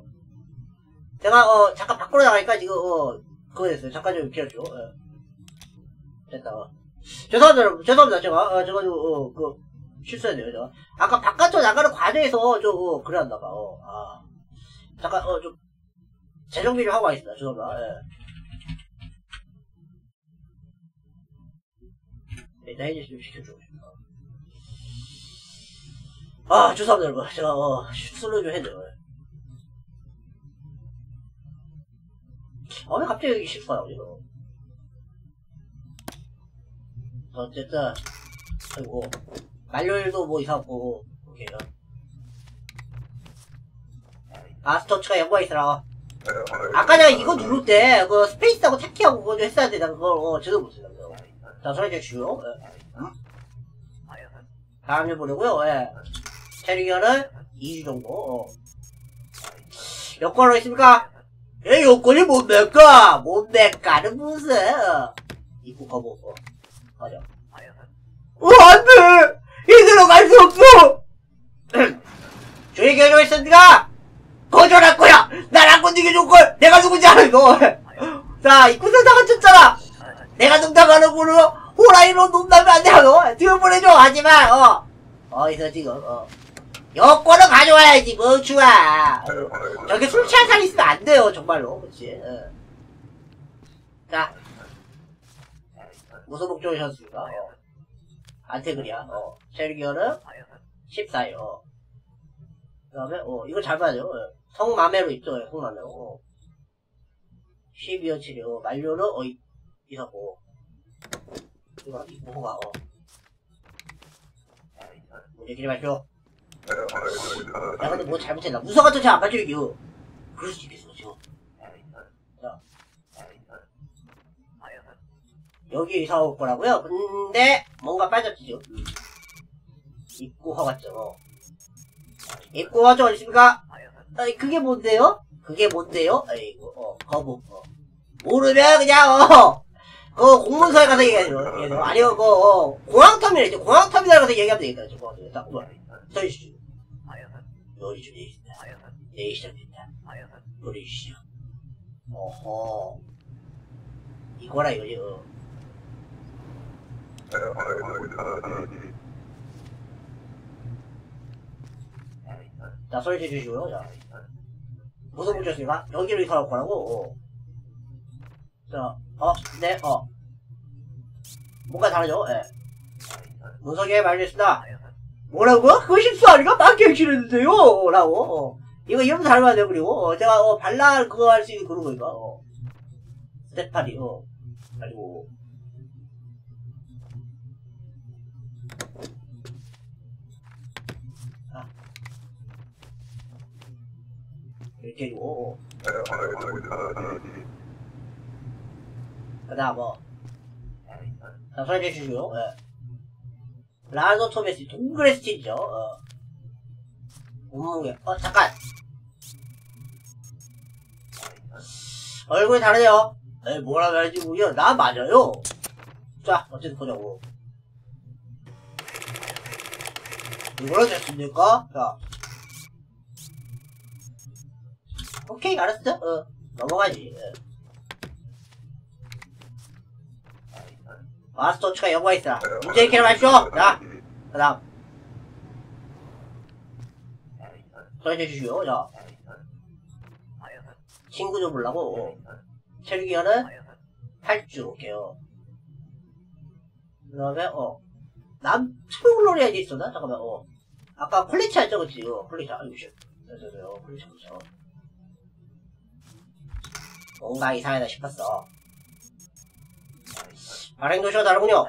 제가, 어, 잠깐 밖으로 나가니까 지금, 어, 그거 됐어요. 잠깐 좀 기다려줘. 예. 됐다. 어. 죄송합니다, 여러분. 죄송합니다. 제가, 어, 제가 좀, 어, 그, 실수했네요, 제가. 아까 바깥으로 나가는 과정에서 좀, 어, 그래왔나봐. 어, 아. 잠깐, 어, 좀, 재정비 좀 하고 가겠습니다. 죄송합니다. 예. 일단 해제 좀 시켜주고 싶다. 아, 죄송합니다, 여러분. 제가, 어, 술로 좀 해줘요. 아, 왜 갑자기 여기 실수가 나오지, 너? 어쨌든, 아이고, 만료일도 뭐 이상 없고, 오케이. 아스터치가 연구가 있어라. 아까 내가 이거 누를 때, 그, 스페이스하고 탭키하고 그거 좀 했어야 돼. 나 그걸, 어, 제대로 못했어. 자, 소리 좀 주요. 예. 응? 다음 주 보려고요. 예. 체리견은 2주 정도. 어. 여권은 있습니까? 예, 여권이 뭡니까? 뭡니까는 무슨? 어. 입구 거부. 어. 맞아. 어, 안 돼! 이대로 갈 수 없어! 조용히 해줘 있습니까? 거절할 거야! 나랑 건드기 좋걸! 내가 누군지 알아, 이거! 자, 입구선 다 갖췄잖아! 내가 농담하는 거로 호라이로 농담이 안 돼요. 뒤로 보내줘. 하지만 어 어디서 지금 어 여권을 가져와야지 멍충아. 어, 저기 술 취한 사람 있으면 안 돼요 정말로. 그렇지. 어. 자 무슨 목적이셨습니까? 어. 안테그리아. 어. 셀기어는 14요. 어. 그 다음에 어 이거 잘 봐야죠. 어. 성마매로 있죠. 예, 성마매로. 어. 12월 7일 어. 만료는 어 있었고 이거 뭐가 어 문제끼리 마시오 야 근데 뭐 잘못했나 무서 같은 차안 맞죠 이거 그럴 수 있겠어 여기 이사 올 거라고요 근데 뭔가 빠졌지 지금 입구 허가증 입구 허가증 어디 있습니까 아니 그게 뭔데요 그게 뭔데요 아이고 어 거부 어. 모르면 그냥 어 그 공문서에 가서. 얘도. 아니면 그 어, 공항터미널 있죠. 공항터미널 가서 얘기하면 되겠다. 어, 딱 뭐. 서주시죠. 요리 준비되어 있습니다. 내일 시작됩니다. 요리 주시죠. 어허. 이거라 이거지. 어. 자, 소리 주시고요. 자. 무슨 문제였습니까? 여기로 이사 올 거라고. 어. 자, 어, 네, 어. 뭔가 다르죠? 예. 문석에 말렸습니다. 뭐라고? 그거 실수 아닌가? 맞게 싫었는데요? 라고. 어. 이거 이름 닮아야 돼요, 그리고. 어, 제가, 어, 발랄 그거 할 수 있는 그런 거니까, 어. 스테파리, 어. 그리고. 이렇게 해주고, 어. 그 다음 뭐. 자, 설명해 주시고요. 예. 라노 토메스 동그레 스틸이죠. 어. 몸무게. 어, 잠깐! 얼굴이 다르네요. 에 뭐라 그래야지, 뭐야. 나 맞아요. 자, 어쨌든 보자고. 이거로 됐습니까? 자. 오케이 알았어. 어 넘어가지. 예. 마스터츠가 여부가 있어. 문제 있기를 마시오 자 그 다음. 설정해 주시오. 자. 친구 좀 보려고. 어. 체류기간은 8주. 올게요 그 다음에 어. 남 트롤이 어디 있었나? 잠깐만 어. 아까 퀄리티 알죠 그치? 어 퀄리티. 아이고 씨. 네네네 퀄리티 보자 뭔가 이상하다 싶었어. 발행도시가 다르군요.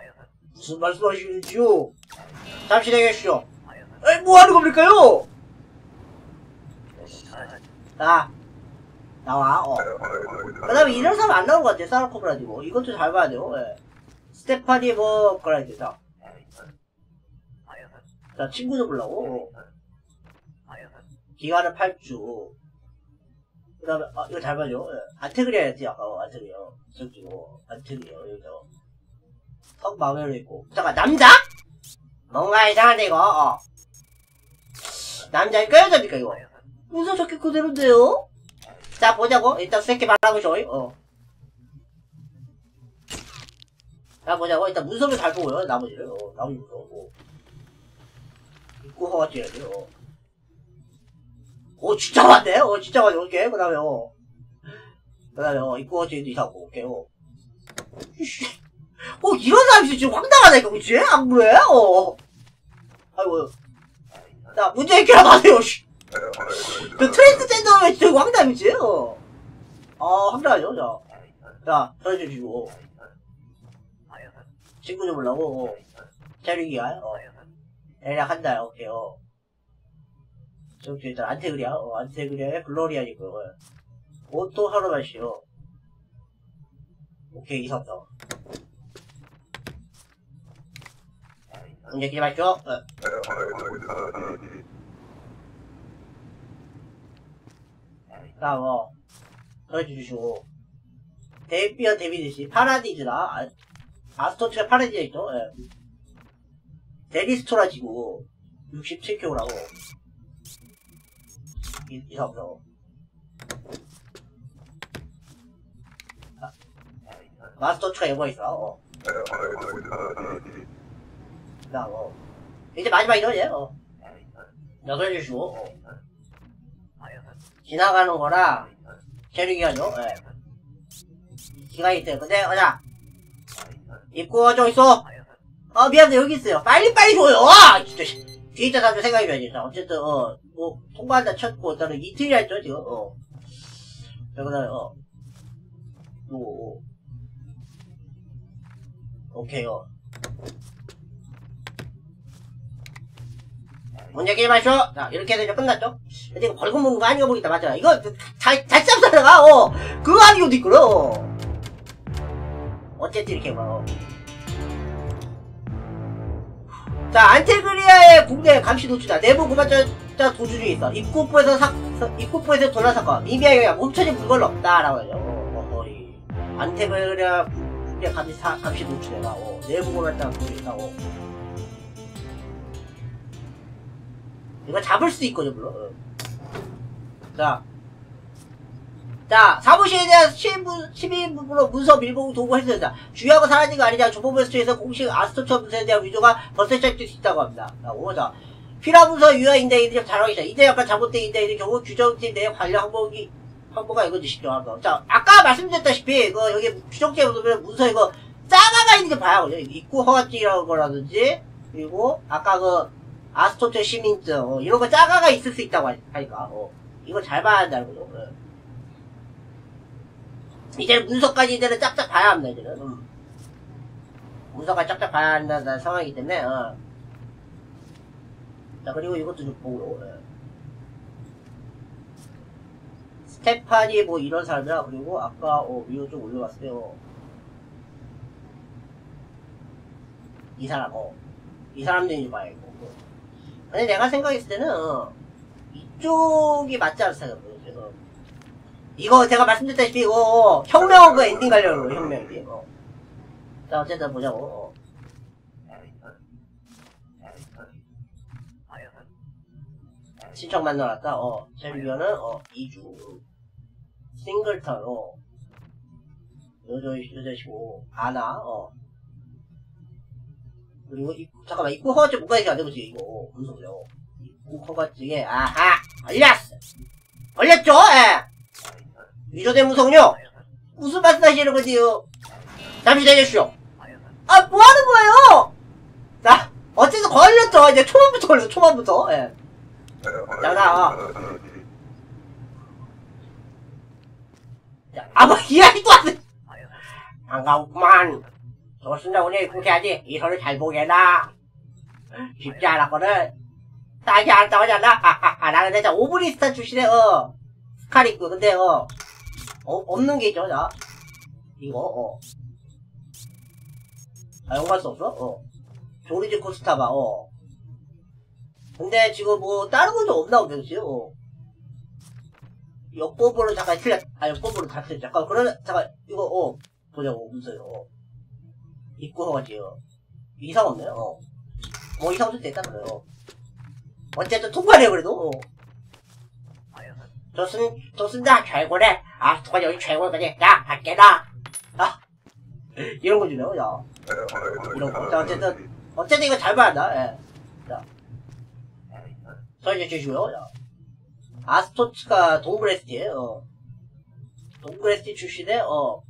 무슨 말씀하시는지요? 잠시 내게시오. 에이 뭐 하는 겁니까요? 자 나와 어 그 다음에 이런 사람 안 나온 것 같아 사르코브라디고 이것도 잘 봐야 돼요 예. 스테파니 뭐 그라이드 자, 자 친구 좀 보려고. 기간은 8주 그 다음에 아 이거 잘 봐줘 예. 안테그리아였지 아까 어, 안테그리아 저기 뭐 안테그리아 여기서 턱 마음에로 있고 잠깐 남자? 뭔가 이상한데 이거 어. 남자일까 여자입니까 이거 문서 적기 그대로인데요? 자 보자고 일단 새끼 말하고쇼 어. 자 보자고 일단 문서를 잘 보고요 나머지를 어, 나머지 문서 어. 입구 허가 찌야 돼요 어. 오 진짜 많네 어 진짜 많네 오케이 그 다음에 어. 그 다음에 어 허가 찌도 이상하고 오케이 어. 어 이런 사람이 지금 황당하다니까 그치? 안 그래? 어 아이고 자 문제 해결하고 하세요 씨. 저 트랜스젠더면 진짜 황당이지 어. 아 황당하죠 자. 자 전해주시고 친구 좀 보려고 어. 자리기야 어. 대략 한달 오케이 어. 저기 일단 안테그리아 어, 안테그리아의 글로리아니고 어. 오토 하루마시오 오케이 이상다 문제 기지 마시오 어. 자, 뭐, 전해주시고. 데비어 데비드시, 파라디즈라, 아, 아스토츠가 파라디즈가 있죠, 예. 데리스토라지고, 67kg라고. 이, 이상부터. 마스터츠가 여거 있어, 어. 자, 뭐. 이제 마지막이죠, 이제, 어. 자, 전해주시고, 어. 지나가는 거라 체류기간요 예. 기간이 있어요 근데 어자 입구가 좀 있어 어 미안해 여기 있어요 빨리 빨리 줘요 아 진짜 씨. 뒤에 있다 사람 생각해줘야지 자, 어쨌든 어 뭐 통과한다 쳤고 저는 이틀이라 했죠 지금. 어. 자, 그다음에 어. 요, 오케이요 문제 게임 하쇼 자 이렇게 해서 이제 끝났죠? 근데 이거 벌금 먹는 거 아니고 보겠다 맞아. 이거 잘, 잘 짭사다가 어. 그거 아니고도 있구나 어쨌든 이렇게 봐 자, 안테그리아의 국내 감시 노출자. 내부 고발자 도주 중에 있어. 입국부에서 사, 사- 입국부에서 도난 사건. 미비하게 멈춰진 물건은 없다라고 하죠. 어, 어, 이 안테그리아 국내 감시, 사, 감시 노출해가고 내부 고발자 도주 있다고. 이거 잡을 수 있거든, 물론. 어. 자. 자, 사무실에 대한 시인분, 시민부로 문서 밀봉 도구 했습니다 주의하고 사라진 거 아니냐. 정보부에서 통해서 공식 아스토처 문서에 대한 위조가 벌써 시작될 수 있다고 합니다. 자, 5자. 유효 인대인들이 잘하기 시작. 이대 약간 잘못된 인대인의 경우 규정팀 내 관련 항목이, 항목가 이거 주시죠. 한번. 자, 아까 말씀드렸다시피, 이거 여기 규정팀에 보면 문서 이거 짜가가 있는 게 봐요. 입구 허가증이라는 거라든지, 그리고 아까 그 아스토처 시민증, 어, 이런 거 짜가가 있을 수 있다고 하- 하니까, 어, 이거 잘 봐야 한다는 거죠. 어. 이제는 문서까지 이제는 짝짝 봐야 합니다, 이제는. 음. 문서까지 짝짝 봐야 한다는 상황이기 때문에, 어. 자, 그리고 이것도 좀 보고, 예. 스테파니 뭐 이런 사람이라, 그리고 아까, 어, 위로 좀 올려봤어요. 이 사람, 어. 이 사람들이 봐야겠고. 어. 근데 내가 생각했을 때는, 어, 이쪽이 맞지 않을 생각해요, 그래서. 이거 제가 말씀드렸다시피 이거 혁명 그 엔딩 그래요, 혁명. 어. 자 어쨌든 보자고. 어. 신청 만들어놨다. 어. 제비어는 어 2주. 싱글턴, 어. 여자, 여자시고, 아나, 어. 그리고, 입구, 잠깐만, 입구 허가증 못 가니까 안 되고, 지금 이거. 무슨 소리요? 입구 허가증에, 아하! 걸렸어! 걸렸죠? 예! 위조된 무성요! 무슨 말씀 하시는 거지요? 잠시 기다려주시오. 아, 뭐 하는 거예요? 자, 어쨌든 걸렸죠. 이제 초반부터 걸렸어, 초반부터. 예. 자, 나. 자, 아마 이야기도 안 돼. 반가웠구만. 좋습니다. 오늘 그렇게 하지. 이 소리 잘 보게나. 쉽지 않았거든. 딱이 안 나오잖아. 아하하. 나는 진짜 오브리스타 출신의, 어, 스카리크. 근데, 어, 어, 없는 게 있죠, 자. 이거, 어. 아, 연구할 수 없어? 어. 조리지 코스타가, 어. 근데 지금 뭐, 다른 건좀 없나 보지, 어. 역법으로 잠깐 틀렸, 아, 역법으로 다 틀렸, 잠깐, 그러면, 잠깐, 이거, 어. 보자고, 문서요, 어. 입구 허가지요. 이상 없네요, 어. 뭐, 이상 없을 때 있다, 그래요. 어쨌든 통과해요, 그래도, 어. 좋습, 좋습니다. 최고네. 아, 누가 여기 최고거든. 야, 갈게, 나. 아. 이런 거 주네요, 야. 이런 거. 자, 어쨌든, 어쨌든 이거 잘 봐야 예. 자. 설계 주시고요, 야. 아스토츠가 동브레스티에요, 어. 동브레스티 출신의, 어.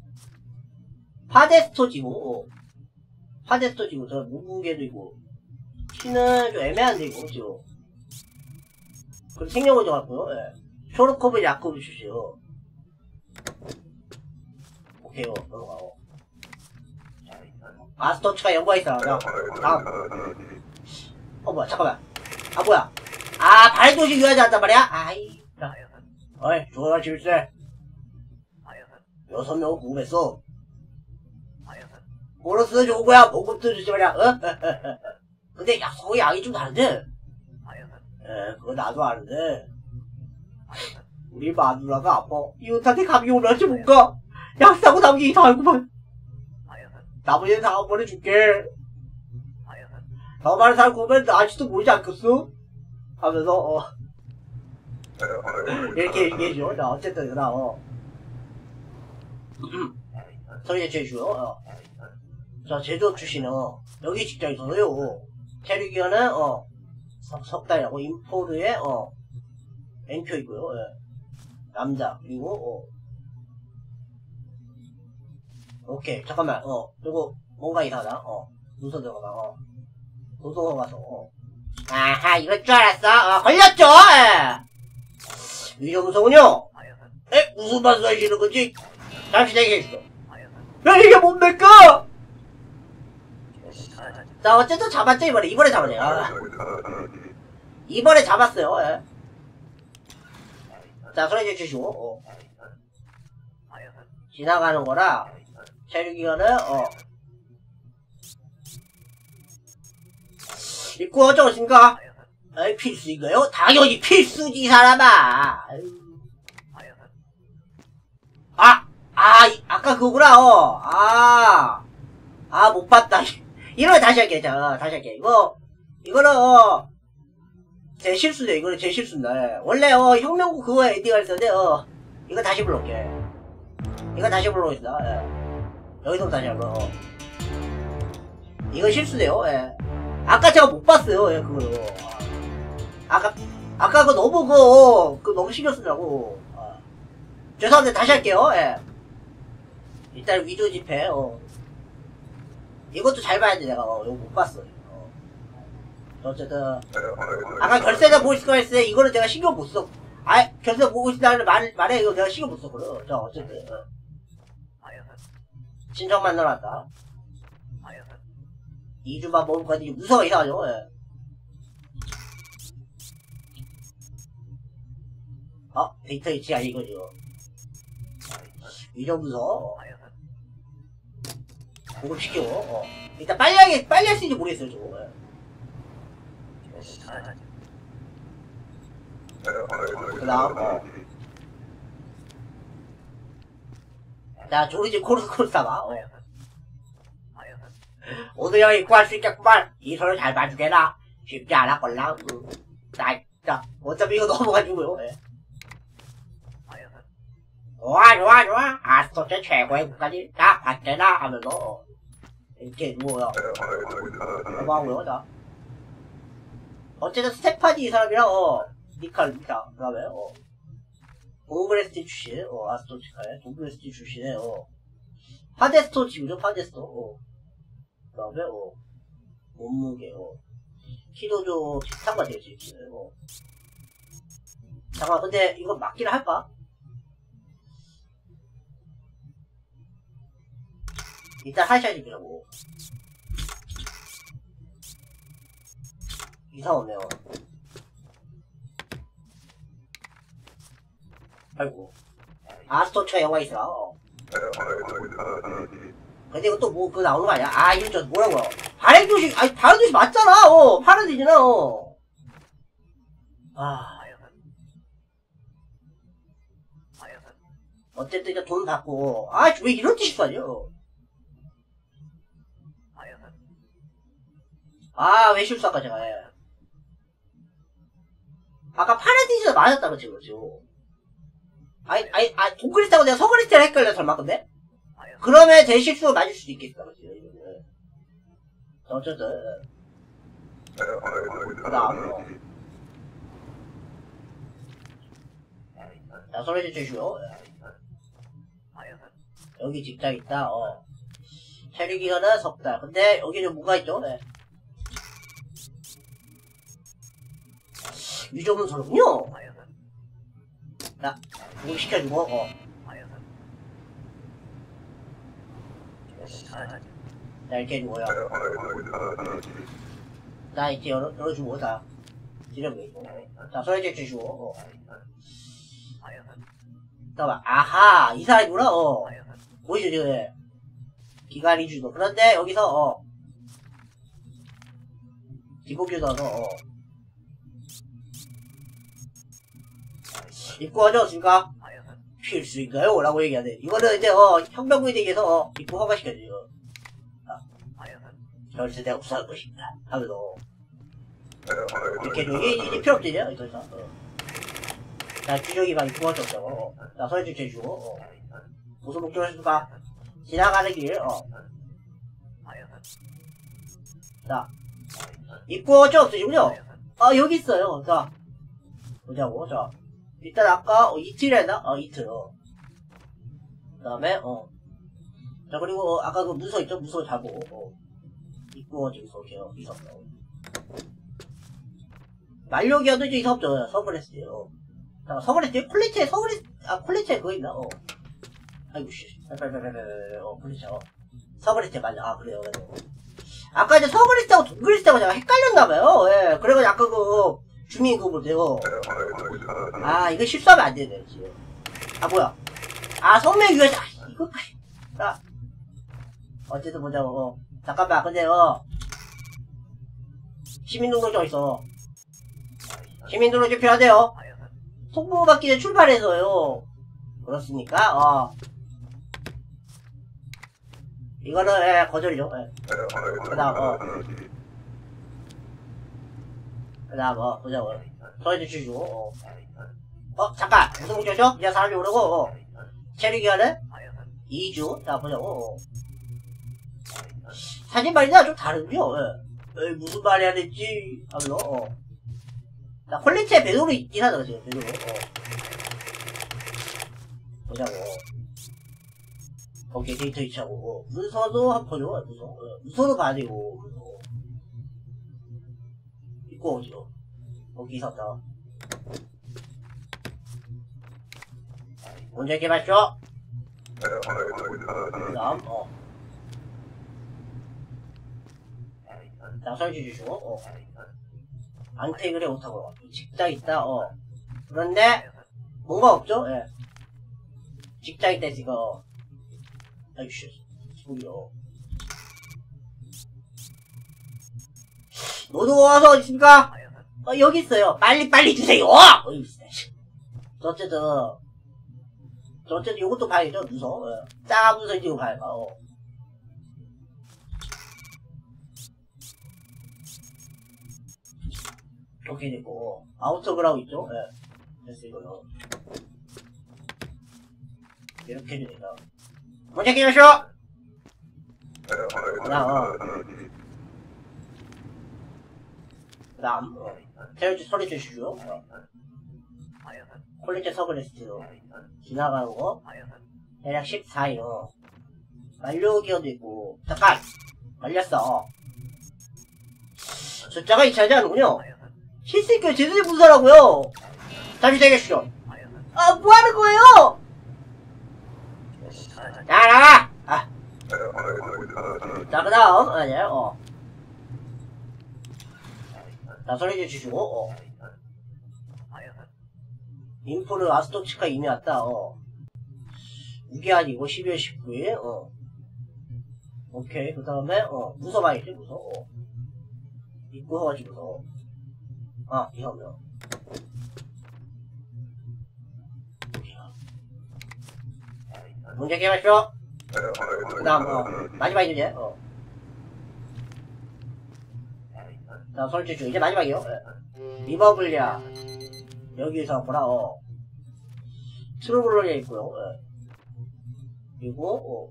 파데스토 지구, 어. 파데스토 지구, 저 무궁계도 있고. 키는 좀 애매한데, 이거, 지금. 그리고 생명을 정했고요, 예. 쇼르코브 야코브 주시오. 오케이요, 넘어가고. 아스토츠가 연구가 있어. 야, 다음. 어, 뭐야, 잠깐만. 아, 뭐야. 아, 발도시 유하지 않단 말이야? 아이. 자. 어이, 좋아, 질세. 여섯 명 구금했어. 뭐로 쓰는 좋은 거야? 보급도 주지 말이야, 어? 근데 약속의 양이 좀 다른데? 에, 그거 나도 아는데. 우리 마누라가 아파. 이웃한테 감기 오면지 뭔가. 약 사고 남기 이상하구만. 나머지는 다음번에 줄게. 너만 살 거면 아직도 모르지 않겠어? 하면서, 어. 이렇게 얘기해줘. 자, 어쨌든, 나, 어. 소리에 제주요, 어. 자, 제조업 출신은, 어. 여기 직장에 있어서요. 테르기어는, 어. 석, 석달이라고, 인포르에, 어. 엔표 있고요, 예. 남자, 그리고, 어. 오케이, 잠깐만, 어. 그리고, 뭔가 이상하다, 어. 문서 들어가, 어. 도서 가서, 어. 아하, 이럴 줄 알았어. 어, 걸렸죠? 예. 위험성은요? 에? 무슨 말씀 하시는 거지? 잠시 얘기했어. 야, 이게 뭡니까? 자, 어쨌든 잡았죠, 이번에. 이번에 잡았네. 아. 이번에 잡았어요, 예. 자, 그래 주시고, 어. 지나가는 거라, 체류기간은, 어. 구 어쩌십니까? 에이, 필수인가요? 당연히 필수지, 사람아. 아, 아, 이- 아까 그거구나, 어. 아, 아, 못 봤다. 이러면 다시 할게, 자, 다시 할게. 이거, 이거는, 어, 제 실수네, 이거는 제 실수인데. 원래, 어, 혁명국 그거 엔딩 할 텐데, 어, 이거 다시 불러올게. 이거 다시 불러오겠습니다, 예. 여기서 다시 한번, 어. 이거 실수네요, 예. 아까 제가 못 봤어요, 예, 그거. 아까, 아까 그거 너무 그거, 그 너무 신경 쓰느라고. 아. 죄송한데 다시 할게요, 예. 일단 위조 집회, 어. 이것도 잘 봐야 돼, 내가, 어, 이거 못 봤어. 어. 어쨌든, 아까 결세자 보고 있을 거였을 때, 이거는 내가 신경 못 써. 아, 결세 보고 있다는 말, 말에 이거 내가 신경 못 썼거든. 자, 어쨌든, 어. 친정 만나러 왔다. 2주만 먹을 거니 무서워 이상하죠, 예. 아, 데이터 일치 아니 이거죠. 위정 무서 보급시켜, 어. 일단 빨리 하게, 빨리 할 수 있는지 모르겠어요, 저거. 예. 그 다음, 어. 자, 조리지 코르스 코르사가, 어. 오늘 여기 구할 수 있겠구만. 이 소를 잘 봐주게라. 쉽지 않았걸라. 음. 자, 자, 어차피 이거 넘어가지고요. 예. 좋아 좋아 좋아 아스토체 최고의 국가지 나 봤잖아 하면서 어, 이렇게 누워요 뭐하고요 자 어쨌든 스테파니 이 사람이랑 어 니칼 니카 그 다음에 어 동그레스티 출신 어 아스토치카의 동그레스티 출신의 어 파데스토 지구죠 파데스토 어. 그 다음에 어 몸무게 어 키도 좀 비슷한 거 되지 키는. 어. 잠깐 근데 이거 맞긴 할까? 일단 하셔야겠더라고. 이상 없네요. 아이고. 아스토처 영화 있어. 어. 근데 이거 또뭐 그거 나오는 거 아니야? 아 이거 저 뭐라고요? 발행도시 아니 발행도시 맞잖아 어 파란색이잖아 어. 아 어쨌든 이제 돈 받고 아왜 이런 뜻이 써요 아왜 실수할까 제가 예. 아까 파란색이 맞았다고 지금 지금 아니 아니 아 동그리스하고 내가 서그리스를 헷갈려 설마 근데? 그러면 제 실수로 맞을 수도 있겠다 이거는 어쨌든. 그 다음 어. 자 소리 주시오. 여기 직장 있다 어. 체류 기간은 석 달. 근데 여기는 뭐가 있죠? 네. 유조문서는요? 자 구입시켜주고 어 자 이렇게 해주고요 자 이제 열어, 열어주고 자 지름이고 자 소리 주시고 어. 잠깐만 아하 이 사람이구나 어. 보이죠 지금 기간이 주도. 그런데 여기서 어. 기복주 넣어서 어. 입고 하죠 지금까 필수인가요? 라고 얘기하네 이거는 이제 어 혁명구에 대해서 어 입고 허가시켜줘요 아, 절세대가 우수할 것입니다 하면서 이렇게 좀 이게, 필요 없대요 이거 어. 자 주적이 막 입고 하죠 어. 자 서해주 해주고 어. 무슨 목적을 했을까? 지나가는 길, 어. 자, 입구 어쩌 없으시군요? 아, 여기 있어요. 자, 보자고, 자. 일단 아까, 어, 이틀 했나? 어, 이틀, 어. 그 다음에, 어. 자, 그리고, 어, 아까 그 문서 있죠? 문서 자고, 어. 입구 어쩌 이렇게, 어, 있었어. 만료기한도 이제 이사 없죠? 서브레스트, 어. 자, 서브레스트, 콜레체, 서브레스트, 아, 콜레체 그거 있나? 어. 아이고 씨, 빨빨빨빨빨, 어, 그렇죠. 어. 서브리스트 맞아. 아 그래요. 아까 이제 서브리스트하고 동그리스트하고 제가 헷갈렸나봐요. 예, 그래가지고 아까 그 주민 그거 보세요. 아 이거 실수하면 안 되네 지금. 아 뭐야? 아 성명 유효자. 아, 이거 자 어쨌든 보자고. 어. 잠깐만 근데 어 시민등록증 있어. 시민등록증 필요하대요. 통보받기 전에 출발해서요. 그렇습니까? 어. 이거는 예, 거절이죠. 예. 그다음 어. 그다음 어 보자고. 서해주 주시고. 어. 어 잠깐 무슨 문제죠? 그냥 사람이 오르고 어. 체류 기간은 2주. 자 보자고. 어. 사진 말이나 좀 다르군요. 예. 에이, 무슨 말이 해야 될지 하면서 어. 나 퀄리티에 배도로 있긴 하다 지금 배도로. 어. 보자고. 거기에 데이터 이차고 문서도 한 번요 문서 어, 문서도 가야 되고 문서 있었다 문제 개발쇼 그 다음 어 자, 설치 주시고, 어. 안테그레 못하고, 직장 있다, 어. 그런데, 뭔가 없죠? 예. 직장 있다, 지금. 아이씨, 소리 요. 모두 와서 있습니까? 어, 여기 있어요. 빨리, 빨리 주세요! 어이, 어쨌든, 저 어쨌든 요것도 봐야죠, 문서. 예. 짜 문서 이거 봐야 봐, 어. 이렇게 되고, 아우터그라우 있죠? 예. 됐어, 이거요. 이렇게 돼요. 문제 끼우쇼! 그 다음, 어. 그 다음, 어. 테러지 소리 주시죠. 어. 퀄리티 서브리스트로 지나가는 거. 대략 14인, 어. 완료 기어도 있고. 잠깐! 걸렸어. 숫자가 이차지 않는군요. 실수있게 제대로 분사라고요. 다시 되겠쇼. 아, 뭐 하는 거예요? 자, 나가! 아. 자, 그 다음, 아니야, 어. 좀 주시고, 어. 인포르 아스토치카 이미 왔다, 어. 이게 아니고 12월 19일, 어. 오케이, 그 다음에, 어, 무서 봐야지, 무서, 어. 입고 해가지고서. 아, 이거면. 문제 개발쇼! 그 다음, 어, 마지막 이제, 어. 다음 설치주, 이제 마지막이요. 예. 리버블리아. 여기서 보라, 어. 트루블러리아 있고요. 예. 그리고, 어.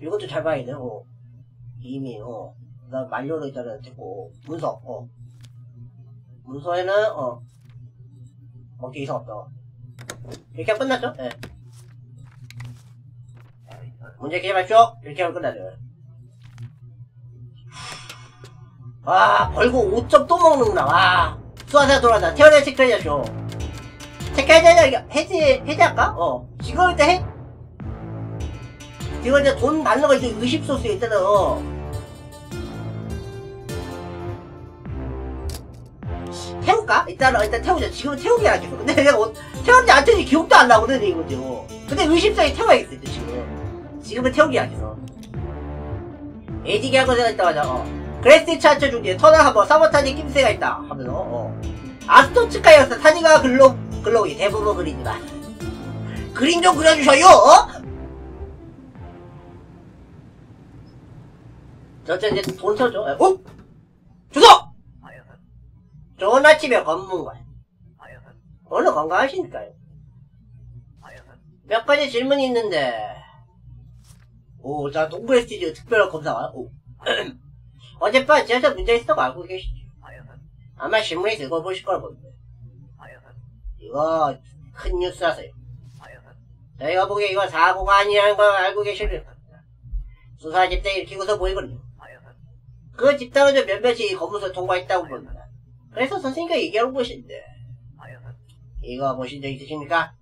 이것도 잘 봐야 돼, 어. 이미, 어. 그 다음 만료로 있다는 됐고, 문서, 어. 문서에는, 어. 어깨 이상 없다. 이렇게 하면 끝났죠? 예. 문제 개발쇼! 이렇게 하면 끝나죠. 와, 벌고 5점 또 먹는구나, 와. 수화사 돌아다. 태어날 체크해야죠. 체크해야 이거 해지, 해지할까? 어. 지금 일단 해? 지금 이제 돈 받는 거 이제 의식소스에 있잖아, 어. 태울까? 일단, 일단 태우자. 지금 태우기 하겠어. 근데 내가 어, 태웠는지 안 태운지 기억도 안 나거든, 이거 지금. 근데 의심성에 태워야겠어, 지금. 지금은 태우기 하겠어. 에디기 하고 생각했다마자, 어. 그레스 차처 중에 터널 한번 사보타지 낌새가 있다. 하면서, 어. 아스토츠카였어. 타니가 글로, 글로이 대부분 그리지만. 그림 좀 그려주셔요, 어? 저때 이제 돈 써줘. 어? 주소! 좋은 아침에 건문관. 오늘 건강하십니까요? 몇 가지 질문이 있는데. 오, 자, 동부의 스튜디오 특별 검사관. 오. 어젯밤 지하철 문제 있었다고 알고 계시죠? 아마 신문에 읽어보실 걸 본데. 이거 큰 뉴스라서요. 저희가 보기에 이거 사고가 아니라는 걸 알고 계시는 수사 집단 일으키고서 보이거든요. 그 집단은 좀 몇몇이 검문서 통과했다고 봅니다. 그래서 선생님과 얘기하는 것인데 이거 보신 적 있으십니까?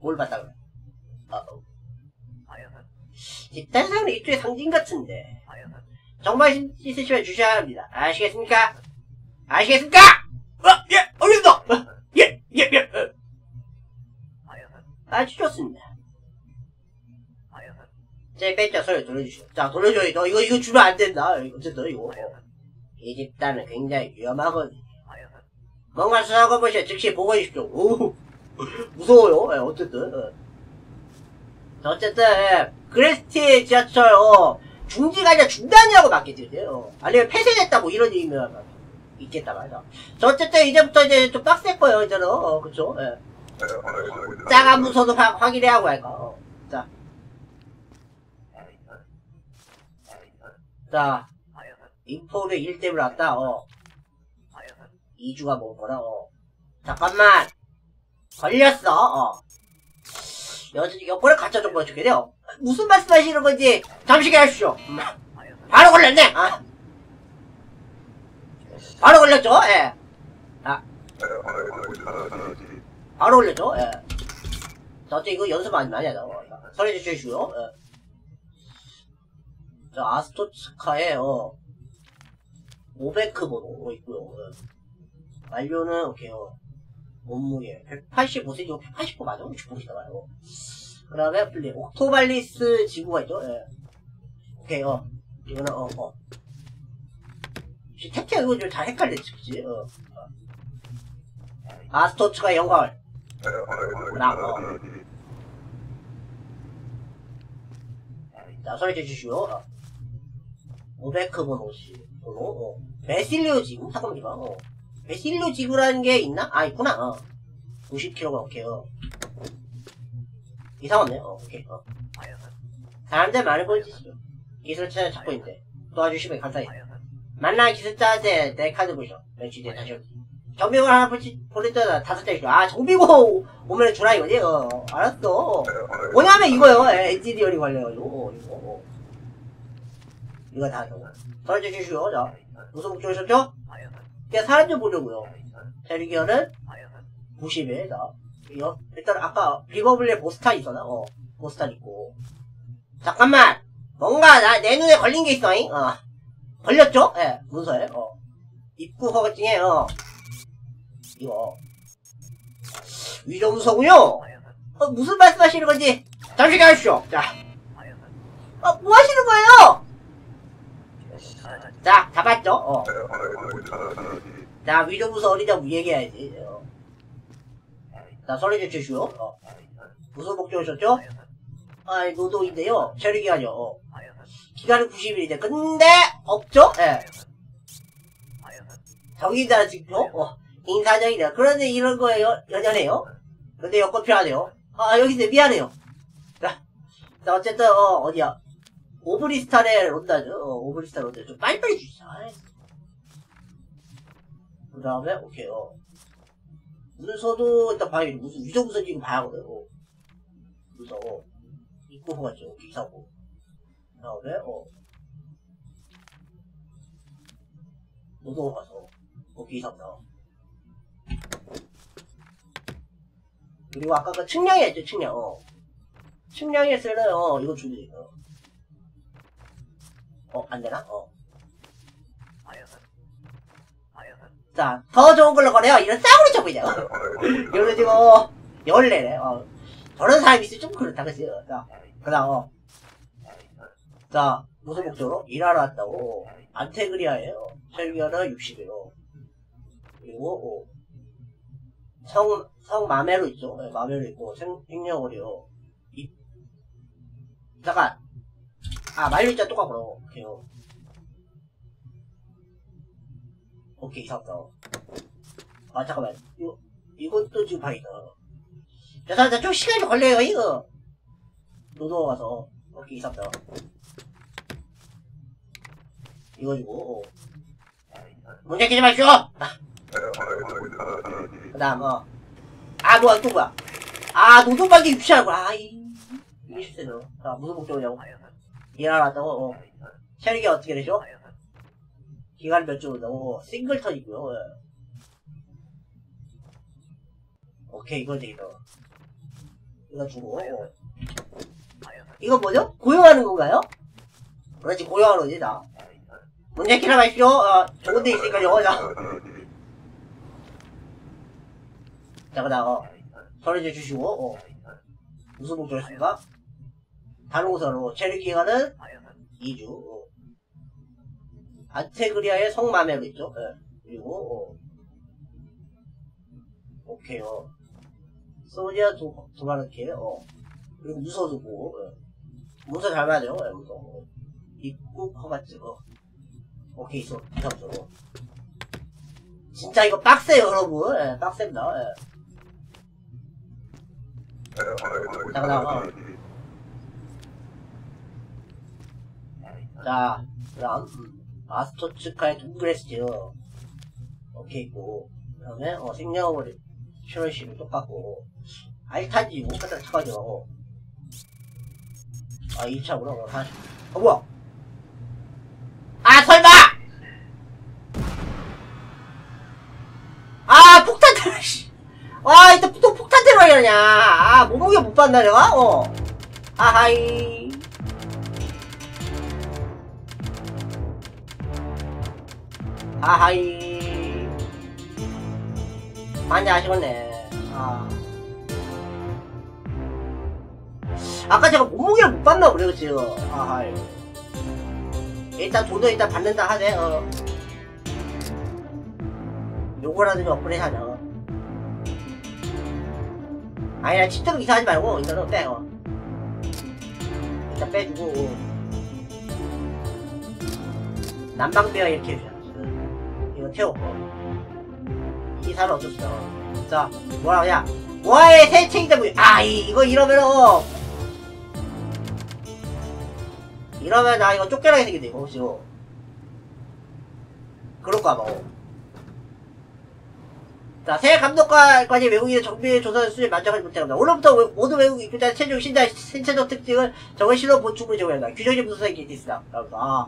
뭘 봤다 그래? 어어. 집단상은 일종의 상징 같은데 정말 있- 있으시면 주셔야 합니다. 아시겠습니까? 아시겠습니까? 어, 예, 알겠습니다. 어, 예, 예, 예. 어. 아주 좋습니다. 제 뺐죠 소리 돌려주시오. 자, 돌려줘요. 너 이거, 이거 주면 안 된다. 어쨌든, 이거. 이 집단은 굉장히 위험하거든요. 뭔가 수사하고 보시오. 즉시 보고해주십시오. 오, 무서워요. 예, 어쨌든. 어. 자, 어쨌든, 예, 그레스티 지하철, 어, 중지가 아니라 중단이라고 맞겠죠. 어. 아니면 폐쇄됐다고 이런 의미가 있겠다 말이야. 자, 어쨌든 이제부터 이제 좀 빡셀 거예요, 이제는. 어, 그쵸. 예. 짜가 문서도 화- 확인해야 하고 할까. 어. 자. 자. 인포를 1대1 왔다, 어. 2주가 먹은 거라, 어. 잠깐만. 걸렸어, 어. 여, 여권을 갖다 좀 보여주게 돼요. 무슨 말씀 하시는 건지, 잠시 기다려주시오. 음. 바로 걸렸네, 아. 바로 걸렸죠, 예. 아. 바로 걸렸죠, 예. 자, 어째 이거 연습 많이 많이 어. 소리 주시고요, 예. 자, 아스토츠카에, 어. 500크 번호 있고요. 예. 완료는, 오케이, 어. 몸무게 185cm, 189 맞아? 주풍이다 봐요. 그 다음에 플리 옥토발리스 지구가 있죠? 예. 오케이, 어. 이거는, 어, 어. 택티가 이거 좀 잘 헷갈렸지, 그치? 어. 어. 아스토츠가 영광을. 나, 어. 자, 소리해 주시오. 어. 500크 번호시, 번호, 어. 베실리오 지구? 잠깐만요, 어. 베실리오 지구라는 게 있나? 아, 있구나, 어. 90kg 오케이 어. 이상 없네. 어 오케이 어. 사람들 많은 곳이죠 기술자 찾고 있는데. 도와주시면 감사해요 만난 기술자한테 내 카드 보시죠? 며칠 뒤에 다시 올게 정비공 하나 보냈잖아 다섯 대 있어. 아 정비공 오면 주라 이거지 어 알았어. 뭐냐면 이거요 예, 엔지니어링 관련해가지고. 어, 이거 어. 이거 다 이거 덜어줘 주시오. 자 무슨 목표 오셨죠? 그냥 사람 좀 보려고요. 자리기어는 90에 나 이거 일단 아까 비버블레 보스탄 있었나? 어 보스탄 있고. 잠깐만! 뭔가 나 내 눈에 걸린 게 있어잉? 어. 걸렸죠? 예 문서에. 어. 입구 허가증에 어. 이거. 위조 문서군요. 어 무슨 말씀 하시는 건지 잠시 기다리시오. 자. 어, 뭐 하시는 거예요? 자, 잡았죠? 어. 자, 위조 문서 어디냐고 얘기해야지. 어. 자, 소리 주시오. 어. 무슨 목적 오셨죠? 아, 노동인데요. 처리 기간이요. 어. 기간은 90일인데, 근데, 없죠? 예. 정의자 지표? 어. 인사정이다. 그런데 이런 거에 여, 연연해요? 근데 여권 필요하네요. 아, 여기 있네. 미안해요. 자, 자 어쨌든, 어, 어디야. 오브리스탄의 론다죠. 어, 오브리스탄 론다. 좀 빨리빨리 주시자. 그 다음에, 오케이, 어. 문서도 일단 봐야겠 무슨 위조 문서인지 이거 봐야 하거든. 어. 문서, 어. 입고 호가죠. 기사고. 그 다음에, 어. 노동 가서, 어, 기사다. 그리고 아까 그 측량이 했죠, 측량, 어. 측량했을 어, 이거 주지, 어. 어, 안 되나? 어. 자, 더 좋은 걸로 거래요. 이런 싸구려 쳐고 이제. 이거 지금, 어, 열내네. 어. 저런 사람이 있으면 좀 그렇다, 그치? 어, 자, 그 다음, 어. 자, 무슨 목적으로? 일하러 왔다고. 안테그리아예요. 설교는 60이요. 그리고, 어. 성, 성 마메로 있죠. 네, 마메로 있고, 생. 이, 잠깐. 아, 만료자 똑같구나. 오케이요. 오케이, 이상하다. 아, 잠깐만. 이거, 이것도 지금 봐야겠다. 죄송합니다. 좀 시간이 좀 걸려요, 이거. 노동 와서. 오케이, 이상하다. 이거 주고, 어. 문제 끼지 마시오! 아. 그 다음, 어. 아, 뭐야, 또 뭐야. 아, 노동방기 유치하고, 아, 이, 이게 실수네요. 자, 무슨 목적이냐고. 왔다고, 어. 체력이 어떻게 되죠? 기간 몇 주 온다고, 싱글턴이고요 예. 오케이, 이걸 되겠다. 이거 주고, 어. 이거 뭐죠? 고용하는 건가요? 그렇지, 고용하는 거지, 나. 문제 키나 마십시오. 어, 좋은 데 있으니까요, 자. 자, 그 다음, 어. 소리 주시고, 어. 무슨 목적이었습니까? 다른 곳으로 체류 기간은 2주. 어. 안테그리아의 성마메로 있죠. 예. 그리고 어. 오케이 어. 소디아 두, 두바르케 어. 그리고 무서 두고 예. 문서 잘 맞아요. 예, 문서. 어. 입국 허가증 어. 오케이. 이상죠. 어. 진짜 이거 빡세요 여러분. 예, 빡셉니다. 예. 자, 그 다음, 자, 그 음, 아스토츠카의 동그레스트. 오케이, 있고. 그 다음에, 어, 생명을, 슈러시는 똑같고. 알타지, 못 갖다 쳐가지고. 아, 2차구나, 어, 다시. 어, 뭐야? 아, 설마! 아, 폭탄 테러, 씨. 와, 이따 또 폭탄 테러 이러냐. 아, 몸무게 못 봤나, 내가? 어. 아하이. 아하이. 많이 아쉬웠네. 아. 아까 제가 몸무게를 못 봤나 그래, 그치? 어. 아하이. 일단 돈은 일단 받는다 하네, 어. 요거라도 좀 업그레이드 하자, 어. 아니야, 집대로 이사하지 말고, 일단은 빼, 어. 일단 빼주고, 어. 난방비가 이렇게 해주자. 이거. 어. 이 기사는 어쩔 수 없어. 자, 뭐라 그냥, 새 책이다, 뭐, 아, 이, 이거 이러면, 어. 이러면 나 이거 쫓겨나게 생긴데, 이거, 지금. 그럴까봐, 어. 자, 새 감독관까지 외국인의 정비 조사 수준에 만족하지 못합니다. 오늘부터 외- 모든 외국 입국자 체중 신자 신체적 특징을 적은 실로 보충을 제공한다. 규정이 무슨 게 있다. 그래서 아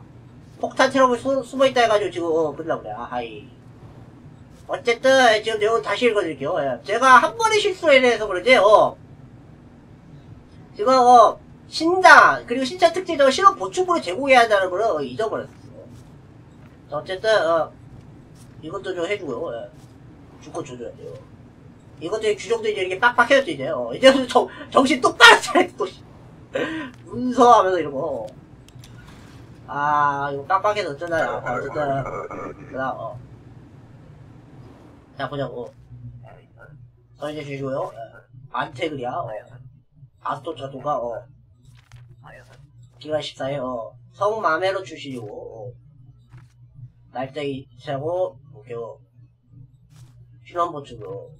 폭탄 테러범 수- 숨어있다 해가지고 지금 어 끝나고 그래. 아하이. 어쨌든 지금 내용 다시 읽어드릴게요. 예. 제가 한 번의 실수로 인해서 그러지. 어. 지금 어 신장 그리고 신체 특징적인 실험 보충물을 제공해야 한다는 걸 어, 잊어버렸어요. 자, 어쨌든 어 이것도 좀 해주고요. 예. 줄거 줘줘야 돼요. 이것도 규정도 이제 이렇게 빡빡해졌죠, 이제. 어, 이제부터 정, 정신 똑바로 차려, 또, 씨. 문서 하면서 이러고. 아, 이거 빡빡해서 어쩌나요. 아, 어쨌든. 그 다음, 어. 자, 보자고. 서 이제 주시고요. 예. 안테그리아, 어. 아스토차토가, 어. 기간 14에, 어. 성마메로 출신이고, 어. 날짜이 차고, 볼게요. 필요한 것 중으로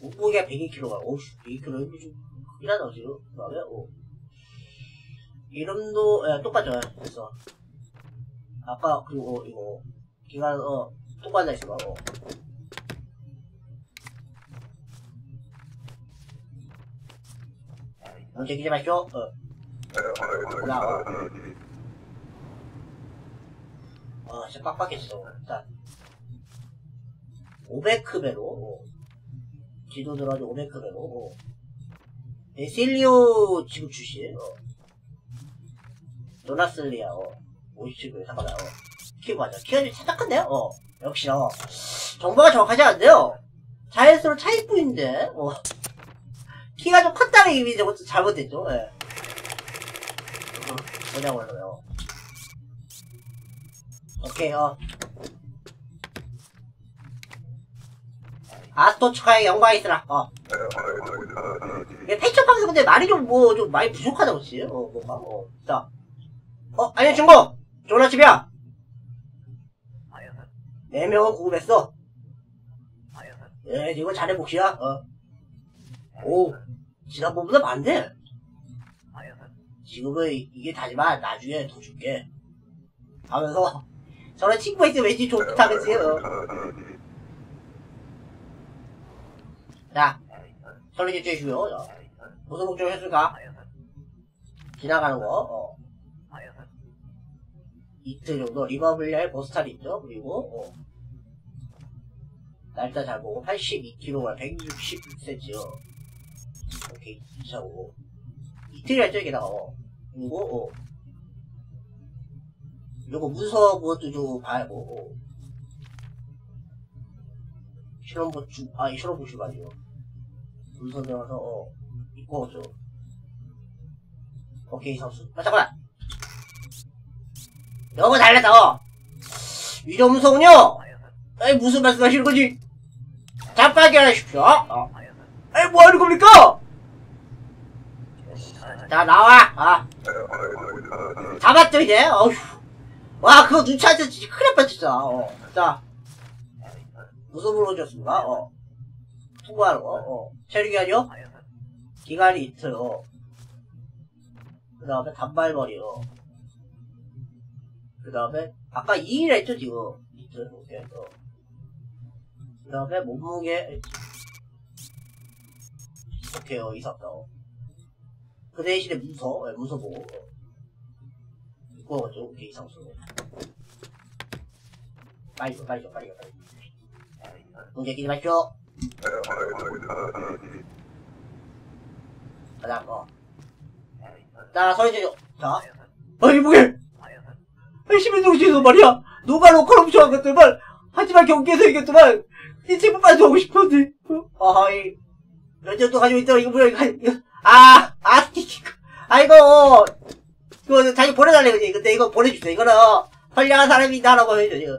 무게가 102kg가 오우 102kg 이거 좀 크긴 지금 그 다음에 오 이름도 예, 똑같죠 됐어 아까 그리고 어, 이거 기간 어봐 어. 언제 기지 마시오 어 그다 어. 아 진짜 빡빡했어 자 500크배로 지도 들어가지고 500크배로 에실리오 지금 출신 어. 도나슬리아 어. 57배 잠깐만 어. 키 맞아 키가 좀 살짝한데요 어. 역시 어. 정보가 정확하지 않은데요 자연스러운 차이뿐인데 어. 키가 좀 컸다는 의미 저것도 잘못됐죠 예. 어, 뭐냐고 그러요 오케이 어 아스토츠카의 영광이 있으라. 어. 패션 방송 근데 말이 좀 뭐좀 많이 부족하다 그렇지. 어 뭔가. 어. 자. 어중 아침이야. 네 명은 구급했어. 예 이거 자네 몫이야. 어. 오 지난번보다 많네. 지금은 이- 이게 다지만 나중에 더 줄게. 하면서 저런 친구가 있으면 왠지 좋다 그치? 어. 자, 설리지 쬐시고요. 자, 무슨 목적을 했을까? 지나가는 거, 어. 이틀 정도 리버블리아의 보스탈이 있죠. 그리고, 어. 날짜 잘 보고 82kg가 166cm요. 오케이, 이차고. 이틀이었죠, 게다가, 어. 그리고, 어. 요거 문서 그것도 좀 봐야고, 어. 실험보충, 아, 이 실험보충 아니요. 문서 들어가서, 어, 입고 오죠. 오케이, 선수. 아, 잠깐만! 너무 달랐다, 어! 위조문서군요! 아이, 무슨 말씀 하시는 거지? 잠깐 하십시오 어. 아이, 뭐 하는 겁니까? 자, 나와! 아. 잡았죠, 이제? 어휴. 와, 그거 눈치 안 챘지. 큰일 날 뻔했어. 어. 자. 무슨 물어줬습니까? 어. 통과하는 거, 어. 체류기간이요? 기간이 이틀, 어. 그 다음에 단발머리, 어. 그 다음에, 아까 2일 했죠, 지금. 오케이, 어. 그 다음에 몸무게, 오케이, 어, 이삭다, 어. 그 대신에 문서, 예, 문서 보고, 어. 이거 가지고, 오케이, 이상수. 빨리 줘, 빨리 줘, 빨리 줘, 빨리 줘. 문제 끼지 마시오. 그 다음, 어. 자, 소리 지르 자. 어이, 뭐게? 시민정치에서 말이야. 누가 로컬 훔쳐간 것들만, 하지만 경기에서 이겼지만, 이 친구 빠져오고 싶었는데. 어, 어이. 또 가지고 있더라, 이거 뭐야, 이거, 이거. 아, 아, 이거. 아, 이거, 자기 보내달래, 그지? 근데 이거 보내주세요. 이거는, 선량한 사람이다 라고 해줘, 지금.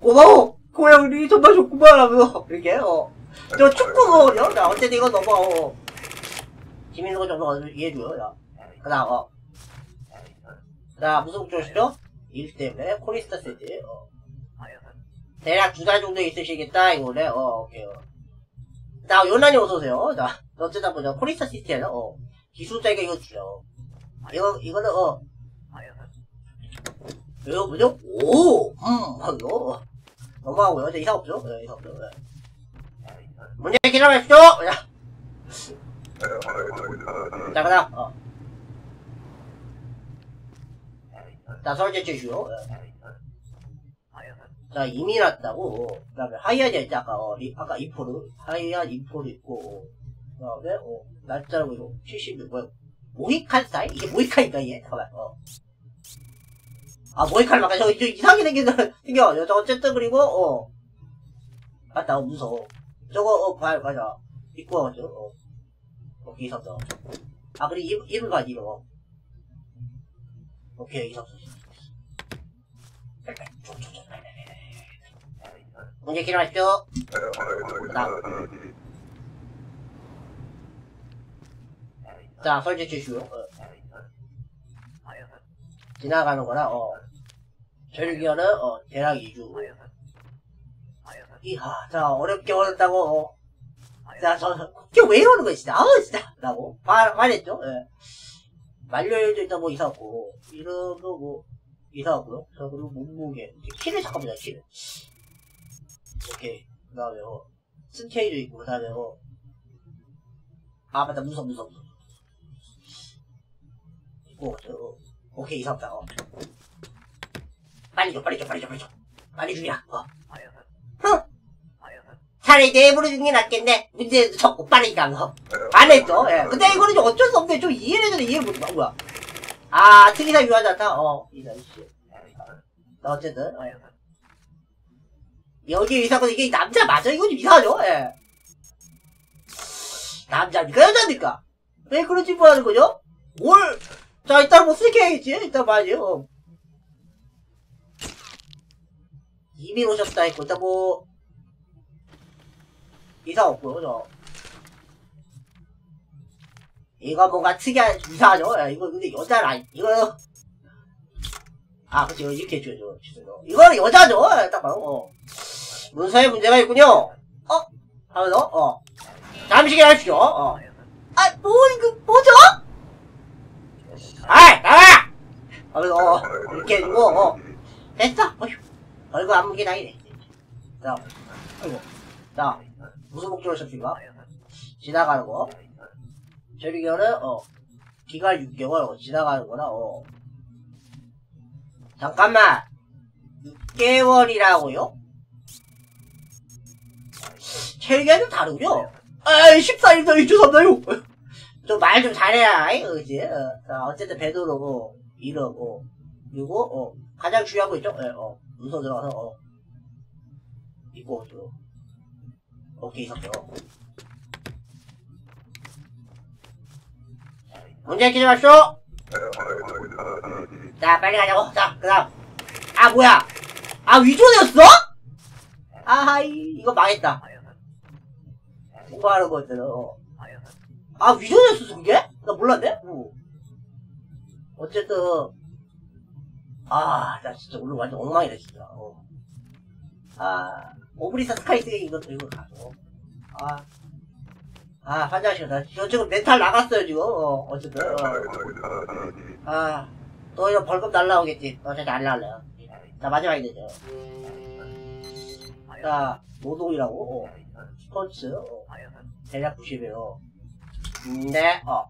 고마워! 고양이 정말 좋구만 하면서, 이렇게, 어. 저 축구거든요? 자, 어쨌든 이거 넘어가, 어. 거 정도 이해해줘요, 야. 그 다음, 어. 자, 무슨 목적이시죠? 일 때문에, 코리스타 세트, 어. 대략 두 달 정도 있으시겠다 이거래 어 오케이요 자 요난이 어서오세요 자 어쩌다 보자 코리스타 시스템 어 기술자에게 이거 주죠 이거 이거는 어 이거 뭐죠? 오! 음, 이거 넘어가고요. 이제 이상 없죠? 네, 이상 없죠. 네. 문제 기다려십시오! 자, 자, 그다음, 어. 제시요. 네. 자, 이미 났다고. 그 다음에 하이아지 있지, 아까, 어, 리, 아까 이포르. 하이아 이포르 있고, 그 다음에, 어, 날짜로 이거 76, 뭐야. 모히칸 스타일? 이게 모히칸인가, 이게? 잠깐만, 어. 아, 모히칸 막아. 저거, 저 이상하게 생긴, 생겨. 저, 어쨌든, 그리고, 어. 맞다, 어, 무서워. 저거, 어, 봐, 가자. 입고 와가지고, 어. 오케이, 있었어. 아, 그리고 이름, 이름 봐, 이름. 어. 오케이, 있었어. 문제. 그다음. 자, 설계 주시오. 어. 지나가는 거라, 어. 절기어는, 어, 대략 2주. 이하, 자, 어렵게 어렵다고, 어. 자, 저, 이게 왜 이러는 거야, 진짜. 아우, 진짜. 라고. 말, 말했죠, 예. 만료일도 일단 뭐 이사없고, 이름도 뭐, 이사없고요. 자, 그리고 몸무게. 키를 잠깐만요, 키를. 오케이. 그 다음에, 어. 스테이도 있고, 그 다음에, 어. 아, 맞다, 무서, 무서. 있고, 저, 어. 오케이, 이사없다, 어. 빨리 줘, 빨리 줘, 빨리 줘, 빨리 줘. 빨리 주냐, 어. 흥! 차라리 주는 게 낫겠네. 문제도 적고 빠르니까, 어. 안 했죠, 예. 근데 이거는 좀 어쩔 수 없네. 좀 이해를 해줘도 이해를 못, 어, 뭐야. 아, 특이사 유하지 않다? 어, 이런, 씨. 어쨌든, 어. 여기 의사건 이게 남자 맞아? 이거 좀 이상하죠? 예. 남자입니까? 여자입니까? 왜 그런 짓을 하는 거죠? 뭘? 자, 이따 뭐 쓸게 해야겠지? 이따 봐야지, 어. 이민 오셨다 했고, 일단 뭐, 이상 없고요, 저. 이거 뭔가 특이한, 이상하죠? 예, 이거 근데 여자라, 이거. 아, 그치, 이거 이렇게 해줘야죠. 죄송해요. 이거는 여자죠? 예, 딱 봐요, 어. 문서에 문제가 있군요. 어? 하면서, 어. 잠시 기다리십시오, 어. 아, 뭐, 이거, 뭐죠? 아이, 나와! 하면서, 어, 이렇게 해주고, 어. 됐어! 어휴. 얼굴 안무게 다이네. 자, 아이고. 자, 무슨 목적으로 쳤습니까? 지나가는 거. 저리견은, 어, 기간 6개월, 어, 지나가는 거라, 어. 잠깐만! 6개월이라고요? 체력이 좀 다르군요? 아이, 14일 더 2주 삼나요? 좀말 좀 잘해야, 아이, 그지? 어, 자, 어쨌든 배도로고, 이러고, 그리고, 어, 가장 중요한 거 있죠? 예, 어, 문서 들어가서, 어, 입고, 또, 오케 이, 있었죠. 문제 끼지 마시오! 자, 빨리 가자고. 자, 그 다음. 아, 뭐야! 아, 위조되었어? 아하이, 이거 망했다. 공부하는 거였잖아, 어. 아, 위조되었어, 그게? 나 몰랐네? 어. 어쨌든, 아, 나 진짜 오늘 완전 엉망이다, 진짜. 어. 아, 오브리사 스카이스게 이거, 이거 가서. 아. 아, 화장실, 나, 저 지금 멘탈 나갔어요, 지금. 어, 어쨌든. 어. 아, 또 이거 벌금 날라오겠지. 어차피 안 날라요. 자, 마지막이 되죠. 자, 노동이라고, 어. 스포츠, 어. 대략 90이에요. 네, 어.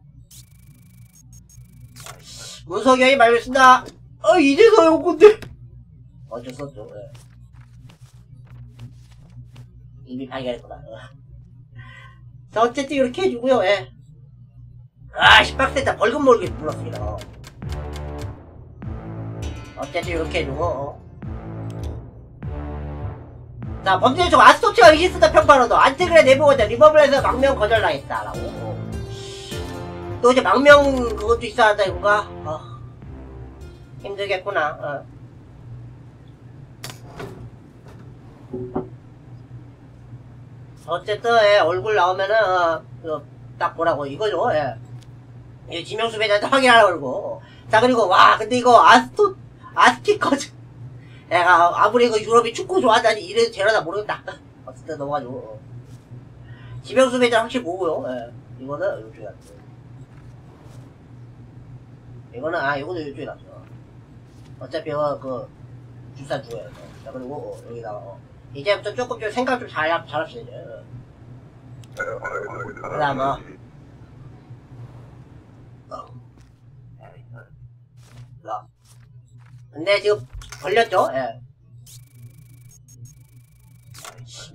문석영이 말했습니다. 아, 이제서야 온 건데. 어쩔 수 없죠, 예. 이미 발견했구나. 어. 자, 어쨌든 이렇게 해주고요, 예. 아, 10박스에다 벌금 모르게 물었습니다. 어. 어쨌든 이렇게 해주고, 어. 자, 범죄 중 아스토치가 의심쓰다 평판으로도 안티그레 내부고자 리버블에서 망명 거절당했다 라고. 어. 또 이제 망명 그것도 있어야 한다 이건가? 어. 힘들겠구나. 어. 어쨌든 예, 얼굴 나오면은 어, 그 딱 보라고 이거죠. 예. 이 지명수 배자한테 확인하라고. 자 그리고 와 근데 이거 아스토 아스티커즈 내가 아무리 그 유럽이 축구 좋아하다니 이래도 되려나 모르겠다. 어쨌든 넘어가지고. 어. 지명수 매장 확실히 보고요. 예. 이거는 요쪽에 놨죠. 이거는, 아, 이거는 요쪽에 놨죠. 어차피 이거 그, 주산 주어요. 자, 그리고 어, 여기다가, 어. 이제부터 조금 좀 생각 좀 잘, 잘 합시다, 이제. 어. 그 다음, 어. 라. 근데 지금 걸렸죠? 예.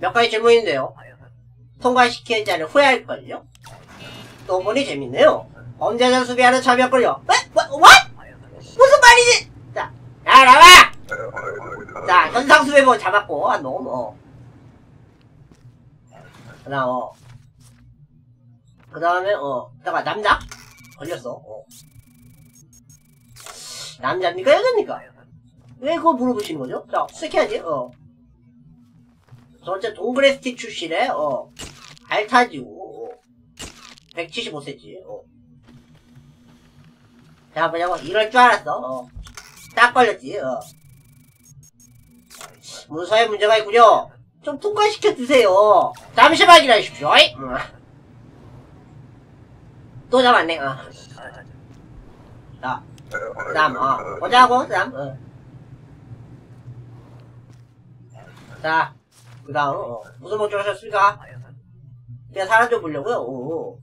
몇 가지 질문인데요. 통과시킨 자를 후회할걸요? 또 보니 재밌네요. 언제든 수비하는 참여 걸려. 왜? 뭐? 무슨 말이지? 자, 야, 나와! 자, 현상수배보 잡았고, 한 놈, 어. 그 다음, 어. 그 다음에, 어. 잠깐, 남자? 걸렸어, 어. 남자입니까? 여자입니까? 왜 그거 물어보시는 거죠? 자, 스캔하지, 어. 전체 동그레스티 출신의, 어. 알타지고, 어. 175cm, 어. 자, 뭐냐고, 이럴 줄 알았어, 어. 딱 걸렸지, 어. 문서에 문제가 있군요. 좀 통과시켜 주세요. 잠시만 기다리십시오. 음. 또 잡았네, 어. 자, 그 다음, 어. 보자고, 그 다음, 어. 자, 그 다음, 어. 무슨 목적 하셨습니까? 그냥 사람 좀 보려고요, 오.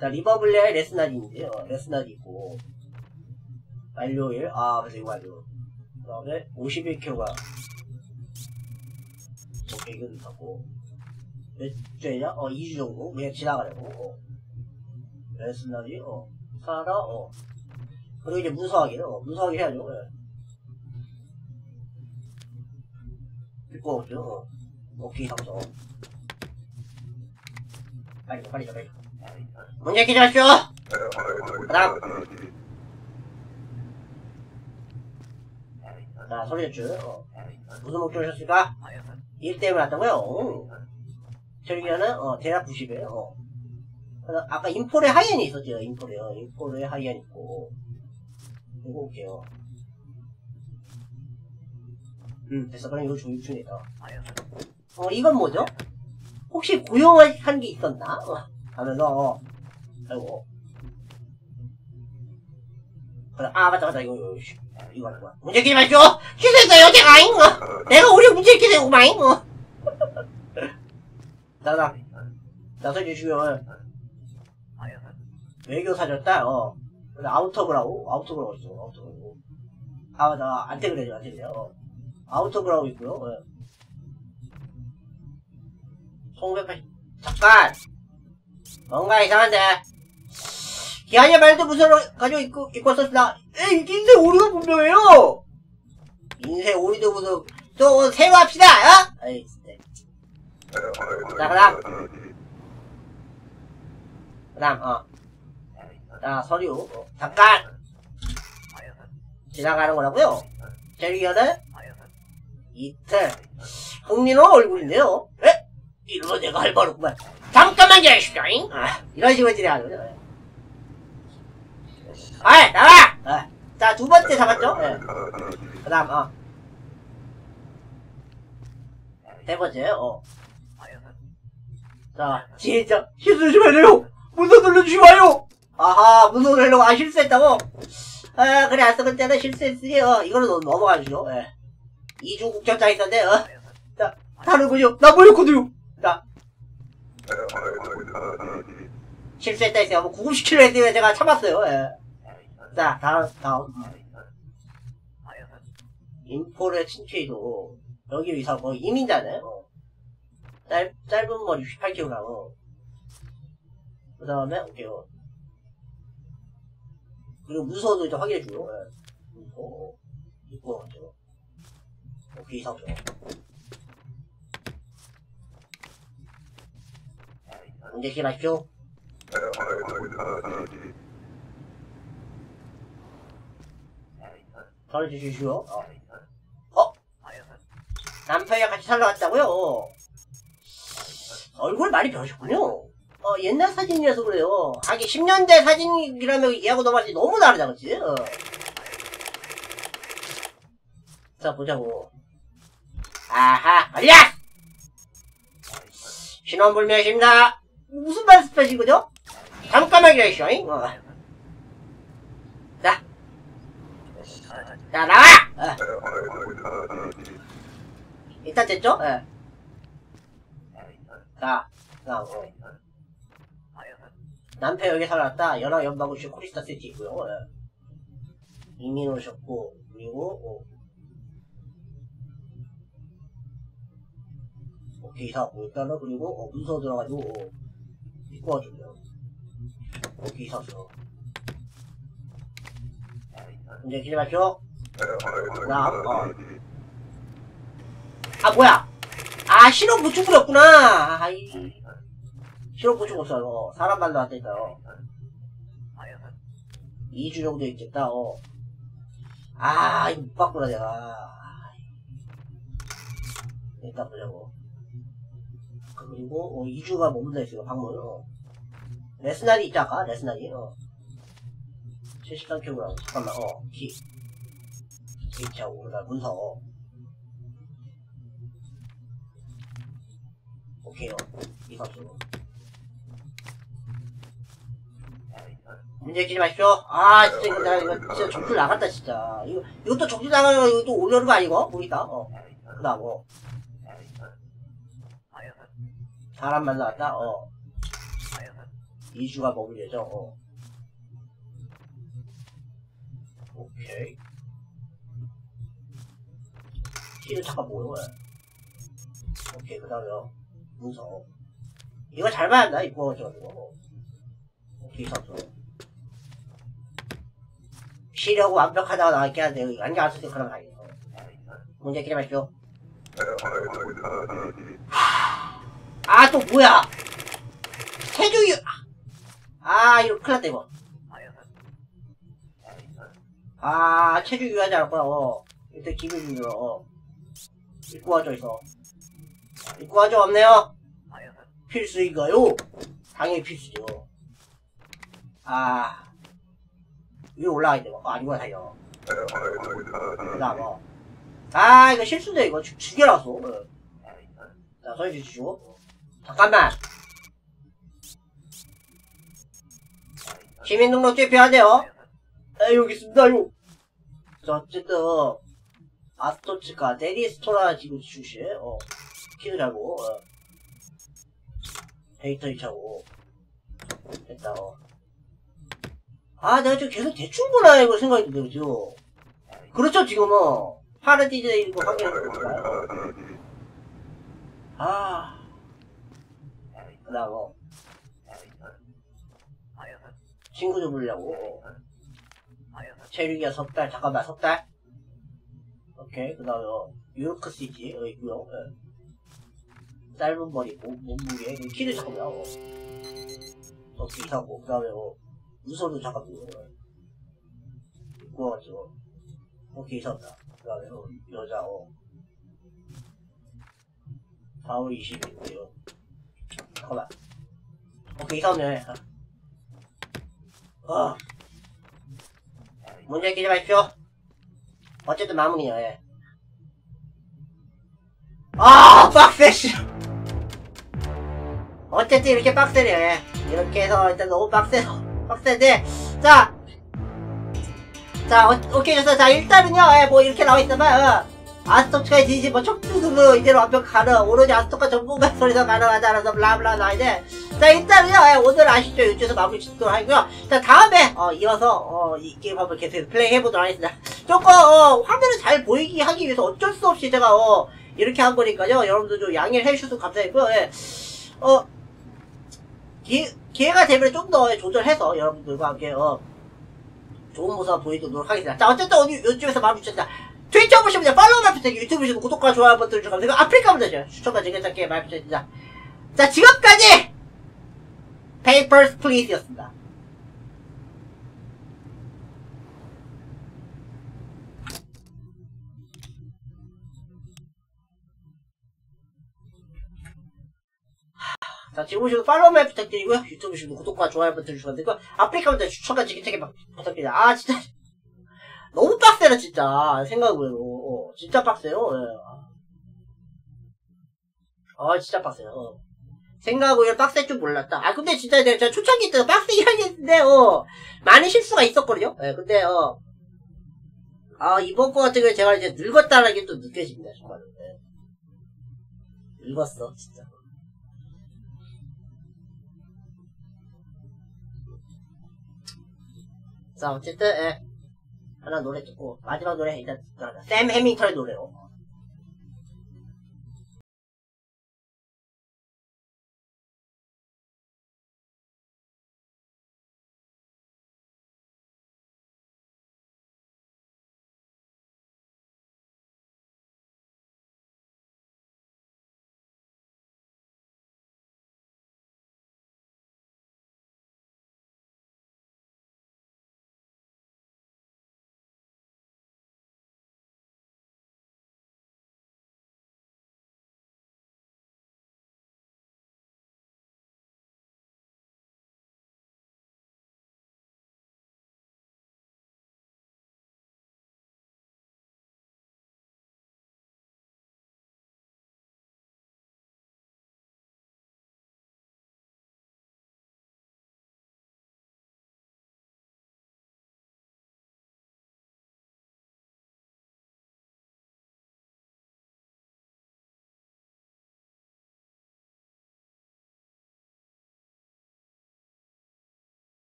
자, 리버블레 레스나디인데, 어, 레스나디 있고. 완료일, 아, 그래서 이거 완료. 그 다음에 51kg가 오케이, 이거 있었고. 몇 주에냐? 어, 2주 정도? 그냥 지나가려고, 어. 레스나디, 어. 사라, 어. 그리고 이제 문서하기는, 어, 문서하기 해야죠, 예. 오죠, 어. 오케이, 하면서, 어. 빨리, 좀, 빨리, 좀, 빨리. 좀. 문제 기자하시오! 그 다음. 자, 소리냈죠, 어. 무슨 목적 오셨습니까? 일 때문에 왔다고요? 어. 저기는, 어, 대략 90이에요, 어. 아까 인폴의 하이엔이 있었죠, 인폴에, 어. 인폴의 하이엔 있고. 이거 올게요. 음, 됐어. 그럼 이거 중, 중이다. 어, 이건 뭐죠? 혹시 고용한 게 있었나? 어, 하면서, 어, 아이고. 아, 맞다, 맞다, 이거, 이거, 이거, 이거 하는 거야. 문제 끼지 마시오! 실수했어요, 제가, 잉! 어, 내가 우리 문제 끼세요, 마잉! 어. 자, 자, 나서 주시고요. 외교 사줬다, 어. 근데 아우터브라우, 아우터브라우 있어, 아우터브라우. 아, 나, 안테그레죠, 안테그레, 어. 아우터브라우 있고요, 예. 송백팔 잠깐! 뭔가 이상한데? 기한이 말도 무슨 가지고 입고, 왔었나? 에이, 인생 오리가 분명해요! 인생 오리도 무슨, 또, 새로 합시다, 어? 에이, 진짜. 자, 그 다음. 그 다음, 어. 자, 서류. 어, 잠깐! 지나가는 거라고요 제리어는 이틀. 흥미로운 얼굴인데요. 에? 이러면 내가 할 말 없구만. 잠깐만 기다리십시오. 잉? 아, 이런 식으로 거죠. 아이, 나와! 아, 자, 두 번째 잡았죠? 예. 그 다음, 어. 세 번째, 어. 자, 진짜, 실수 좀 해요! 문서 돌려주지 마요! 아하, 문서 돌려고, 아, 실수했다고? 아, 그래, 알았어. 그때는 실수했으니, 어, 이거는 넘- 넘어가주죠, 예. 이중 국적자 있었는데, 어. 자, 다르군요. 나 몰랐거든요. 자. 실수했다 했어요. 뭐, 구급시키려 했으면 제가 참았어요, 예. 자, 다음, 다음. 인포의 친추이도, 여기로 이사, 뭐, 이민자네, 어. 짧, 짧은 머리 18kg, 어. 그 다음에, 오케이, 어. 그리고 문서도 이제 확인해주고, 예. 문서, 어. 있고, 죠 오케이, 이사, 죠 문제 기하십시오 전해 주시오. 어. 어? 남편이랑 같이 살러 갔다고요? 얼굴 많이 변하셨군요. 어, 옛날 사진이라서 그래요. 하긴 10년대 사진이라면 얘하고 너한테 너무 다르다, 그치? 어. 자, 보자고. 아하, 걸려! 신원불명입니다. 무슨 말씀하신 거죠? 잠깐만 기다리시오, 잉? 어. 자. 자, 나와! 어. 일단 됐죠? 예. 자, 자, 어. 남편 여기 살았다. 연하 연방구시 코리스타 세트 있고요. 예. 이민 오셨고, 그리고, 어. 오케이, 이사 왔고, 일단은, 그리고, 어, 문서 들어가지고, 어, 입고 와주고요. 오케이, 왔어. 이제 기대 마시오. 나, 어. 아, 뭐야! 아, 신호 보충물이었구나! 아이. 신호 보충 없어, 어. 사람 만도 안 되니까요. 2주 정도 있겠다, 어. 아, 이거 못 봤구나, 내가. 일단 보자고. 그리고, 어, 2주가 머문다 있어요, 방문, 어. 레스날이 아까? 레스날이, 어. 73kg, 잠깐만, 어, 키. H하고, 그 다음 문서, 어. 오케이, 어. 이선수. 문제 끼지 마십시오. 아, 진짜, 내가 이거, 진짜 정줄 나갔다, 진짜. 이거, 이것도 정줄 나가는 거, 또 올려는 거 아니고? 보니까, 어. 그 다음, 어. 사람 만나왔다, 어. 2주가 머물 예정, 어. 오케이. 키는 잠깐 뭐요? 오케이, 그 다음에, 문서. 이거 잘 봐야 한다, 저거, 어. 오케이, 선수. 쉬려고 완벽하다고 나왔긴 한데, 여기 안경 안 쓰니까 그런 거 아니에요. 문제 기대 마십시오. 아, 또 뭐야! 체중이, 아, 이거 큰일 났다, 이거. 아, 체중 유하지 않았구나, 어. 이때 기분 중요, 어. 와줘, 있어. 와줘, 없네요? 필수인가요? 당연히 필수죠. 아. 위에 올라가야 돼, 아, 이거야, 달려. 그 다음, 어. 아, 이거 실수인데, 이거. 죽, 죽여놨어. 어. 자, 소리 주시고. 잠깐만. 시민등록증 필요하네요. 아, 여기 있습니다 요. 자, 어쨌든, 아스토츠가 데리스토라 지금 주시, 어, 키우자고, 어. 데이터 이차고. 됐다, 어. 아, 내가 지금 계속 대충 보나, 이거 생각이 그죠? 그렇죠, 지금은. 파르디즈 이거 확인해서 볼까요? 아. 그 다음, 어. 친구 좀 부르려고. 체류기가 석 달, 잠깐만, 석 달? 오케이, 그 다음에, 어, 유로크 시티, 여기 있고요 예. 짧은 머리, 몸, 몸무게, 그 키를 잠깐만, 어. 오케이, 이상고, 그 다음에, 어, 무서도 잠깐 보고, 구워가지고, 오케이, 이상다. 그 다음에, 어, 여자, 어. 4월 20일이고요. 잠깐만. 오케이, 이상네. 어. 문제 끼지 마십시오. 어쨌든 마무리요, 예. 아, 빡세, 씨. 어쨌든 이렇게 빡세네요, 예. 이렇게 해서 일단 너무 빡세서, 빡세인데, 자. 자, 어, 오케이, 좋습니다. 자, 일단은요, 예, 뭐 이렇게 나와있으면, 어. 아스토츠가 진심 뭐 촉수수로 이대로 완벽하는 오로지 아스토카 전문가 소리서 가능하다 라서 블라블라 나인데 자 일단은요 예, 오늘 아시죠. 이쪽에서 마무리 짓도록 하고요. 자 다음에 어, 이어서 어, 이 게임 한번 계속 플레이 해보도록 하겠습니다. 조금 어, 화면을 잘 보이게 하기 위해서 어쩔 수 없이 제가 어, 이렇게 한 거니까요. 여러분들 좀 양해를 해주셔서 감사했고요. 예. 어 기, 기회가 되면 좀 더 조절해서 여러분들과 함께 어, 좋은 모습 보이도록 하겠습니다. 자 어쨌든 오늘 이쪽에서 마무리 짓습니다 트위터 보시면. 팔로우만 부탁드리고 유튜브 보시면 구독과 좋아요 버튼 주시면 되고 아프리카 분들 추천과 즐겨찾기에 많이 부탁드립니다. 자 지금까지 Papers, Please였습니다. 자, 지금 보시면 팔로우만 부탁드리고요. 유튜브 보시면 구독과 좋아요 버튼 주시면 되고 아프리카 분들 추천과 즐겨찾기 부탁드립니다. 아, 진짜. 너무 빡세다, 진짜. 생각으로. 어, 진짜 빡세요. 예. 아, 아, 진짜 빡세요. 어. 이렇게 빡셀 줄 몰랐다. 아, 근데 진짜 진짜 초창기 때 빡세게 하겠는데, 어, 많은 실수가 있었거든요? 예, 근데, 어, 아, 이번 거 같은 경우에 제가 이제 늙었다는 게 또 느껴집니다, 정말로. 예. 늙었어, 진짜. 자, 어쨌든, 예. 하나 노래 듣고, 마지막 노래 일단. 샘 해밍턴의 노래로.